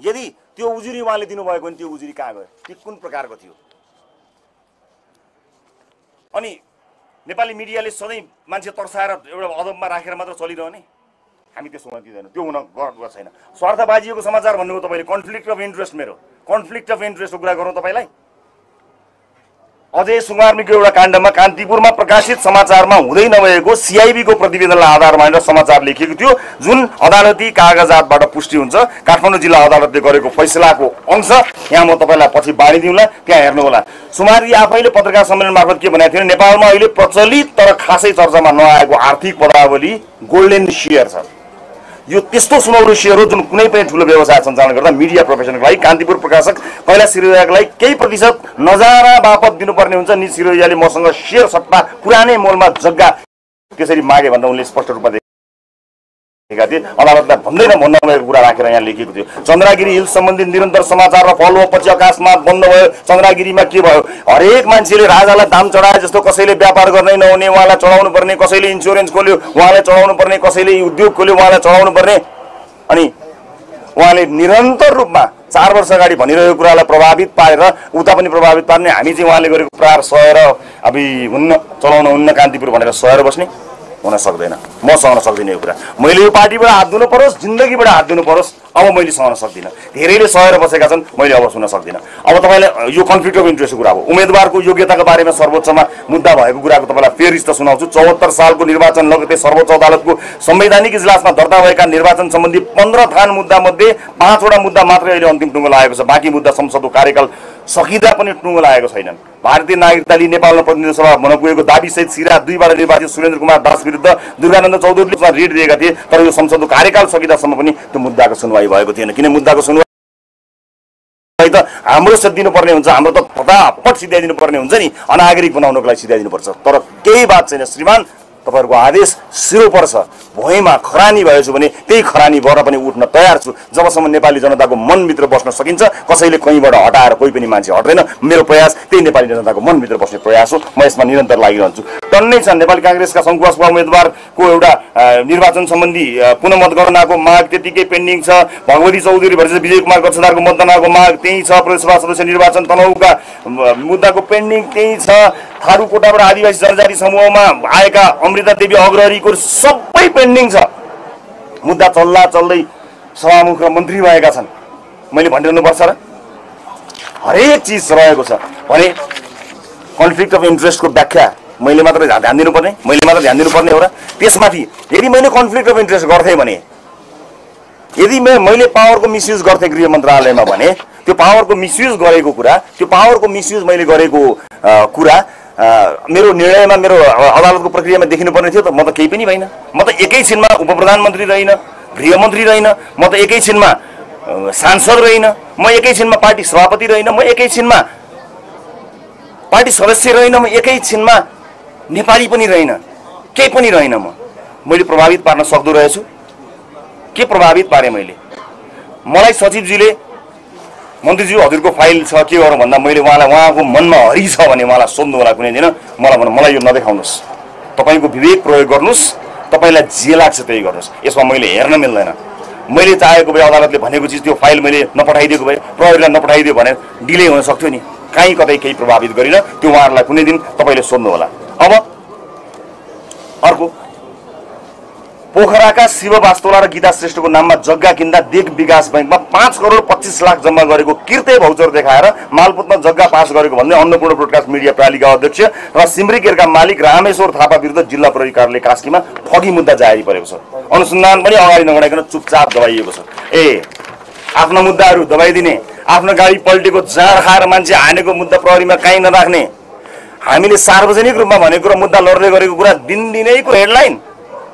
यदि त्यो उजुरी उहाँले दिनुभएको भने त्यो उजुरी कहाँ गयो? त्यो कुन प्रकारको थियो? अनि नेपाली मिडियाले सधैँ मान्छे तर्साएर एउटा अदबमा राखेर मात्र चलिरहने? हामी त्यसो हुन दिँदैन त्यो हुन छैन। स्वार्थबाजीको समाचार भन्नुभयो तपाईँले। कन्फ्लिक्ट अफ इन्ट्रेस्ट मेरो। कन्फ्लिक्ट अफ इन्ट्रेस्टको कुरा गरौँ तपाईँलाई? अजय सुमार्मीको एउटा काण्डमा कान्तिपुरमा प्रकाशित समाचारमा हुँदै नभएको सिआइबीको प्रतिवेदनलाई आधार मानेर समाचार लेखिएको थियो जुन अदालती कागजातबाट पुष्टि हुन्छ। काठमाडौँ जिल्ला अदालतले गरेको फैसलाको अंश। यहाँ म तपाईँलाई पछि बाँडिदिउँला त्यहाँ हेर्नुहोला। सुमारी आफैले पत्रकार सम्मेलन मार्फत के भनेको थियो नेपालमा अहिले प्रचलित तर खासै चर्चामा नआएको आर्थिक पदावली गोल्डेन सेयर छ। यो त्यस्तो सुनौलो सेयर जुन कुनै पनि ठुलो व्यवसाय सञ्चालन गर्दा मिडिया प्रोफेसनको लागि कान्तिपुर प्रकाशक कैलाश सिरोयाको केही प्रतिशत नजारा बापत दिनुपर्ने हुन्छ। नि सिरोयाले मसँग सेयर सट्टा पुरानै मोलमा जग्गा। त्यसरी मागे भनेर उनले स्पष्ट रूपमा थिए अदालतलाई भन्दै नभन्न भएको कुरा राखेर यहाँ लेखिएको थियो चन्द्रगिरी हिल सम्बन्धित निरन्तर समाचार र फलोअप पछि अकाशमा बन्द भयो चन्द्रगिरीमा के भयो हरेक मान्छेले राजालाई दाम चढाए जस्तो कसैले व्यापार गर्नै नहुने उहाँलाई चढाउनु पर्ने कसैले इन्सुरेन्स खोल्यो उहाँलाई चढाउनु पर्ने कसैले उद्योग खोल्यो उहाँलाई चढाउनु पर्ने अनि उहाँले निरन्तर रूपमा चार वर्ष अगाडि भनिरहेको कुरालाई प्रभावित पारेर उता पनि प्रभावित पार्ने हामी चाहिँ उहाँले गरेको प्रहार सहेर अब हुन्न चलाउन हुन्न कान्तिपुर भनेर सहेर बस्ने हुन सक्दैन। म सहन सक्दिनँ यो कुरा। मैले यो पार्टीबाट हात दिनु परोस् जिन्दगीबाट हात दिनु परोस् अब मैले सहन सक्दिनँ। धेरैले सहेर बसेका छन् मैले अब सुन्न सक्दिनँ। अब तपाईँलाई यो कन्फ्लिक्ट अफ इन्ट्रेस्टको कुरा हो। उम्मेदवारको योग्यताको बारेमा सर्वोच्चमा मुद्दा भएको कुराको तपाईँलाई फेरि त सुनाउँछु। चौहत्तर सालको निर्वाचन लगतै सर्वोच्च अदालतको संवैधानिक इजलासमा दर्ता भएका निर्वाचन सम्बन्धी पन्ध्र थान मुद्दा मध्ये पाँचवटा मुद्दा मात्रै अहिले अन्तिम टुङ्गो लागेको छ। बाँकी मुद्दा संसदको कार्यकाल सकिँदा पनि टुङ्गो लागेको छैनन्। भारतीय नागरिकता लिई नेपालमा प्रतिनिधि सभा भन्न पुगेको सिरा दुईबाट निर्वाचित सुरेन्द्र कुमार दास विरुद्ध दुर्गानन्द चौधरीले रिट दिएका थिए तर यो संसदको कार्यकाल सकिँदासम्म पनि त्यो मुद्दाको सुनवाई भएको थिएन। किन मुद्दाको सुनवाई? त हाम्रो दिनुपर्ने हुन्छ हाम्रो त फटाफट सिध्याइदिनु पर्ने हुन्छ नि। अनागरिक बनाउनको लागि सिध्याइदिनुपर्छ तर केही बात छैन। श्रीमान तपाईँहरूको आदेश सिरो पर्छ भुइँमा खरानी भएछु भने त्यही खरानीबाट पनि उठ्न तयार छु। जबसम्म नेपाली जनताको मनभित्र बस्न सकिन्छ कसैले कहीँबाट हटाएर कोही पनि मान्छे हट्दैन। मेरो प्रयास त्यही नेपाली जनताको मनभित्र बस्ने प्रयास हो। म यसमा निरन्तर लागिरहन्छु। टन्नै छ नेपाली काङ्ग्रेसका सङ्घुवासपा उम्मेद्वारको एउटा निर्वाचन सम्बन्धी पुनः मतगणनाको माग त्यतिकै पेन्डिङ छ। भगवती चौधरी भर्सेस विजय कुमार गच्छदारको मतदानको माग त्यही छ। प्रदेशसभा सदस्य निर्वाचन तनहुका मुद्दाको पेन्डिङ त्यही छ। थारूकोटाबाट आदिवासी जनजाति समूहमा आएका अमृता देवी अग्रहरीको सबै पेन्डिङ छ। मुद्दा चल्दा चल्दै सभामुख र मन्त्री भएका छन्। मैले भनिरहनुपर्छ र? हरेक चिज रहेको छ। भने कन्फ्लिक्ट अफ इन्ट्रेस्टको व्याख्या मैले मात्र ध्या- ध्यान दिनुपर्ने? मैले मात्र ध्यान दिनुपर्ने हो र? त्यसमाथि यदि मैले कन्फ्लिक्ट अफ इन्ट्रेस्ट गर्थेँ भने यदि मैले पावरको मिसयुज गर्थेँ गृह मन्त्रालयमा भने त्यो पावरको मिसयुज गरेको कुरा त्यो पावरको मिसयुज मैले गरेको कुरा मेरो निर्णयमा मेरो अदालतको प्रक्रियामा देखिनुपर्ने थियो त म त केही पनि भइन म त एकैछिनमा उप प्रधानमन्त्री रहेन गृहमन्त्री रहेन म त एकैछिनमा सांसद रहेन म एकैछिनमा पार्टी सभापति रहेन म एकैछिनमा पार्टी सदस्य रहेन म एकैछिनमा नेपाली पनि रहेन केही पनि रहेन म मैले प्रभावित पार्न सक्दो रहेछु के प्रभावित पारेँ मैले मलाई सचिवजीले मन्त्रीज्यू हजुरको फाइल छ के गरौँ भन्दा मैले उहाँलाई उहाँको मनमा हरि छ भने उहाँलाई सोध्नु होला कुनै दिन। मलाई भन्नु मलाई यो नदेखाउनुहोस्। तपाईँको विवेक प्रयोग गर्नुहोस्। तपाईँलाई जे लाग्छ त्यही गर्नुहोस्। यसमा मैले हेर्न मिल्दैन। मैले चाहेको भए अदालतले भनेको चिज त्यो फाइल मैले नपठाइदिएको भए प्रहरीलाई नपठाइदियो भने डिले हुन सक्थ्यो नि। काहीँ कतै केही प्रभावित गरिनँ। त्यो उहाँहरूलाई कुनै दिन तपाईँले सोध्नु होला। अब अर्को पोखराका शिव वास्तोला र गीता श्रेष्ठको नाममा जग्गा किन्दा देख विकास बैङ्कमा पाँच करोड पच्चिस लाख जम्मा गरेको किर्ते भौचर देखाएर मालपुतमा जग्गा पास गरेको भन्दै अन्नपूर्ण ब्रोडकास्ट मिडिया प्रणालीका अध्यक्ष र सिमरी केरका मालिक रामेश्वर थापा विरुद्ध जिल्ला प्रहरी कार्यालय कास्कीमा ठगी मुद्दा जारी परेको छ। अनुसन्धान पनि अगाडि नगराइकन चुपचाप दबाइएको छ। ए आफ्ना मुद्दाहरू दबाइदिने आफ्नो गाडी पल्टेको जाँड खाएर मान्छे हानेको मुद्दा प्रहरीमा काहीँ नराख्ने। हामीले सार्वजनिक रूपमा भनेको र मुद्दा लड्दै गरेको कुरा दिनदिनैको हेडलाइन।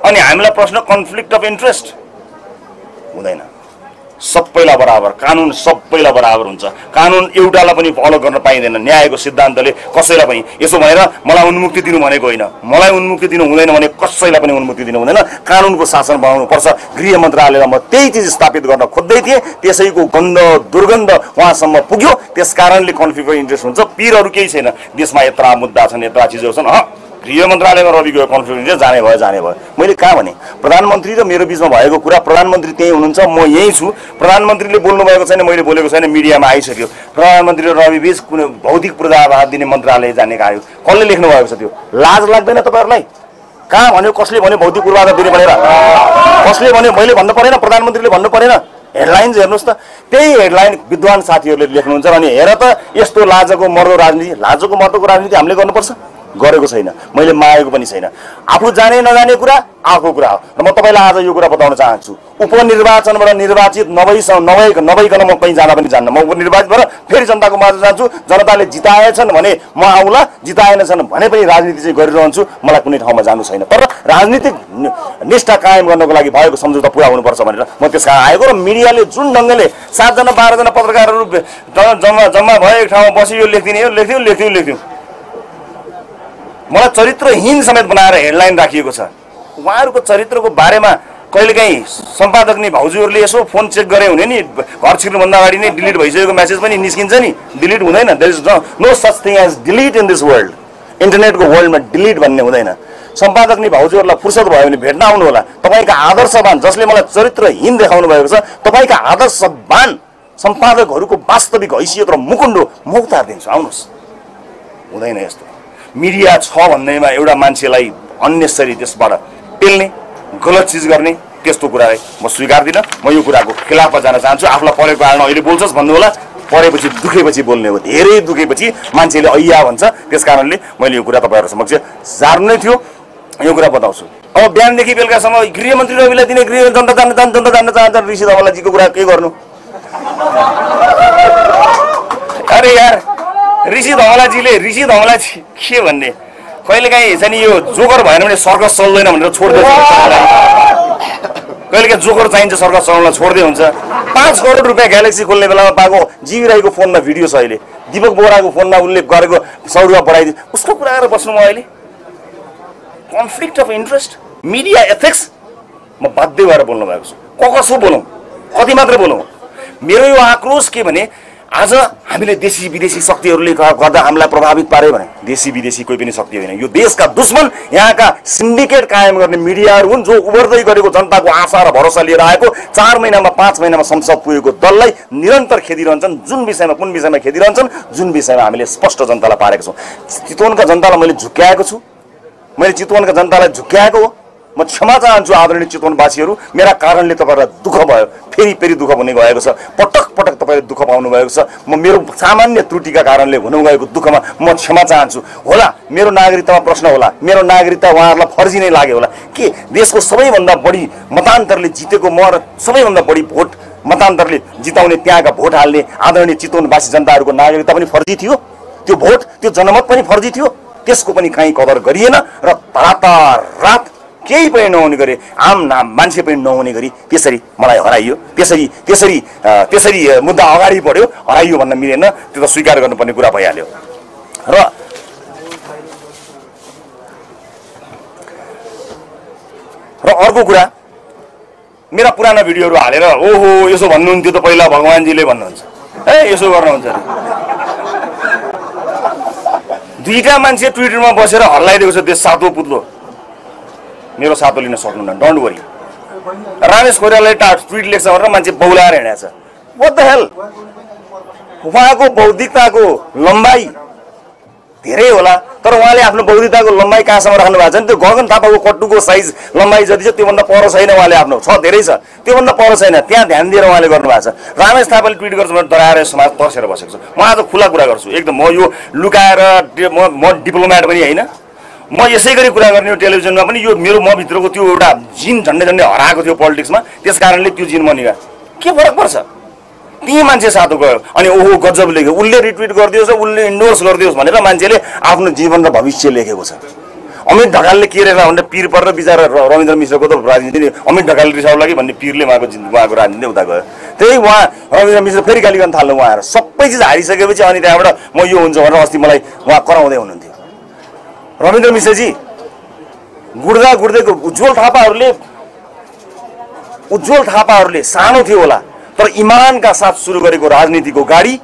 अनि हामीलाई प्रश्न कन्फ्लिक्ट अफ इन्ट्रेस्ट हुँदैन। सबैलाई बराबर। कानुन सबैलाई बराबर हुन्छ। कानुन एउटालाई पनि फलो गर्न पाइँदैन। न्यायको सिद्धान्तले कसैलाई पनि यसो भनेर मलाई उन्मुक्ति दिनु भनेको होइन। मलाई उन्मुक्ति दिनु हुँदैन भने कसैलाई पनि उन्मुक्ति दिनु हुँदैन। कानुनको शासन बनाउनु पर्छ गृह मन्त्रालयमा म त्यही चिज स्थापित गर्न खोज्दै थिएँ। त्यसैको गन्ध दुर्गन्ध उहाँसम्म पुग्यो। त्यस कारणले कन्फ्लिक्ट इन्ट्रेस्ट हुन्छ। पिरहरू केही छैन। देशमा यत्रा मुद्दा छन् यत्रा चिजहरू छन् गृह मन्त्रालयमा रवि गयो कन्फ्लिक्ट जाने भयो जाने भयो। मैले कहाँ भने प्रधानमन्त्री र मेरो बिचमा भएको कुरा प्रधानमन्त्री त्यहीँ हुनुहुन्छ म यहीँ छु। प्रधानमन्त्रीले बोल्नु भएको छैन मैले बोलेको छैन मिडियामा आइसक्यो। प्रधानमन्त्री र रवि बिच कुनै भौतिक पूर्वाधार दिने मन्त्रालय जाने कार्य कसले लेख्नु भएको छ त्यो? लाज लाग्दैन तपाईँहरूलाई? कहाँ भन्यो कसले भन्यो भौतिक पूर्वाधार दिने भनेर? कसले भन्यो मैले भन्नु परेन प्रधानमन्त्रीले भन्नु परेन? हेडलाइन्स हेर्नुहोस् त। त्यही हेडलाइन विद्वान साथीहरूले लेख्नुहुन्छ अनि हेर त यस्तो लाजको मर्दो राजनीति लाजको मर्दोको राजनीति हामीले गर्नुपर्छ। गरेको छैन। मैले मागेको पनि छैन। आफू जाने नजाने कुरा आफू कुरा हो। र म तपाईँलाई आज यो कुरा बताउन चाहन्छु। उपनिर्वाचनबाट निर्वाचित नभइसम्म नभइ नभइकन म कहीँ जान पनि जान्न। म उपनिर्वाचित भएर फेरि जनताको माझ जान्छु। जनताले जिताएछन् भने म आउँला। जिताएनछन् भने पनि राजनीति चाहिँ गरिरहन्छु। मलाई कुनै ठाउँमा जानु छैन। तर राजनीतिक निष्ठा कायम गर्नको लागि भएको सम्झौता पुरा हुनुपर्छ भनेर म त्यस कारण आएको र मिडियाले जुन ढङ्गले सातजना बाह्रजना पत्रकारहरू जम्मा जम्मा भयो एक ठाउँमा बसी यो लेखिदिने यो लेख्थ्यौँ लेख्थ्यौँ लेख्थ्यौँ मलाई चरित्रहीन समेत बनाएर हेडलाइन राखिएको छ। उहाँहरूको चरित्रको बारेमा कहिलेकाहीँ सम्पादक नि भाउजूहरूले यसो फोन चेक गरे हुने नि घर छिर्नुभन्दा अगाडि नै डिलिट भइसकेको म्यासेज पनि निस्किन्छ नि। डिलिट हुँदैन। There is no such thing as delete in this world इन्टरनेटको वर्ल्डमा डिलिट भन्ने हुँदैन। सम्पादक नि भाउजूहरूलाई फुर्सद भयो भने भेट्न आउनु होला तपाईँका आदर्शवान जसले मलाई चरित्रहीन देखाउनु भएको छ तपाईँका आदर्शवान सम्पादकहरूको वास्तविक हैसियत र मुकुण्डो म उतारिदिन्छु आउनुहोस्। हुँदैन यस्तो। मिडिया छ भन्दैमा एउटा मान्छेलाई अन्यसरी त्यसबाट पेल्ने गलत चिज गर्ने त्यस्तो कुरालाई म स्वीकार्दिनँ। म यो कुराको खिलाफमा जान चाहन्छु। आफूलाई परेको कारण अहिले बोल्छस् भन्नु होला परेपछि दुखेपछि बोल्ने हो। धेरै दुखेपछि मान्छेले ऐया भन्छ। त्यस कारणले मैले यो कुरा तपाईँहरू समक्ष जार्नु नै थियो। यो कुरा बताउँछु। अब बिहानदेखि बेलुकासम्म गृहमन्त्री रविलाई दिने गृह जनता जान्न जान्छ जनता जान्न चाहन्छ ऋषि धवलाजीको कुरा के गर्नु? अरे यार ऋषि धमलाजीले ऋषि धमलाजी के भन्ने? कहिलेकाहीँ छ नि यो जोकर भएन भने सर्कस चल्दैन भनेर छोड्दै कहिलेकाहीँ जोकर चाहिन्छ सर्कस चलाउनलाई छोड्दै हुन्छ। पाँच करोड रुपियाँ ग्यालेक्सी खोल्ने बेलामा पाएको जीवी राईको फोनमा भिडियो छ अहिले। दिपक बोराको फोनमा उनले गरेको सौ रुपियाँ बढाइदियो उसको कुरा गरेर बस्नु म अहिले। Conflict of interest media ethics म बाध्य भएर बोल्नु भएको छु। कसो बोलौँ? कति मात्र बोलौँ? मेरो यो आक्रोश के भने आज हामीले देशी विदेशी शक्तिहरूले गर्दा हामीलाई प्रभावित पार्यो भने देशी विदेशी कोही पनि शक्ति होइन। यो देशका दुश्मन यहाँका सिन्डिकेट कायम गर्ने मिडियाहरू हुन् जो उभर्दै गरेको जनताको आशा र भरोसा लिएर आएको चार महिनामा पाँच महिनामा संसद पुगेको दललाई निरन्तर खेदिरहन्छन् जुन विषयमा कुन विषयमा खेदिरहन्छन् जुन विषयमा हामीले स्पष्ट जनतालाई पारेको छौँ। चितवनका जनतालाई मैले झुक्क्याएको छु। मैले चितवनका जनतालाई झुक्क्याएको हो। म क्षमा चाहन्छु आदरणीय चितवनवासीहरू। मेरा कारणले तपाईँहरूलाई दुःख भयो। फेरि फेरि दुःख हुने गएको छ। पटक पटक तपाईँले दुःख पाउनु भएको छ। म मेरो सामान्य त्रुटिका कारणले हुनु गएको दुःखमा म क्षमा चाहन्छु। होला मेरो नागरिकतामा प्रश्न होला। मेरो नागरिकता उहाँहरूलाई फर्जी नै लाग्यो होला। के देशको सबैभन्दा बढी मतान्तरले जितेको म र सबैभन्दा बढी भोट मतान्तरले जिताउने त्यहाँका भोट हाल्ने आदरणीय चितवनवासी जनताहरूको नागरिकता पनि फर्जी थियो। त्यो भोट त्यो जनमत पनि फर्जी थियो। त्यसको पनि काहीँ कदर गरिएन र रात केही पनि नहुने गरे आम नाम मान्छे पनि नहुने गरी त्यसरी मलाई हराइयो। त्यसरी त्यसरी त्यसरी मुद्दा अगाडि बढ्यो हराइयो भन्न मिलेन त्यो त स्वीकार गर्नुपर्ने कुरा भइहाल्यो। र र अर्को कुरा मेरा पुराना भिडियोहरू हालेर ओहो यसो भन्नुहुन्थ्यो त पहिला भगवान्जीले भन्नुहुन्छ। ए यसो गर्नुहुन्छ दुईटा मान्छे ट्विटरमा बसेर हल्लाइदिएको छ त्यो सातो पुत्लो। मेरो सातो लिन सक्नुहुन्न। डोन्ट वरी रामेश कोइरालाले टा ट्विट लेख्छ भनेर मान्छे बौलाएर हिँडेको छ वाट द हेल उहाँको बौद्धिकताको लम्बाइ धेरै होला तर उहाँले आफ्नो बौद्धिकताको लम्बाइ कहाँसम्म राख्नु भएको छ नि त्यो गगन थापाको कट्टुको साइज लम्बाइ जति छ त्योभन्दा पर छैन उहाँले आफ्नो। छ धेरै छ। त्योभन्दा पर छैन त्यहाँ ध्यान दिएर उहाँले गर्नुभएको छ। रामेश थापाले ट्विट गर्छ भने डराएर समाज तर्सेर बसेको छ। म आज खुला कुरा गर्छु। एकदम म यो लुकाएर म डिप्लोमेट पनि होइन। म यसै गरी कुरा गर्ने हो टेलिभिजनमा पनि यो मेरो मभित्रको त्यो एउटा जिन झन्डै झन्डै हराएको थियो पोलिटिक्समा। त्यस कारणले त्यो जिन मनिगा के फरक पर्छ? ती मान्छे साथो गयो। अनि ओहो गजब लेख्यो। उसले रिट्विट गरिदियोस् उसले इन्डोर्स गरिदियोस् भनेर मान्छेले आफ्नो जीवन र भविष्य लेखेको छ। अमित ढकालले के रहेछ भने पिर परेर बिचरा रविन्द्र मिश्रको त राजनीति अमित ढकालले रिसाउ लागि भन्ने पिरले उहाँको उहाँको राजनीति उता गयो। त्यही उहाँ रविन्द्र मिश्र फेरि गाली गर्न थाल्नु उहाँहरू सबै चिज हारिसकेपछि अनि त्यहाँबाट म यो हुन्छ भनेर अस्ति मलाई उहाँ कराउँदै हुनुहुन्थ्यो। रविन्द्र मिश्रजी गुड्दा गुड्दैको उज्जवल थापाहरूले उज्जवल थापाहरूले सानो थियो होला तर इमानका साथ सुरु गरेको राजनीतिको गाडी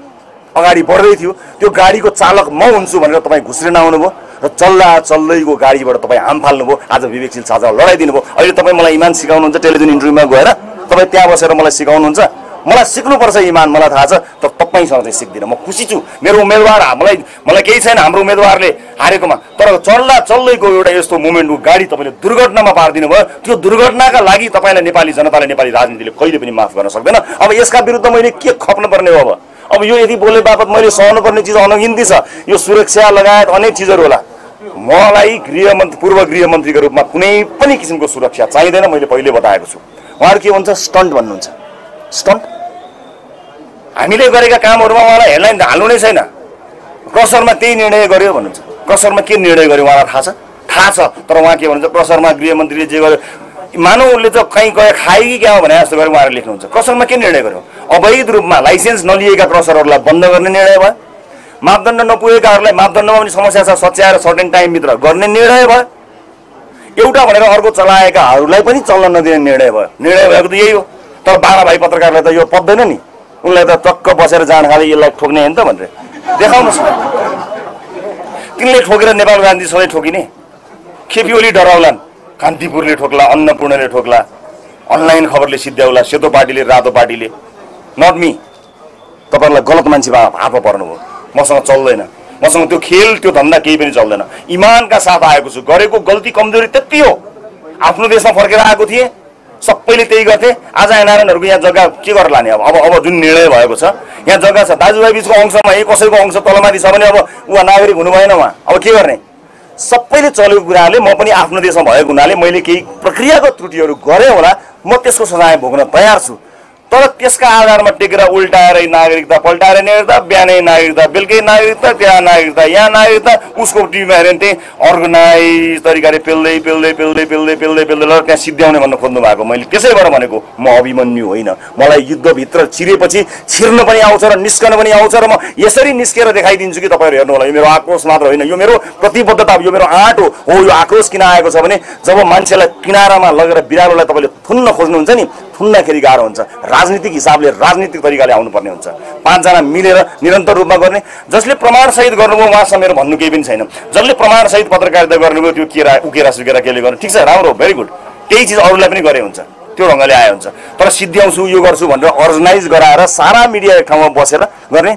अगाडि बढ्दै थियो। त्यो गाडीको चालक म हुन्छु भनेर तपाईँ घुस्रेन आउनुभयो र चल्दा चल्दैको गाडीबाट तपाईँ हाम फाल्नुभयो। आज विवेकशील साझा लडाइदिनु भयो अहिले तपाईँ मलाई इमान सिकाउनुहुन्छ टेलिभिजन इन्टरभ्यूमा गएर तपाईँ त्यहाँ बसेर मलाई सिकाउनुहुन्छ। मलाई सिक्नुपर्छ इमान मलाई थाहा छ तर तपाईँसँग चाहिँ सिक्दिनँ। म खुसी छु। मेरो उम्मेदवार मलाई मलाई केही छैन हाम्रो उम्मेदवारले हारेकोमा। तर चल्दा चल्दैको एउटा यस्तो मुभमेन्टको गाडी तपाईँले दुर्घटनामा पारिदिनु भयो। त्यो दुर्घटनाका लागि तपाईँलाई नेपाली जनतालाई नेपाली राजनीतिले कहिले पनि माफ गर्न सक्दैन। अब यसका विरुद्ध मैले के खप्नुपर्ने हो अब? अब यो यदि बोले बापत मैले सहनुपर्ने चिज अनगिन्ती छ। यो सुरक्षा लगायत अनेक चिजहरू होला। मलाई गृहमन्त्री पूर्व गृहमन्त्रीको रूपमा कुनै पनि किसिमको सुरक्षा चाहिँदैन मैले पहिले बताएको छु। उहाँहरू के भन्छ? स्टन्ट भन्नुहुन्छ। स्टन्ट हामीले गरेका कामहरूमा उहाँलाई हेडलाइन हाल्नु नै छैन। कसरमा त्यही निर्णय गर्यो भन्नुहुन्छ। कसरमा के निर्णय गर्यो उहाँलाई थाहा छ? थाहा छ तर उहाँ के भन्नुहुन्छ? कसरमा गृहमन्त्रीले जे गर्यो मानव उसले त कहीँ गयो खायो कि क्या हो भने जस्तो गरेर उहाँहरूले लेख्नुहुन्छ। कसरमा के निर्णय गर्यो? अवैध रूपमा लाइसेन्स नलिएका क्रसरहरूलाई बन्द गर्ने निर्णय भयो। मापदण्ड नपुगेकाहरूलाई मापदण्डमा पनि समस्या छ सच्याएर सर्टेन टाइमभित्र गर्ने निर्णय भयो। एउटा भनेर अर्को चलाएकाहरूलाई पनि चल्न नदिने निर्णय भयो। निर्णय भएको त यही हो। तर बाह्र भाइ पत्रकारलाई त यो पत्दैन नि। उनलाई त टक्क बसेर जान खाले यसलाई ठोक्ने होइन त भनेर। देखाउनुहोस् तिनले ठोकेर नेपाल गान्धी सधैँ ठोकिने। खेपी ओली डराउलान्। कान्तिपुरले ठोक्ला अन्नपूर्णले ठोक्ला अनलाइन खबरले सिद्ध्याउला सेतो पार्टीले रातो पार्टीले। नट मी तपाईँहरूलाई गलत मान्छेमा हातमा पर्नुभयो। मसँग चल्दैन। मसँग त्यो खेल त्यो धन्दा केही पनि चल्दैन। इमानका साथ आएको छु। गरेको गल्ती कमजोरी त्यति हो। आफ्नो देशमा फर्केर आएको थिएँ। सबैले त्यही गर्थे। आज यहाँ यहाँ जग्गा के गरेर लाने अब? अब अब जुन निर्णय भएको छ यहाँ जग्गा छ। दाजुभाइ बिचको अंशमा यही कसैको अंश तलमाथि छ भने अब उहाँ नागरिक हुनु भएन उहाँ। अब के गर्ने? सबैले चलेको कुराले म पनि आफ्नो देशमा भएको हुनाले मैले केही प्रक्रियागत त्रुटिहरू गरेँ होला। म त्यसको सजाय भोग्न तयार छु। तर त्यसका आधारमा टेकेर उल्टाएर नागरिकता पल्टाएर नागरिकता बिहानै नागरिकता बेलुकै नागरिकता त्यहाँ नागरिकता यहाँ नागरिकता उसको टिभीमा हेऱ्यो भने त्यही अर्गनाइज तरिकाले पेल्दै पेल्दै पेल्दै पेल्दै पेल्दै पेल्दै ल त्यहाँ सिद्ध्याउने भन्न खोज्नु भएको मैले त्यसैबाट भनेको म अभिमन्यु होइन। मलाई युद्धभित्र छिरेपछि छिर्न पनि आउँछ र निस्कन पनि आउँछ र म यसरी निस्केर देखाइदिन्छु कि तपाईँहरू हेर्नु होला। यो मेरो आक्रोश मात्र होइन यो मेरो प्रतिबद्धता यो मेरो आँट हो हो यो आक्रोश किन आएको छ भने जब मान्छेलाई किनारामा लगेर बिरालोलाई तपाईँले थुन्न खोज्नुहुन्छ नि थुन्दाखेरि गाह्रो हुन्छ। राजनीतिक हिसाबले राजनीतिक तरिकाले आउनुपर्ने हुन्छ। पाँचजना मिलेर निरन्तर रूपमा गर्ने जसले प्रमाणसहित गर्नुभयो उहाँसँग मेरो भन्नु केही पनि छैन। जसले प्रमाणसहित पत्रकारिता गर्नुभयो त्यो केरा उकेरा सुकेरा केले गर्नु। ठिक छ राम्रो भेरी गुड त्यही चिज अरूलाई पनि गरे हुन्छ। त्यो ढङ्गले आयो हुन्छ। तर सिद्ध्याउँछु यो गर्छु भनेर अर्गनाइज गराएर सारा मिडिया ठाउँमा बसेर गर्ने।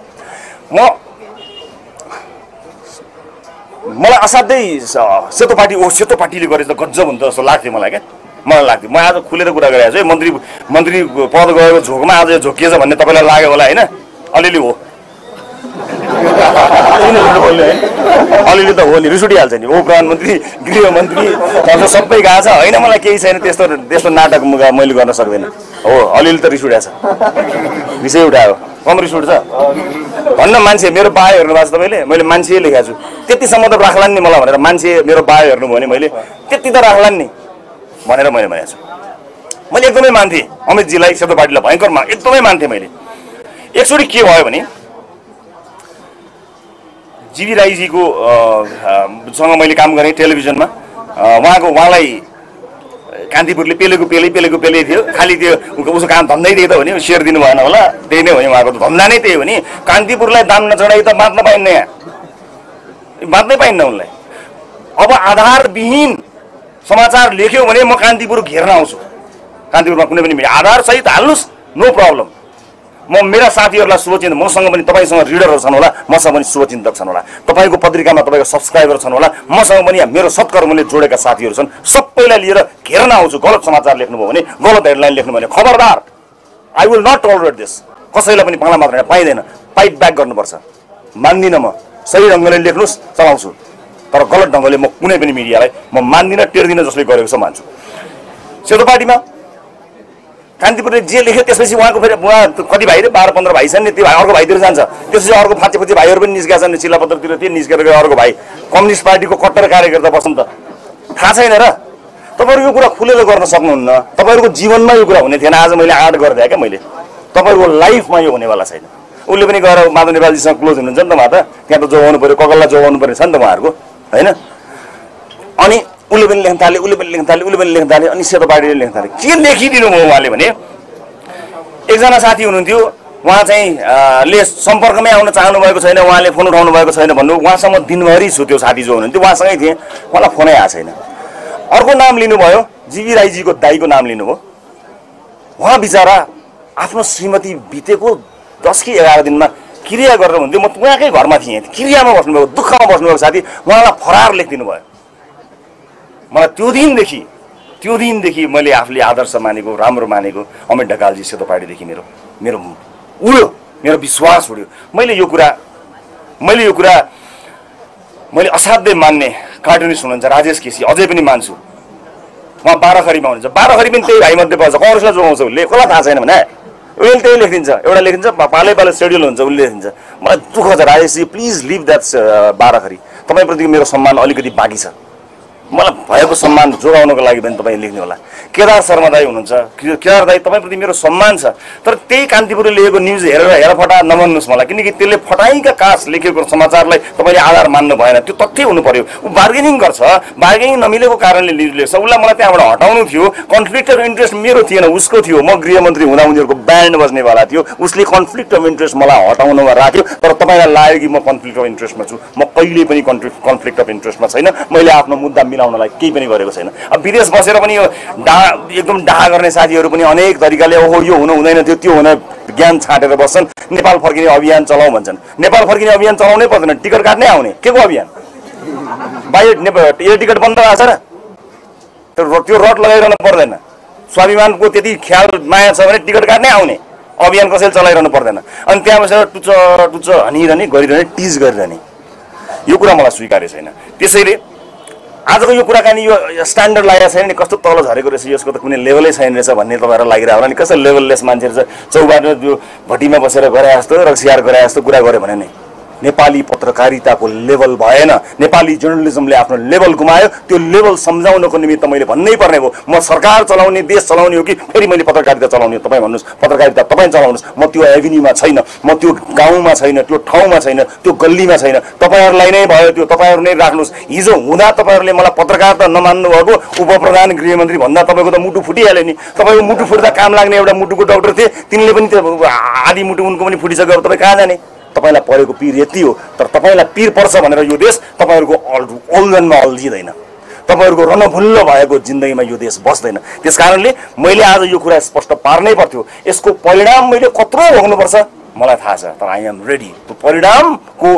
म मलाई असाध्यै सेतो पार्टी ओ सेतो पार्टीले गरे त गजब हुन्छ जस्तो लाग्थ्यो मलाई क्या। मलाई लाग्थ्यो। म आज खुलेर कुरा गरिरहेको छु है। मन्त्री मन्त्री पद गएको झोकमा आज यो झोकिएछ भन्ने तपाईँलाई लाग्यो होला होइन? अलिअलि हो। है? अलिअलि त हो नि रिस उठिहाल्छ नि। ओ प्रधानमन्त्री गृहमन्त्री तब सबै गएको छ। होइन मलाई केही छैन त्यस्तो त्यस्तो नाटक मुगा मैले गर्न सक्दिनँ। हो अलिअलि त रिस उठ्या छ। रिसै उठायो। कम रिस उठ्छ भन्न मान्छे मेरो बायो हेर्नु भएको छ तपाईँले। मैले मान्छे लेखाएको छु। त्यतिसम्म त राख्लान् नि मलाई भनेर मान्छे मेरो बायो हेर्नुभयो भने मैले। त्यति त राख्लान् नि। भनेर मैले भनेको छु। मैले एकदमै मान्थेँ। अमितजीलाई सेतो पार्टीलाई भयङ्कर मा एकदमै मान्थेँ मैले। एकचोटि के भयो भने जीवी राईजीको सँग मैले काम गरेँ टेलिभिजनमा। उहाँको उहाँलाई कान्तिपुरले पेलेको पेलै पेलेको पेलै थियो। खालि त्यो उसको काम धन्दै त्यही त हो नि सेयर दिनु भएन होला। त्यही नै हो नि उहाँको धन्दा नै त्यही हो नि। कान्तिपुरलाई दाम नचढाइ त बाँच्न पाइन्न यहाँ। बाँच्नै पाइन्न उनलाई। अब आधारविहीन समाचार लेख्यो भने म कान्तिपुर घेर्न आउँछु। कान्तिपुरमा कुनै पनि मिडिया आधारसहित हाल्नुहोस् नो प्रब्लम। म मेरा साथीहरूलाई शुभचिन्त मसँग पनि तपाईँसँग रिडरहरू छन् होला मसँग पनि शुभचिन्तक छन् होला। तपाईँको पत्रिकामा तपाईँको सब्सक्राइबर छन् होला मसँग पनि मेरो सत्कर्मले जोडेका साथीहरू छन्। सबैलाई लिएर घेर्न आउँछु। गलत समाचार लेख्नुभयो भने गलत हेडलाइन लेख्नुभयो भने खबरदार। I will not tolerate this कसैलाई पनि पाला मात्र पाइँदैन। फाइट ब्याक गर्नुपर्छ। मान्दिनँ म। सही ढङ्गले लेख्नुहोस् चलाउँछु। तर गलत ढङ्गले म कुनै पनि मिडियालाई म मान्दिनँ टेर्दिनँ जसले गरेको छ मान्छु। सेतो पार्टीमा कान्तिपुरले जे लेख्यो त्यसपछि उहाँको फेरि उहाँ कति भाइ बाह्र पन्ध्र भाइ छन् नि त्यो भाइ अर्को भाइतिर जान्छ। त्यसपछि अर्को फाँचे फुचे भाइहरू पनि निस्केका छन् चिल्लापत्रतिर त्यो निस्केर गयो अर्को भाइ। कम्युनिस्ट पार्टीको कट्टर कार्यकर्ता बस्छन् त। थाहा छैन र? तपाईँहरू यो कुरा खुलेर गर्न सक्नुहुन्न। तपाईँहरूको जीवनमा यो कुरा हुने थिएन। आज मैले आँट गरिदिएँ क्या मैले। तपाईँहरूको लाइफमा यो हुनेवाला छैन। उसले पनि गएर माधव नेपालजीसँग क्लोज हुनुहुन्छ नि त उहाँ त त्यहाँ त जोगाउनु पऱ्यो ककललाई जोगाउनु पऱ्यो छ नि त उहाँहरूको। होइन? अनि उसले पनि लेख्न थाल्यो उसले पनि लेख्न थाल्यो उसले पनि लेख्न थाल्यो अनि सेतो पार्टीले लेख्न थाल्यो। के लेखिदिनु भयो उहाँले भने एकजना साथी हुनुहुन्थ्यो उहाँ चाहिँ ले सम्पर्कमै आउन चाहनु भएको छैन उहाँले फोन उठाउनु भएको छैन भन्नु उहाँसँग दिनभरि छु त्यो साथी जो हुनुहुन्थ्यो उहाँसँगै थिएँ। उहाँलाई फोनै आएको छैन। अर्को नाम लिनुभयो जीवी राईजीको दाईको नाम लिनुभयो। उहाँ बिचरा आफ्नो श्रीमती बितेको दस कि एघार दिनमा क्रिया गरेर हुन्थ्यो म उहाँकै घरमा थिएँ। क्रियामा बस्नुभएको दुःखमा बस्नुभएको साथी उहाँलाई फरार लेखिदिनु भयो। मलाई त्यो दिनदेखि त्यो दिनदेखि मैले आफूले आदर्श मानेको राम्रो मानेको अमित ढकालजी सेतो पार्टीदेखि मेरो मेरो उड्यो मेरो विश्वास उड्यो। मैले यो कुरा मैले यो कुरा मैले असाध्यै मान्ने कार्टुनिस्ट हुनुहुन्छ राजेश केसी अझै पनि मान्छु। उहाँ बाह्रखरीमा हुनुहुन्छ। बाह्रखरी पनि त्यही भाइमध्ये पर्छ। कङ्ग्रेसलाई जोगाउँछ? उसले कसलाई थाहा छैन भने? उसले त्यही लेखिदिन्छ। एउटा लेखिन्छ पालै पालै सेड्युल हुन्छ उसले लेखिन्छ मलाई दुःख छ राजेशजी प्लिज लिभ द्याट बाह्रखरी तपाईँप्रति मेरो सम्मान अलिकति बाँकी छ। मलाई भएको सम्मान जोगाउनको लागि पनि तपाईँ लेख्नु होला। केदार शर्मा दाई हुनुहुन्छ। केदार दाई तपाईँप्रति मेरो सम्मान छ। तर त्यही कान्तिपुरले लेखेको न्युज हेरेर हेर फटा नमान्नुहोस् मलाई किनकि त्यसले फटाइका कास लेखेको समाचारलाई तपाईँले आधार मान्नु भएन। त्यो तथ्य हुनु पर्यो ऊ बार्गेनिङ गर्छ। बार्गेनिङ नमिलेको कारणले न्युज लेख्छ। उसलाई मलाई त्यहाँबाट हटाउनु थियो। कन्फ्लिक्ट अफ इन्ट्रेस्ट मेरो थिएन उसको थियो। म गृहमन्त्री हुँदा उनीहरूको ब्यान्ड बज्नेवाला थियो। उसले कन्फ्लिक्ट अफ इन्ट्रेस्ट मलाई हटाउनुमा राख्यो। तर तपाईँलाई लाग्यो कि म कन्फ्लिक्ट अफ इन्ट्रेस्टमा छु। म कहिले पनि कन्फ्लिक्ट अफ इन्ट्रेस्टमा छैन। मैले आफ्नो मुद्दा मिलाउनलाई केही पनि गरेको छैन। अब विदेश बसेर पनि यो डा एकदम डाहा गर्ने साथीहरू पनि अनेक तरिकाले ओहो यो हुनु हुँदैन थियो त्यो हुन ज्ञान छाँटेर बस्छन्। नेपाल फर्किने अभियान चलाउँ भन्छन्। नेपाल फर्किने अभियान चलाउनै पर्दैन टिकट काट्नै आउने। के को अभियान? बाहिर नेपाल एयर टिकट बन्द भएको छ र। त्यो र- त्यो रट लगाइरहनु पर्दैन। स्वाभिमानको त्यति ख्याल माया छ भने टिकट काट्नै आउने। अभियान कसैले चलाइरहनु पर्दैन। अनि त्यहाँ बसेर टुच्च टुच्च हनिरहने गरिरहने टिज गरिरहने। यो कुरा मलाई स्वीकार्य छैन। त्यसैले आजको यो कुराकानी यो स्ट्यान्डर्ड लागेको छैन नि कस्तो तल झरेको रहेछ यसको त कुनै लेभलै छैन रहेछ भन्ने तपाईँहरूलाई लागिरहेको होला नि। कस्तो लेभललेस मान्छे रहेछ चौबाटो त्यो भट्टीमा बसेर गरे जस्तो र सियार गरे जस्तो कुरा गऱ्यो भने नि। नेपाली पत्रकारिताको लेभल भएन नेपाली जर्नलिजमले आफ्नो लेभल गुमायो त्यो लेभल सम्झाउनको निमित्त मैले भन्नै पर्ने हो। म सरकार चलाउने देश चलाउने हो कि फेरि मैले पत्रकारिता चलाउने हो? तपाईँ भन्नुहोस् पत्रकारिता तपाईँ चलाउनुहोस्। म त्यो एभिन्यूमा छैन म त्यो गाउँमा छैन त्यो ठाउँमा छैन त्यो गल्लीमा छैन। तपाईँहरूलाई नै भयो त्यो तपाईँहरू नै राख्नुहोस्। हिजो हुँदा तपाईँहरूले मलाई पत्रकारिता नमान्नु भएको उप प्रधान गृहमन्त्री भन्दा तपाईँको त मुटु फुटिहाल्यो नि। तपाईँको मुटु फुट्दा काम लाग्ने एउटा मुटुको डक्टर थिए तिनले पनि त्यो आधी मुटु उनको पनि फुटिसक्यो। तपाईँ कहाँ जाने? तपाईँलाई परेको पिर यति हो तर तपाईँलाई पिर पर्छ भनेर यो देश तपाईँहरूको अल ओल्जनमा अल्झिँदैन। तपाईँहरूको रणभुल्ल भएको जिन्दगीमा यो देश बस्दैन। त्यस कारणले मैले आज यो कुरा स्पष्ट पार्नै पर्थ्यो। यसको परिणाम मैले कत्रो भोग्नुपर्छ। मलाई थाहा छ तर आई एम रेडी त्यो परिणामको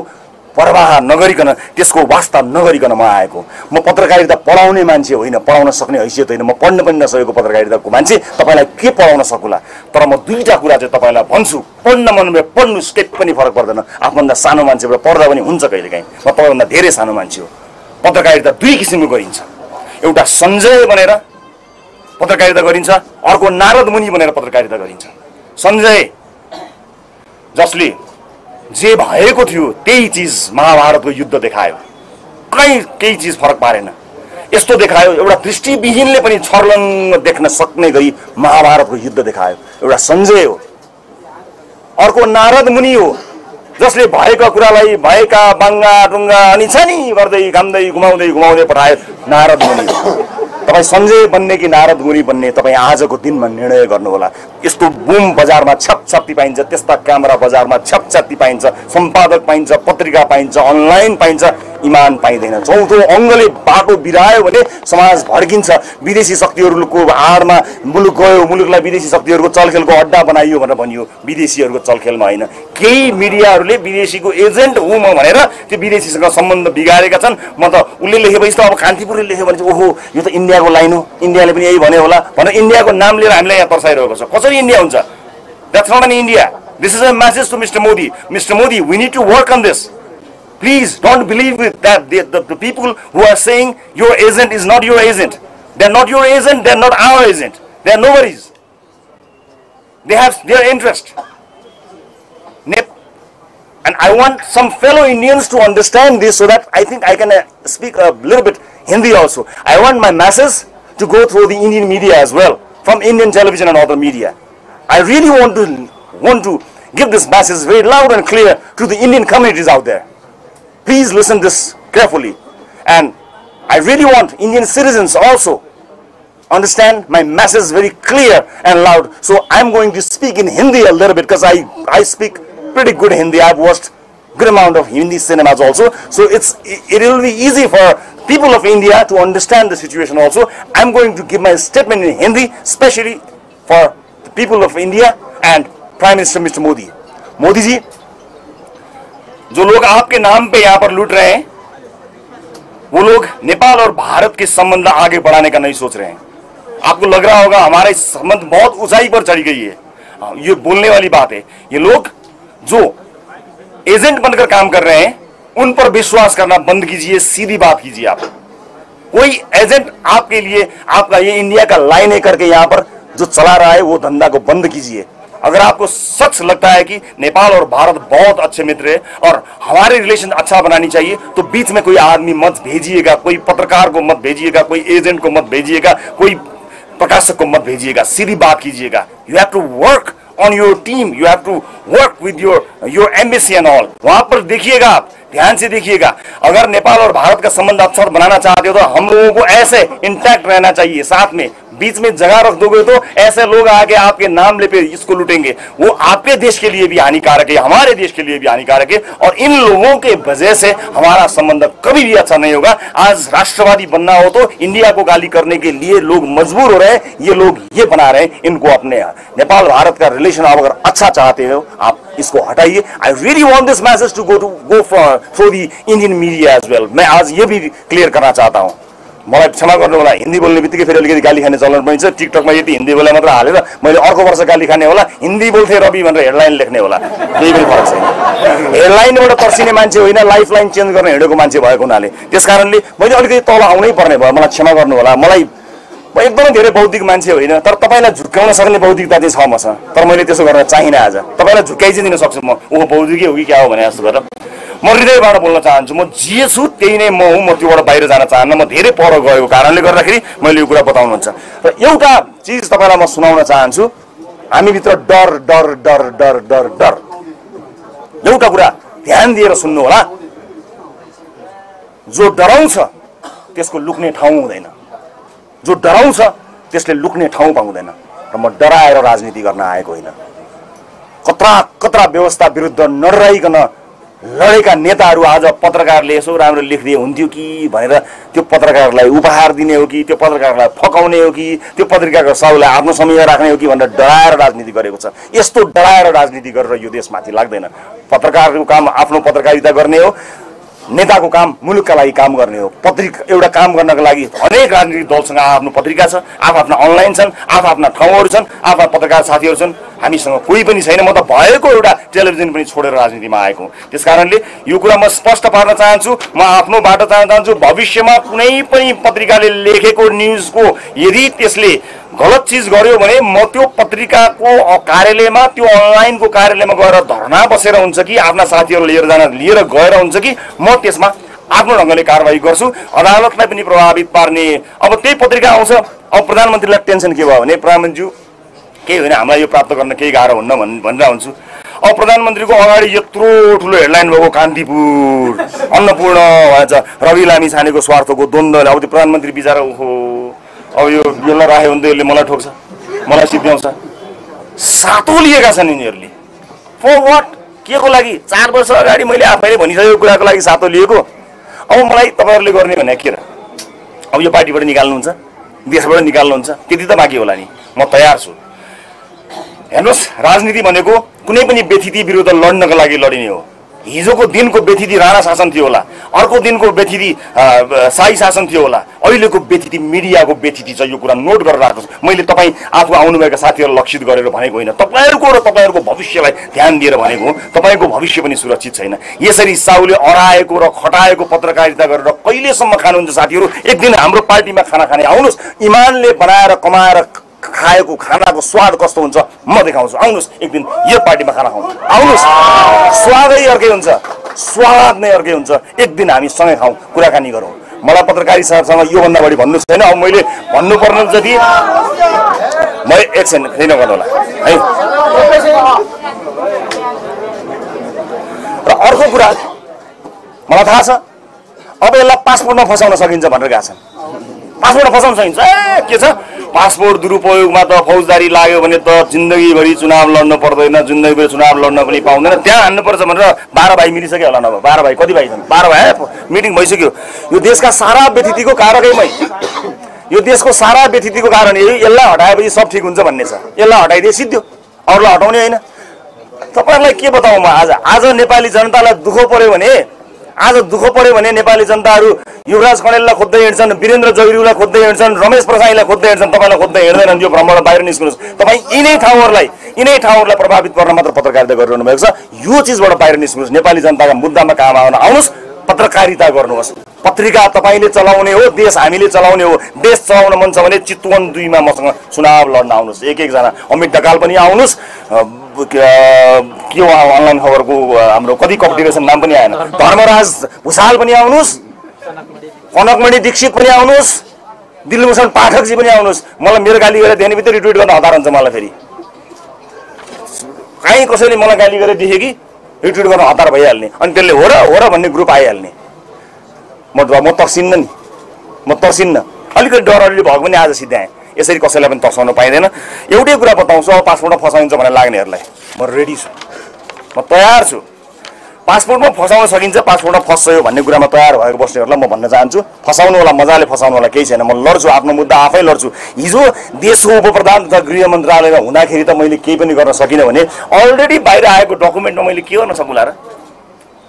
प्रवाह नगरिकन त्यसको वास्ता नगरिकन म आएको। म पत्रकारिता पढाउने मान्छे होइन पढाउन सक्ने हैसियत होइन। म पढ्न पनि नसकेको पत्रकारिताको मान्छे तपाईँलाई के पढाउन सकुला? तर म दुईवटा कुरा चाहिँ तपाईँलाई भन्छु। पढ्न मन भयो पढ्नुहोस् केही पनि फरक पर्दैन। आफूभन्दा सानो मान्छेबाट पढ्दा पनि हुन्छ कहिलेकाहीँ। म तपाईँभन्दा धेरै सानो मान्छे हो। पत्रकारिता दुई किसिमको गरिन्छ। एउटा सञ्जय बनेर पत्रकारिता गरिन्छ अर्को नारद मुनि बनेर पत्रकारिता गरिन्छ। सञ्जय जसले जे भएको थियो त्यही चिज महाभारतको युद्ध देखायो। कहीँ केही चिज फरक पारेन। यस्तो देखायो एउटा दृष्टिविहीनले पनि छर्लङ्ग देख्न सक्ने गरी महाभारतको युद्ध देखायो। एउटा सञ्जय हो। अर्को नारद मुनि हो जसले भएका कुरालाई भएका बाङ्गा टुङ्गा अनि छानी गर्दै घाम्दै घुमाउँदै घुमाउँदै पठायो। नारद मुनि तपाईँ सञ्जय बन्ने कि नारद मुनि बन्ने तपाईँ आजको दिनमा निर्णय गर्नुहोला। यस्तो बुम बजारमा छपछाप्ती पाइन्छ त्यस्ता क्यामेरा बजारमा छपछाप्ती पाइन्छ सम्पादक पाइन्छ पत्रिका पाइन्छ अनलाइन पाइन्छ इमान पाइँदैन। चौथो अङ्गले बाटो बिरायो भने समाज भड्किन्छ। विदेशी शक्तिहरूको आडमा मुलुक गयो मुलुकलाई विदेशी शक्तिहरूको चलखेलको अड्डा बनाइयो भनेर भनियो विदेशीहरूको चलखेलमा होइन। केही मिडियाहरूले विदेशीको एजेन्ट हुँ म भनेर त्यो विदेशीसँग सम्बन्ध बिगारेका छन्। म त उसले लेखेपछि त अब कान्तिपुरले लेख्यो भने ओहो यो त इन्डियाको लाइन हो इन्डियाले पनि यही भन्यो होला। भनेर इन्डियाको नाम लिएर हामीलाई यहाँ तर्साइरहेको छ। कसरी इन्डिया हुन्छ? That's not an India this is a message to mister Modi mister Modi we need to work on this please don't believe with that the people who are saying your agent is not your agent they are not your agent they are not our agent they are no worries they have their interest And I want some fellow Indians to understand this so that I think I can uh, speak a little bit Hindi also. I want my masses to go through the Indian media as well, from Indian television and other media. I really want to want to give this message very loud and clear to the Indian communities out there. Please listen this carefully. And I really want Indian citizens also understand my message very clear and loud. So I'm going to speak in Hindi a little bit because I, I speak pretty good Hindi. I've watched good amount of Hindi cinemas also. So it's it will be easy for people of India to understand the situation also. I'm going to give my statement in Hindi, especially for the people of India and Prime Minister Mr. Modi. Modi ji जो लोग आपके नाम pay यहाँ पर लूट रहे हैं वो लोग नेपाल और भारत के संबंध आगे बढ़ाने का नहीं सोच रहे हैं आपको लग रहा होगा हमारे संबंध बहुत ऊंचाई पर चढ़ गई है हाँ, ये बोलने वाली बात है ये लोग जो एजेंट बनकर काम कर रहे हैं, उन पर विश्वास करना बंद कीजिए, सीधी बात कीजिए आप। कोई एजेंट आपके लिए, आपका ये इंडिया का लाइन है करके यहाँ पर जो चला रहा है, वो धंधा को बंद कीजिए। अगर आपको सच लगता है कि नेपाल और भारत बहुत अच्छे मित्र है और हमारे रिलेशन अच्छा बनानी चाहिए तो बीच में कोई आदमी मत भेजिएगा, कोई पत्रकार को मत भेजिएगा, कोई एजेंट को मत भेजिएगा, कोई प्रकाशक को मत भेजिएगा, सीधी बात कीजिएगा। You have to work on your team you have to work with your your embassy and all वहाँ पर देखिएगा आप, ध्यान से देखिएगा। अगर नेपाल और भारत का संबंध अच्छा बनाना चाहते हो तो हम लोगों को ऐसे इंटैक्ट रहना चाहिए, साथ में। बीच में जगह रख दोगे तो ऐसे लोग आके आपके नाम ले पे इसको लुटेंगे। वो आपके देश के लिए भी हानिकारक है, हमारे देश के लिए भी हानिकारक है, और इन लोगों के वजह से हमारा संबंध कभी भी अच्छा नहीं होगा। आज राष्ट्रवादी बनना हो तो इंडिया को गाली करने के लिए लोग मजबूर हो रहे हैं, ये लोग ये बना रहे हैं, इनको अपने नेपाल भारत का रिलेशन आप अगर अच्छा चाहते हो, आप इसको हटाइए। I really want this message to go to go for for the Indian media as well मैं आज ये भी क्लियर करना चाहता हूँ। मलाई क्षमा गर्नु होला। हिन्दी बोल्ने बित्तिकै फेरि अलिकति गाली खाने चलन पनि छ। टिकटकमा यति हिन्दी बोले मात्र हालेर मैले अर्को वर्ष गाली खाने होला। हिन्दी बोल्थेँ रवि भनेर हेडलाइन लेख्ने होला। केही पनि फरक छैन। हेडलाइनबाट तर्सिने मान्छे होइन लाइफ लाइन चेन्ज गर्न हिँडेको मान्छे भएको हुनाले। त्यस कारणले मैले अलिकति तल आउनै पर्ने भयो। मलाई क्षमा गर्नु होला। मलाई एकदमै धेरै बौद्धिक मान्छे होइन तर तपाईँलाई झुक्काउन सक्ने बौद्धिकता चाहिँ छ मसँग तर मैले त्यसो गर्न चाहिनँ आज। तपाईँलाई झुक्काइ चाहिँ दिन सक्छु म। ऊ बौद्धिकै हो कि क्या हो भने जस्तो गरेर। म हृदयबाट बोल्न चाहन्छु म जे छु त्यही नै म हुँ म त्योबाट बाहिर जान चाहन्न म धेरै पर गएको कारणले गर्दाखेरि मैले यो कुरा बताउनुहुन्छ। र एउटा चिज तपाईँलाई म सुनाउन चाहन्छु हामीभित्र डर डर डर डर डर डर। एउटा कुरा ध्यान दिएर सुन्नु होला जो डराउँछ त्यसको लुक्ने ठाउँ हुँदैन। जो डराउँछ त्यसले लुक्ने ठाउँ पाउँदैन र म डराएर राजनीति गर्न आएको होइन। कत्रा कत्रा व्यवस्था विरुद्ध नडराइकन लडेका नेताहरू आज पत्रकारले यसो राम्रो लेखिदिए हुन्थ्यो कि भनेर त्यो पत्रकारलाई उपहार दिने हो कि त्यो पत्रकारलाई फकाउने हो कि त्यो पत्रिकाको सबैलाई आफ्नो समय राख्ने हो कि भनेर डराएर राजनीति गरेको छ। यस्तो डराएर राजनीति गरेर यो देशमाथि लाग्दैन। पत्रकारको काम आफ्नो पत्रकारिता गर्ने हो। नेताको काम मुलुकका लागि काम गर्ने हो। पत्रिका एउटा काम गर्नको लागि अनेक राजनीतिक दलसँग आफ्नो पत्रिका छ आफ्ना अनलाइन छन् आफ्ना ठाउँहरू छन् आफ्ना पत्रकार साथीहरू छन्। हामीसँग कोही पनि छैन। म त भएको एउटा टेलिभिजन पनि छोडेर राजनीतिमा आएको हुँ। त्यस कारणले यो कुरा म स्पष्ट पार्न चाहन्छु। म आफ्नो बाटो जान चाहन्छु। भविष्यमा कुनै पनि पत्रिकाले लेखेको न्युजको यदि त्यसले गलत चिज गर्यो भने म त्यो पत्रिकाको कार्यालयमा त्यो अनलाइनको कार्यालयमा गएर धर्ना बसेर हुन्छ कि आफ्ना साथीहरू लिएर जान लिएर गएर हुन्छ कि म त्यसमा आफ्नो ढङ्गले कारवाही गर्छु। अदालतलाई पनि प्रभावित पार्ने। अब त्यही पत्रिका आउँछ। अब प्रधानमन्त्रीलाई टेन्सन के भयो भने प्रधानमन्त्रीज्यू केही होइन हामीलाई यो प्राप्त गर्न केही गाह्रो हुन्न भन् भनेर हुन्छु अब प्रधानमन्त्रीको अगाडि यत्रो ठुलो हेडलाइन भएको कान्तिपुर अन्नपूर्ण भएछ। रवि लामी छानेको स्वार्थको द्वन्द्वले। अब त्यो प्रधानमन्त्री बिचरा ओहो। अब यो यसलाई राख्यो भने त यसले मलाई ठोक्छ मलाई सिद्ध्याउँछ सातो लिएका छन् यिनीहरूले। फर वाट के को लागि? चार वर्ष अगाडि मैले आफैले भनिसकेको कुराको लागि सातो लिएको। अब मलाई तपाईँहरूले गर्ने भने के र? अब यो पार्टीबाट निकाल्नुहुन्छ देशबाट निकाल्नुहुन्छ त्यति त बाँकी होला नि। म तयार छु। हेर्नुहोस् राजनीति भनेको कुनै पनि व्यथिति विरुद्ध लड्नको लागि लडिने हो। हिजोको दिनको व्यथिति राणा शासन थियो होला। अर्को दिनको व्यथिति साई शासन थियो होला। अहिलेको व्यथिति मिडियाको व्यथिति छ यो कुरा नोट गरेर राख्नुहोस्। मैले तपाईँ आफू आउनुभएका साथीहरूलाई लक्षित गरेर भनेको होइन। तपाईँहरूको र तपाईँहरूको भविष्यलाई ध्यान दिएर भनेको हो। तपाईँको भविष्य पनि सुरक्षित छैन। यसरी साउले अराएको र खटाएको पत्रकारिता गरेर कहिलेसम्म खानुहुन्छ साथीहरू? एक दिन हाम्रो पार्टीमा खाना खाने। आउनुहोस्। इमानले बनाएर कमाएर खाएको खानाको स्वाद कस्तो हुन्छ? म देखाउँछु आउनुहोस् एक दिन यो पार्टीमा खाना खाउँ। आउनुहोस्। स्वादै अर्कै हुन्छ। स्वाद नै अर्कै हुन्छ। एक दिन हामी सँगै खाउँ कुराकानी गरौँ। मलाई पत्रकारी साहबसँग योभन्दा बढी भन्नु छैन। अब मैले भन्नुपर्ने जति म एकछिन फेरि नगर्नु होला। है? र अर्को कुरा मलाई थाहा छ अब यसलाई पासपोर्टमा फसाउन सकिन्छ भनेर गएको छन्। पासपोर्टमा फसाउन सकिन्छ। ए के छ? पासपोर्ट दुरुपयोगमा त फौजदारी लाग्यो भने त जिन्दगीभरि चुनाव लड्नु पर्दैन जिन्दगीभरि चुनाव लड्न पनि पाउँदैन। त्यहाँ हान्नुपर्छ भनेर बाह्र भाइ मिलिसक्यो होला नभए। बाह्र भाइ कति भाइ छन्? बाह्र भाइ मिटिङ भइसक्यो। यो देशका सारा व्यतिथिको कारकैमै यो देशको सारा व्यतिथिको कारण यसलाई हटाएपछि सब ठिक हुन्छ भन्ने छ। यसलाई हटाइदिए सिद्धो अरूलाई हटाउने होइन। तपाईँहरूलाई के बताउँ म आज? आज नेपाली जनतालाई दुःख पऱ्यो भने आज दुःख पऱ्यो भने नेपाली जनताहरू युवराज कणेललाई खोज्दै हिँड्छन् वीरेन्द्र जैरीलाई खोज्दै हिँड्छन् रमेश प्रसाईलाई खोज्दै हिँड्छन् तपाईँलाई खोज्दै हिँड्दैनन् यो भ्रमबाट बाहिर निस्किनुहोस्। तपाईँ यिनै ठाउँहरूलाई यिनै ठाउँहरूलाई प्रभावित गर्न मात्र पत्रकारिता गरिरहनु भएको छ। यो चिजबाट बाहिर निस्किनुहोस् नेपाली जनताका मुद्दामा काम आउन आउनुहोस् पत्रकारिता गर्नुहोस्। पत्रिका तपाईँले चलाउने हो देश हामीले चलाउने हो देश चलाउन मन छ भने चितवन दुईमा मसँग चुनाव लड्न आउनुहोस्। एक एकजना अमित ढकाल पनि आउनुहोस्। के हो अनलाइन खबरको हाम्रो कति कम्पिटिसन नाम पनि आएन। धर्मराज भुषाल पनि आउनुहोस्। कनकमणि दीक्षित पनि आउनुहोस्। दिलभूषण पाठकजी पनि आउनुहोस्। मलाई मेरो गाली गरेर देख्ने बित्तिकै रिट्विट गर्न हतार हुन्छ मलाई फेरि। काहीँ कसैले मलाई गाली गरेर देखेँ कि रिट्विट गर्न हतार भइहाल्ने। अनि त्यसले हो र हो र भन्ने ग्रुप आइहाल्ने। म म तर्सिन्न नि। म तर्सिन्न। अलिकति डर अलिअलि भएको पनि आज सिद्ध्याएँ। यसरी कसैलाई पनि तर्साउनु पाइँदैन। एउटै कुरा बताउँछु अब पासपोर्टमा फसाइन्छ भनेर लाग्नेहरूलाई म रेडी छु। म तयार छु। पासपोर्टमा फसाउन सकिन्छ पासपोर्टमा फस्यो भन्ने कुरामा तयार भएको बस्नेहरूलाई म भन्न चाहन्छु। फसाउनु होला मजाले फसाउनु होला केही छैन। म लड्छु आफ्नो मुद्दा आफै लड्छु। हिजो देशको उप प्रधान तथा गृह मन्त्रालयमा हुँदाखेरि त मैले केही पनि गर्न सकिनँ भने अलरेडी बाहिर आएको डकुमेन्टमा मैले के गर्न सकुला र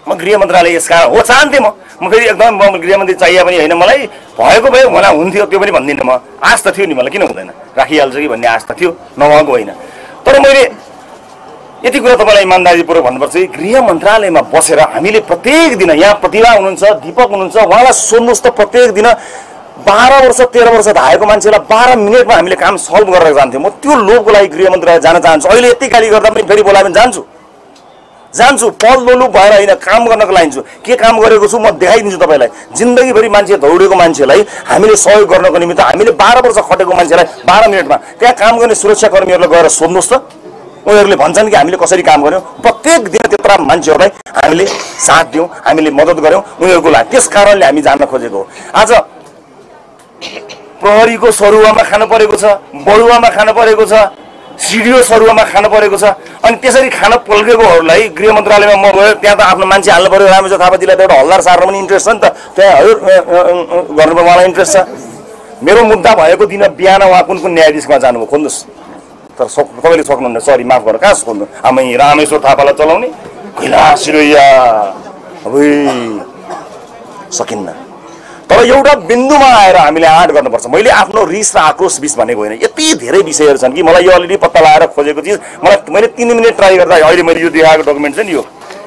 म गृह मन्त्रालय यस कारण हो चाहन्थेँ म। म फेरि एकदम गृहमन्त्री चाहिए पनि होइन मलाई। भएको भए मलाई हुन्थ्यो त्यो पनि भन्दिनँ म। आश त थियो नि मलाई किन हुँदैन? राखिहाल्छ कि भन्ने आश त थियो नभएको होइन। तर मैले यति कुरा तपाईँलाई इमान्दारीपूर्वक भन्नुपर्छ कि गृह मन्त्रालयमा बसेर हामीले प्रत्येक दिन यहाँ प्रतिभा हुनुहुन्छ दिपक हुनुहुन्छ उहाँलाई सोध्नुहोस् त प्रत्येक दिन बाह्र वर्ष तेह्र वर्ष धाएको मान्छेलाई बाह्र मिनटमा हामीले काम सल्भ गरेर जान्थ्यौँ। म त्यो लोभको लागि गृह मन्त्रालय जान चाहन्छु। अहिले यति गाली गर्दा पनि फेरि बोलायो भने जान्छु। जान्छु पद लोलु भएर होइन काम गर्नको लागि छु के काम गरेको छु म देखाइदिन्छु तपाईँलाई। जिन्दगीभरि मान्छे दौडेको मान्छेलाई हामीले सहयोग गर्नको निमित्त हामीले बाह्र वर्ष खटेको मान्छेलाई बाह्र मिनटमा त्यहाँ काम गर्ने सुरक्षाकर्मीहरूलाई गएर सोध्नुहोस् त। उनीहरूले भन्छन् कि हामीले कसरी काम गऱ्यौँ प्रत्येक दिन त्यत्रा मान्छेहरूलाई हामीले साथ दियौँ हामीले मद्दत गऱ्यौँ उनीहरूको लागि त्यस कारणले हामी जान्न खोजेको हो। आज प्रहरीको सरुवामा खानु परेको छ बडुवामा खानु परेको छ। सिडिओ सरुवामा खानु परेको छ। अनि त्यसरी खान पल्केकोहरूलाई गृह मन्त्रालयमा म गयो त्यहाँ त आफ्नो मान्छे हाल्नु पऱ्यो। रामेश्वर थापाजीलाई त एउटा हल्दार सार्न पनि इन्ट्रेस्ट छ नि त। त्यहाँ हजुर गर्नु मलाई इन्ट्रेस्ट छ। मेरो मुद्दा भएको दिन बिहान उहाँ कुन कुन न्यायाधीशमा जानुभयो खोज्नुहोस् तर सक तपाईँले सक्नुहुन्न सरी माफ गरेर कहाँ खोज्नु हामी रामेश्वर थापालाई चलाउने खैला सिरोया। सकिन्न। तर एउटा बिन्दुमा आएर हामीले आँट गर्नुपर्छ। मैले आफ्नो रिस र आक्रोश बिच भनेको होइन। यति धेरै विषयहरू छन् कि मलाई यो अलरेडी पत्ता लगाएर खोजेको चिज मलाई मैले तिन मिनट ट्राई गर्दा अहिले मैले यो देखाएको डकुमेन्ट छ नि यो।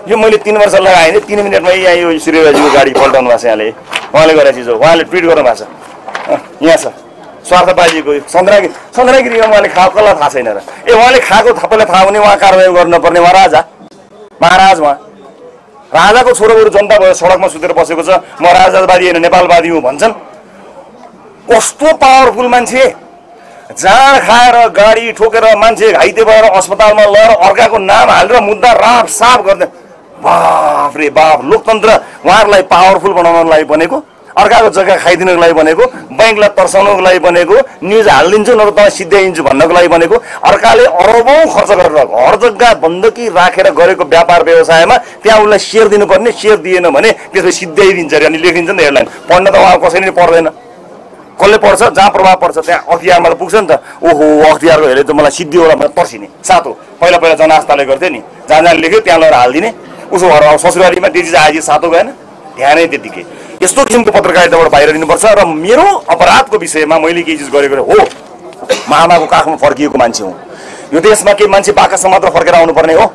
यो मैले तिन वर्ष लगाएँ भने तिन मिनटमा यहाँ यो सूर्यबाजीको गाडी पल्टाउनु भएको छ यहाँले। उहाँले गरेको चिज हो। उहाँले ट्विट गर्नु भएको छ। यहाँ छ। स्वार्थबाजीको सन्द्रागिरी सन्द्रागिरीमा उहाँले खाएको कसलाई थाहा छैन र। ए उहाँले खाएको तपाईँलाई थाहा हुने उहाँ कारवाही गर्नुपर्ने। उहाँ राजा। महाराज उहाँ। राजाको छोरोहरू जनता भयो सडकमा सुतेर बसेको छ। म राजावादी होइन नेपालवादी हुँ भन्छन्। कस्तो पावरफुल मान्छे। जाँड खाएर गाडी ठोकेर मान्छे घाइते भएर अस्पतालमा लगेर अर्काको नाम हालेर मुद्दा राफ साफ गर्दै बाफ रे बाफ लोकतन्त्र उहाँहरूलाई पावरफुल बनाउनको लागि बनेको अर्काको जग्गा खाइदिनुको लागि बनेको ब्याङ्कलाई तर्साउनुको लागि बनेको न्युज हालिदिन्छु नत्र तपाईँ सिद्ध्याइदिन्छु भन्नको लागि बनेको अर्काले अरबौँ खर्च गरेर घर जग्गा बन्दकी राखेर गरेको व्यापार व्यवसायमा त्यहाँ उसलाई सेयर दिनुपर्ने सेयर दिएन भने त्यसपछि सिद्ध्याइदिन्छ अरे अनि लेखिदिन्छ नि हेडलाइन। पढ्न त उहाँ कसैले पनि पर्दैन कसले पढ्छ जहाँ प्रभाव पर्छ त्यहाँ अख्तियारमा त पुग्छ नि त। ओहो अख्तियारको हेरे त मलाई सिद्धि होला भनेर तर्सिने। सातो। पहिला पहिला जनआस्थाले गर्थ्यो नि। जहाँ जहाँ लेख्यो त्यहाँ लगेर हालिदिने। उसो ससुरालीमा दिदी आएपछि सातो गएन ध्यानै त्यतिकै। यस्तो किसिमको पत्रकारिताबाट बाहिर दिनुपर्छ र मेरो अपराधको विषयमा मैले केही चिज गरेको हो। म आमाको काखमा फर्किएको मान्छे हुँ। यो देशमा केही मान्छे बाकसमा मात्र फर्केर आउनुपर्ने हो?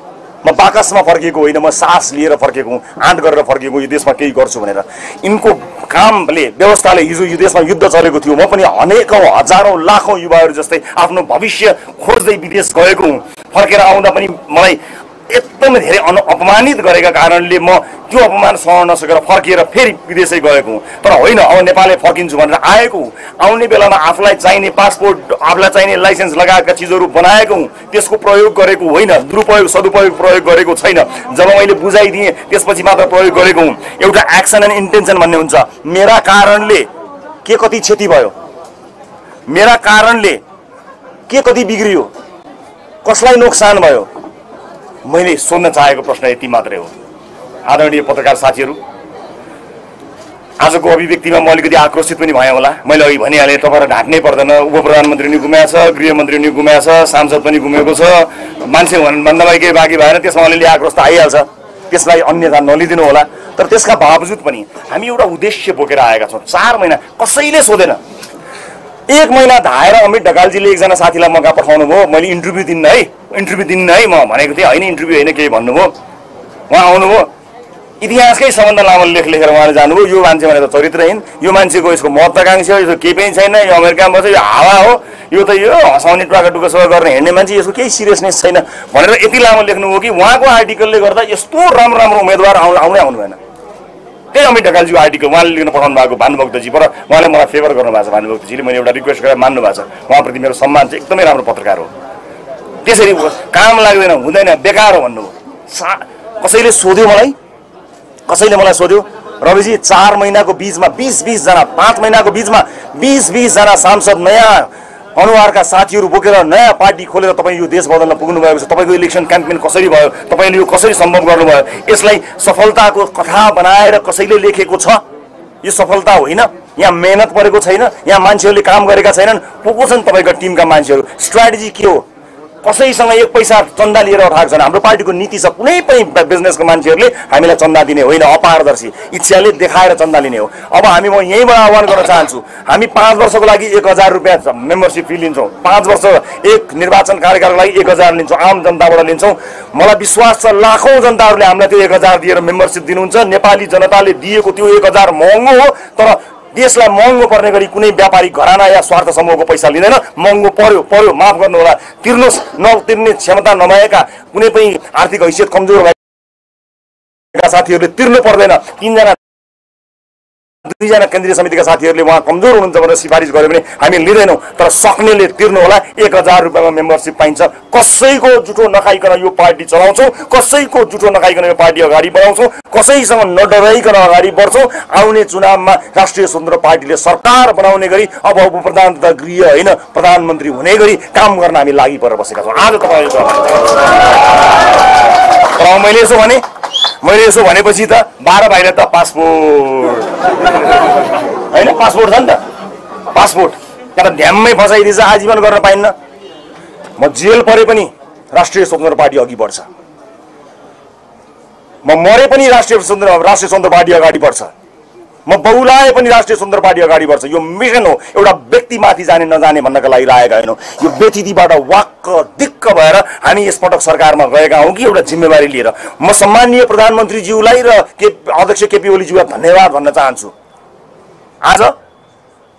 म बाकसमा फर्किएको होइन म सास लिएर फर्केको हुँ आँट गरेर फर्किएको यो देशमा केही गर्छु भनेर। यिनको कामले व्यवस्थाले हिजो यो देशमा युद्ध चलेको थियो। म पनि अनेकौँ हजारौँ लाखौँ युवाहरू जस्तै आफ्नो भविष्य खोज्दै विदेश गएको हुँ। फर्केर आउँदा पनि मलाई एकदमै धेरै अनु अपमानित गरेका कारणले म त्यो अपमान सहन नसकेर फर्किएर फेरि विदेशै गएको हुँ। तर होइन अब नेपालले फर्किन्छु भनेर आएको हुँ। आउने बेलामा आफूलाई चाहिने पासपोर्ट आफूलाई चाहिने लाइसेन्स लगाएका चिजहरू बनाएको हुँ। त्यसको प्रयोग गरेको होइन दुरुपयोग सदुपयोग प्रयोग गरेको छैन। जब मैले बुझाइदिएँ त्यसपछि मात्र प्रयोग गरेको हुँ। एउटा एक्सन एन्ड इन्टेन्सन भन्ने हुन्छ। मेरा कारणले के कति क्षति भयो? मेरा कारणले के कति बिग्रियो? कसलाई नोक्सान भयो? मैले सोध्न चाहेको प्रश्न यति मात्रै हो। आदरणीय पत्रकार साथीहरू आजको अभिव्यक्तिमा म अलिकति आक्रोशित पनि भएँ होला। मैले अघि भनिहालेँ तपाईँलाई ढाँट्नै पर्दैन। उप प्रधानमन्त्री नि छ गृहमन्त्री नि छ सांसद पनि गुमेको छ। मान्छे भन्दामा केही बाँकी भएन त्यसमा अलिअलि आक्रोश त आइहाल्छ। त्यसलाई अन्यथा नलिदिनु होला। तर त्यसका बावजुद पनि हामी एउटा उद्देश्य बोकेर आएका छौँ। चार महिना कसैले सोधेन? एक महिना धाएर अमित ढकालजीले एकजना साथीलाई मौका पठाउनु भयो। मैले इन्टरभ्यू दिन्न है। इन्टरभ्यू दिन्न है म भनेको थिएँ होइन इन्टरभ्यू होइन केही भन्नुभयो उहाँ आउनुभयो इतिहासकै सम्बन्ध लामो लेख लेखेर उहाँले जानुभयो यो मान्छे भनेको चरित्रहीन। यो मान्छेको यसको महत्वाकाङ्क्षी हो यसको केही पनि छैन। यो अमेरिकामा बस्छ यो हावा हो। यो त यो हँसाउने टुका सबै गर्ने हिँड्ने मान्छे यसको केही सिरियसनेस छैन। भनेर यति लामो लेख्नु हो कि उहाँको आर्टिकलले गर्दा यस्तो राम्रो राम्रो उम्मेदवार आउनु आउनै आउनु भएन त्यही अमित ढकालजीको आर्टिकल उहाँले लेख्न पठाउनु भएको भानुभक्तजीबाट उहाँले मलाई फेभर गर्नुभएको छ भानुभक्तजीले मैले एउटा रिक्वेस्ट गरेर मान्नु भएको छ। उहाँप्रति मेरो सम्मान चाहिँ एकदमै राम्रो पत्रकार हो। त्यसरी काम लाग्दैन हुँदैन बेकार हो भन्नुभयो सा कसैले सोध्यो मलाई? कसैले मलाई सोध्यो? रविजी चार महिनाको बिचमा बिस बिसजना पाँच महिनाको बिचमा बिस बिसजना सांसद नयाँ अनुहारका साथीहरू बोकेर नयाँ पार्टी खोलेर तपाईँ यो देश बदल्न पुग्नु भएको छ। तपाईँको इलेक्सन क्याम्पेन कसरी भयो? तपाईँले यो कसरी सम्भव गर्नुभयो? यसलाई सफलताको कथा बनाएर कसैले लेखेको छ? यो सफलता होइन। यहाँ मेहनत परेको छैन। यहाँ मान्छेहरूले काम गरेका छैनन्। को को छन् तपाईँको टिमका मान्छेहरू। स्ट्राटेजी के हो? कसैसँग एक पैसा चन्दा लिएर उठाएको छैन। हाम्रो पार्टीको नीति छ कुनै पनि बिजनेसको मान्छेहरूले हामीलाई चन्दा दिने होइन अपारदर्शी इच्छाले देखाएर चन्दा लिने हो। अब हामी म यहीँबाट आह्वान गर्न चाहन्छु हामी पाँच वर्षको लागि एक हजार रुपियाँ मेम्बरसिप फी लिन्छौँ। पाँच वर्ष एक निर्वाचन कार्यकालको लागि एक हजार लिन्छौँ आम जनताबाट लिन्छौँ। मलाई विश्वास छ लाखौँ जनताहरूले हामीलाई त्यो एक हजार दिएर मेम्बरसिप दिनुहुन्छ। नेपाली जनताले दिएको त्यो एक हजार महँगो हो तर देशलाई महँगो पर्ने गरी कुनै व्यापारी घराना या स्वार्थ समूहको पैसा लिँदैन। महँगो पर्यो पर्यो माफ गर्नु होला तिर्नुहोस् नतिर्ने क्षमता नभएका कुनै पनि आर्थिक हैसियत कमजोर भएका साथीहरूले तिर्नु पर्दैन। तिनजना दुईजना केन्द्रीय समितिका साथीहरूले उहाँ कमजोर हुनुहुन्छ भनेर सिफारिस गर्यो भने हामी लिँदैनौँ तर सक्नेले तिर्नु होला एक हजार रुपियाँमा मेम्बरसिप पाइन्छ। कसैको जुठो नखाइकन यो पार्टी चलाउँछौँ कसैको जुठो नखाइकन यो पार्टी अगाडि बढाउँछौँ कसैसँग नडराइकन अगाडि बढ्छौँ। आउने चुनावमा राष्ट्रिय स्वतन्त्र पार्टीले सरकार बनाउने गरी अब उप प्रधान तथा गृह होइन प्रधानमन्त्री हुने गरी काम गर्न हामी लागि परेर बसेका छौँ। आज तपाईँले तर मैले यसो भने मैले यसो भनेपछि त बाह्र बाहिर त पासपोर्ट। होइन पासपोर्ट छ नि त। पासपोर्ट। त्यहाँ त फसाइदिन्छ आजीवन गर्न पाइन्न। म जेल परे पनि राष्ट्रिय स्वतन्त्र पार्टी अघि बढ्छ। म मरे पनि राष्ट्रिय स्वतन्त्र राष्ट्रिय स्वतन्त्र पार्टी अगाडि बढ्छ। म बहुलाए पनि राष्ट्रिय स्वतन्त्र पार्टी अगाडि बढ्छ। यो मिसन हो। एउटा व्यक्तिमाथि जाने नजाने भन्नका लागि लागेका होइनौँ। यो व्यतिथिबाट वाक्क दिक्क भएर हामी यसपटक सरकारमा गएका हौँ कि एउटा जिम्मेवारी लिएर। म सम्मानीय प्रधानमन्त्रीज्यूलाई र के अध्यक्ष केपी ओलीज्यूलाई धन्यवाद भन्न चाहन्छु। आज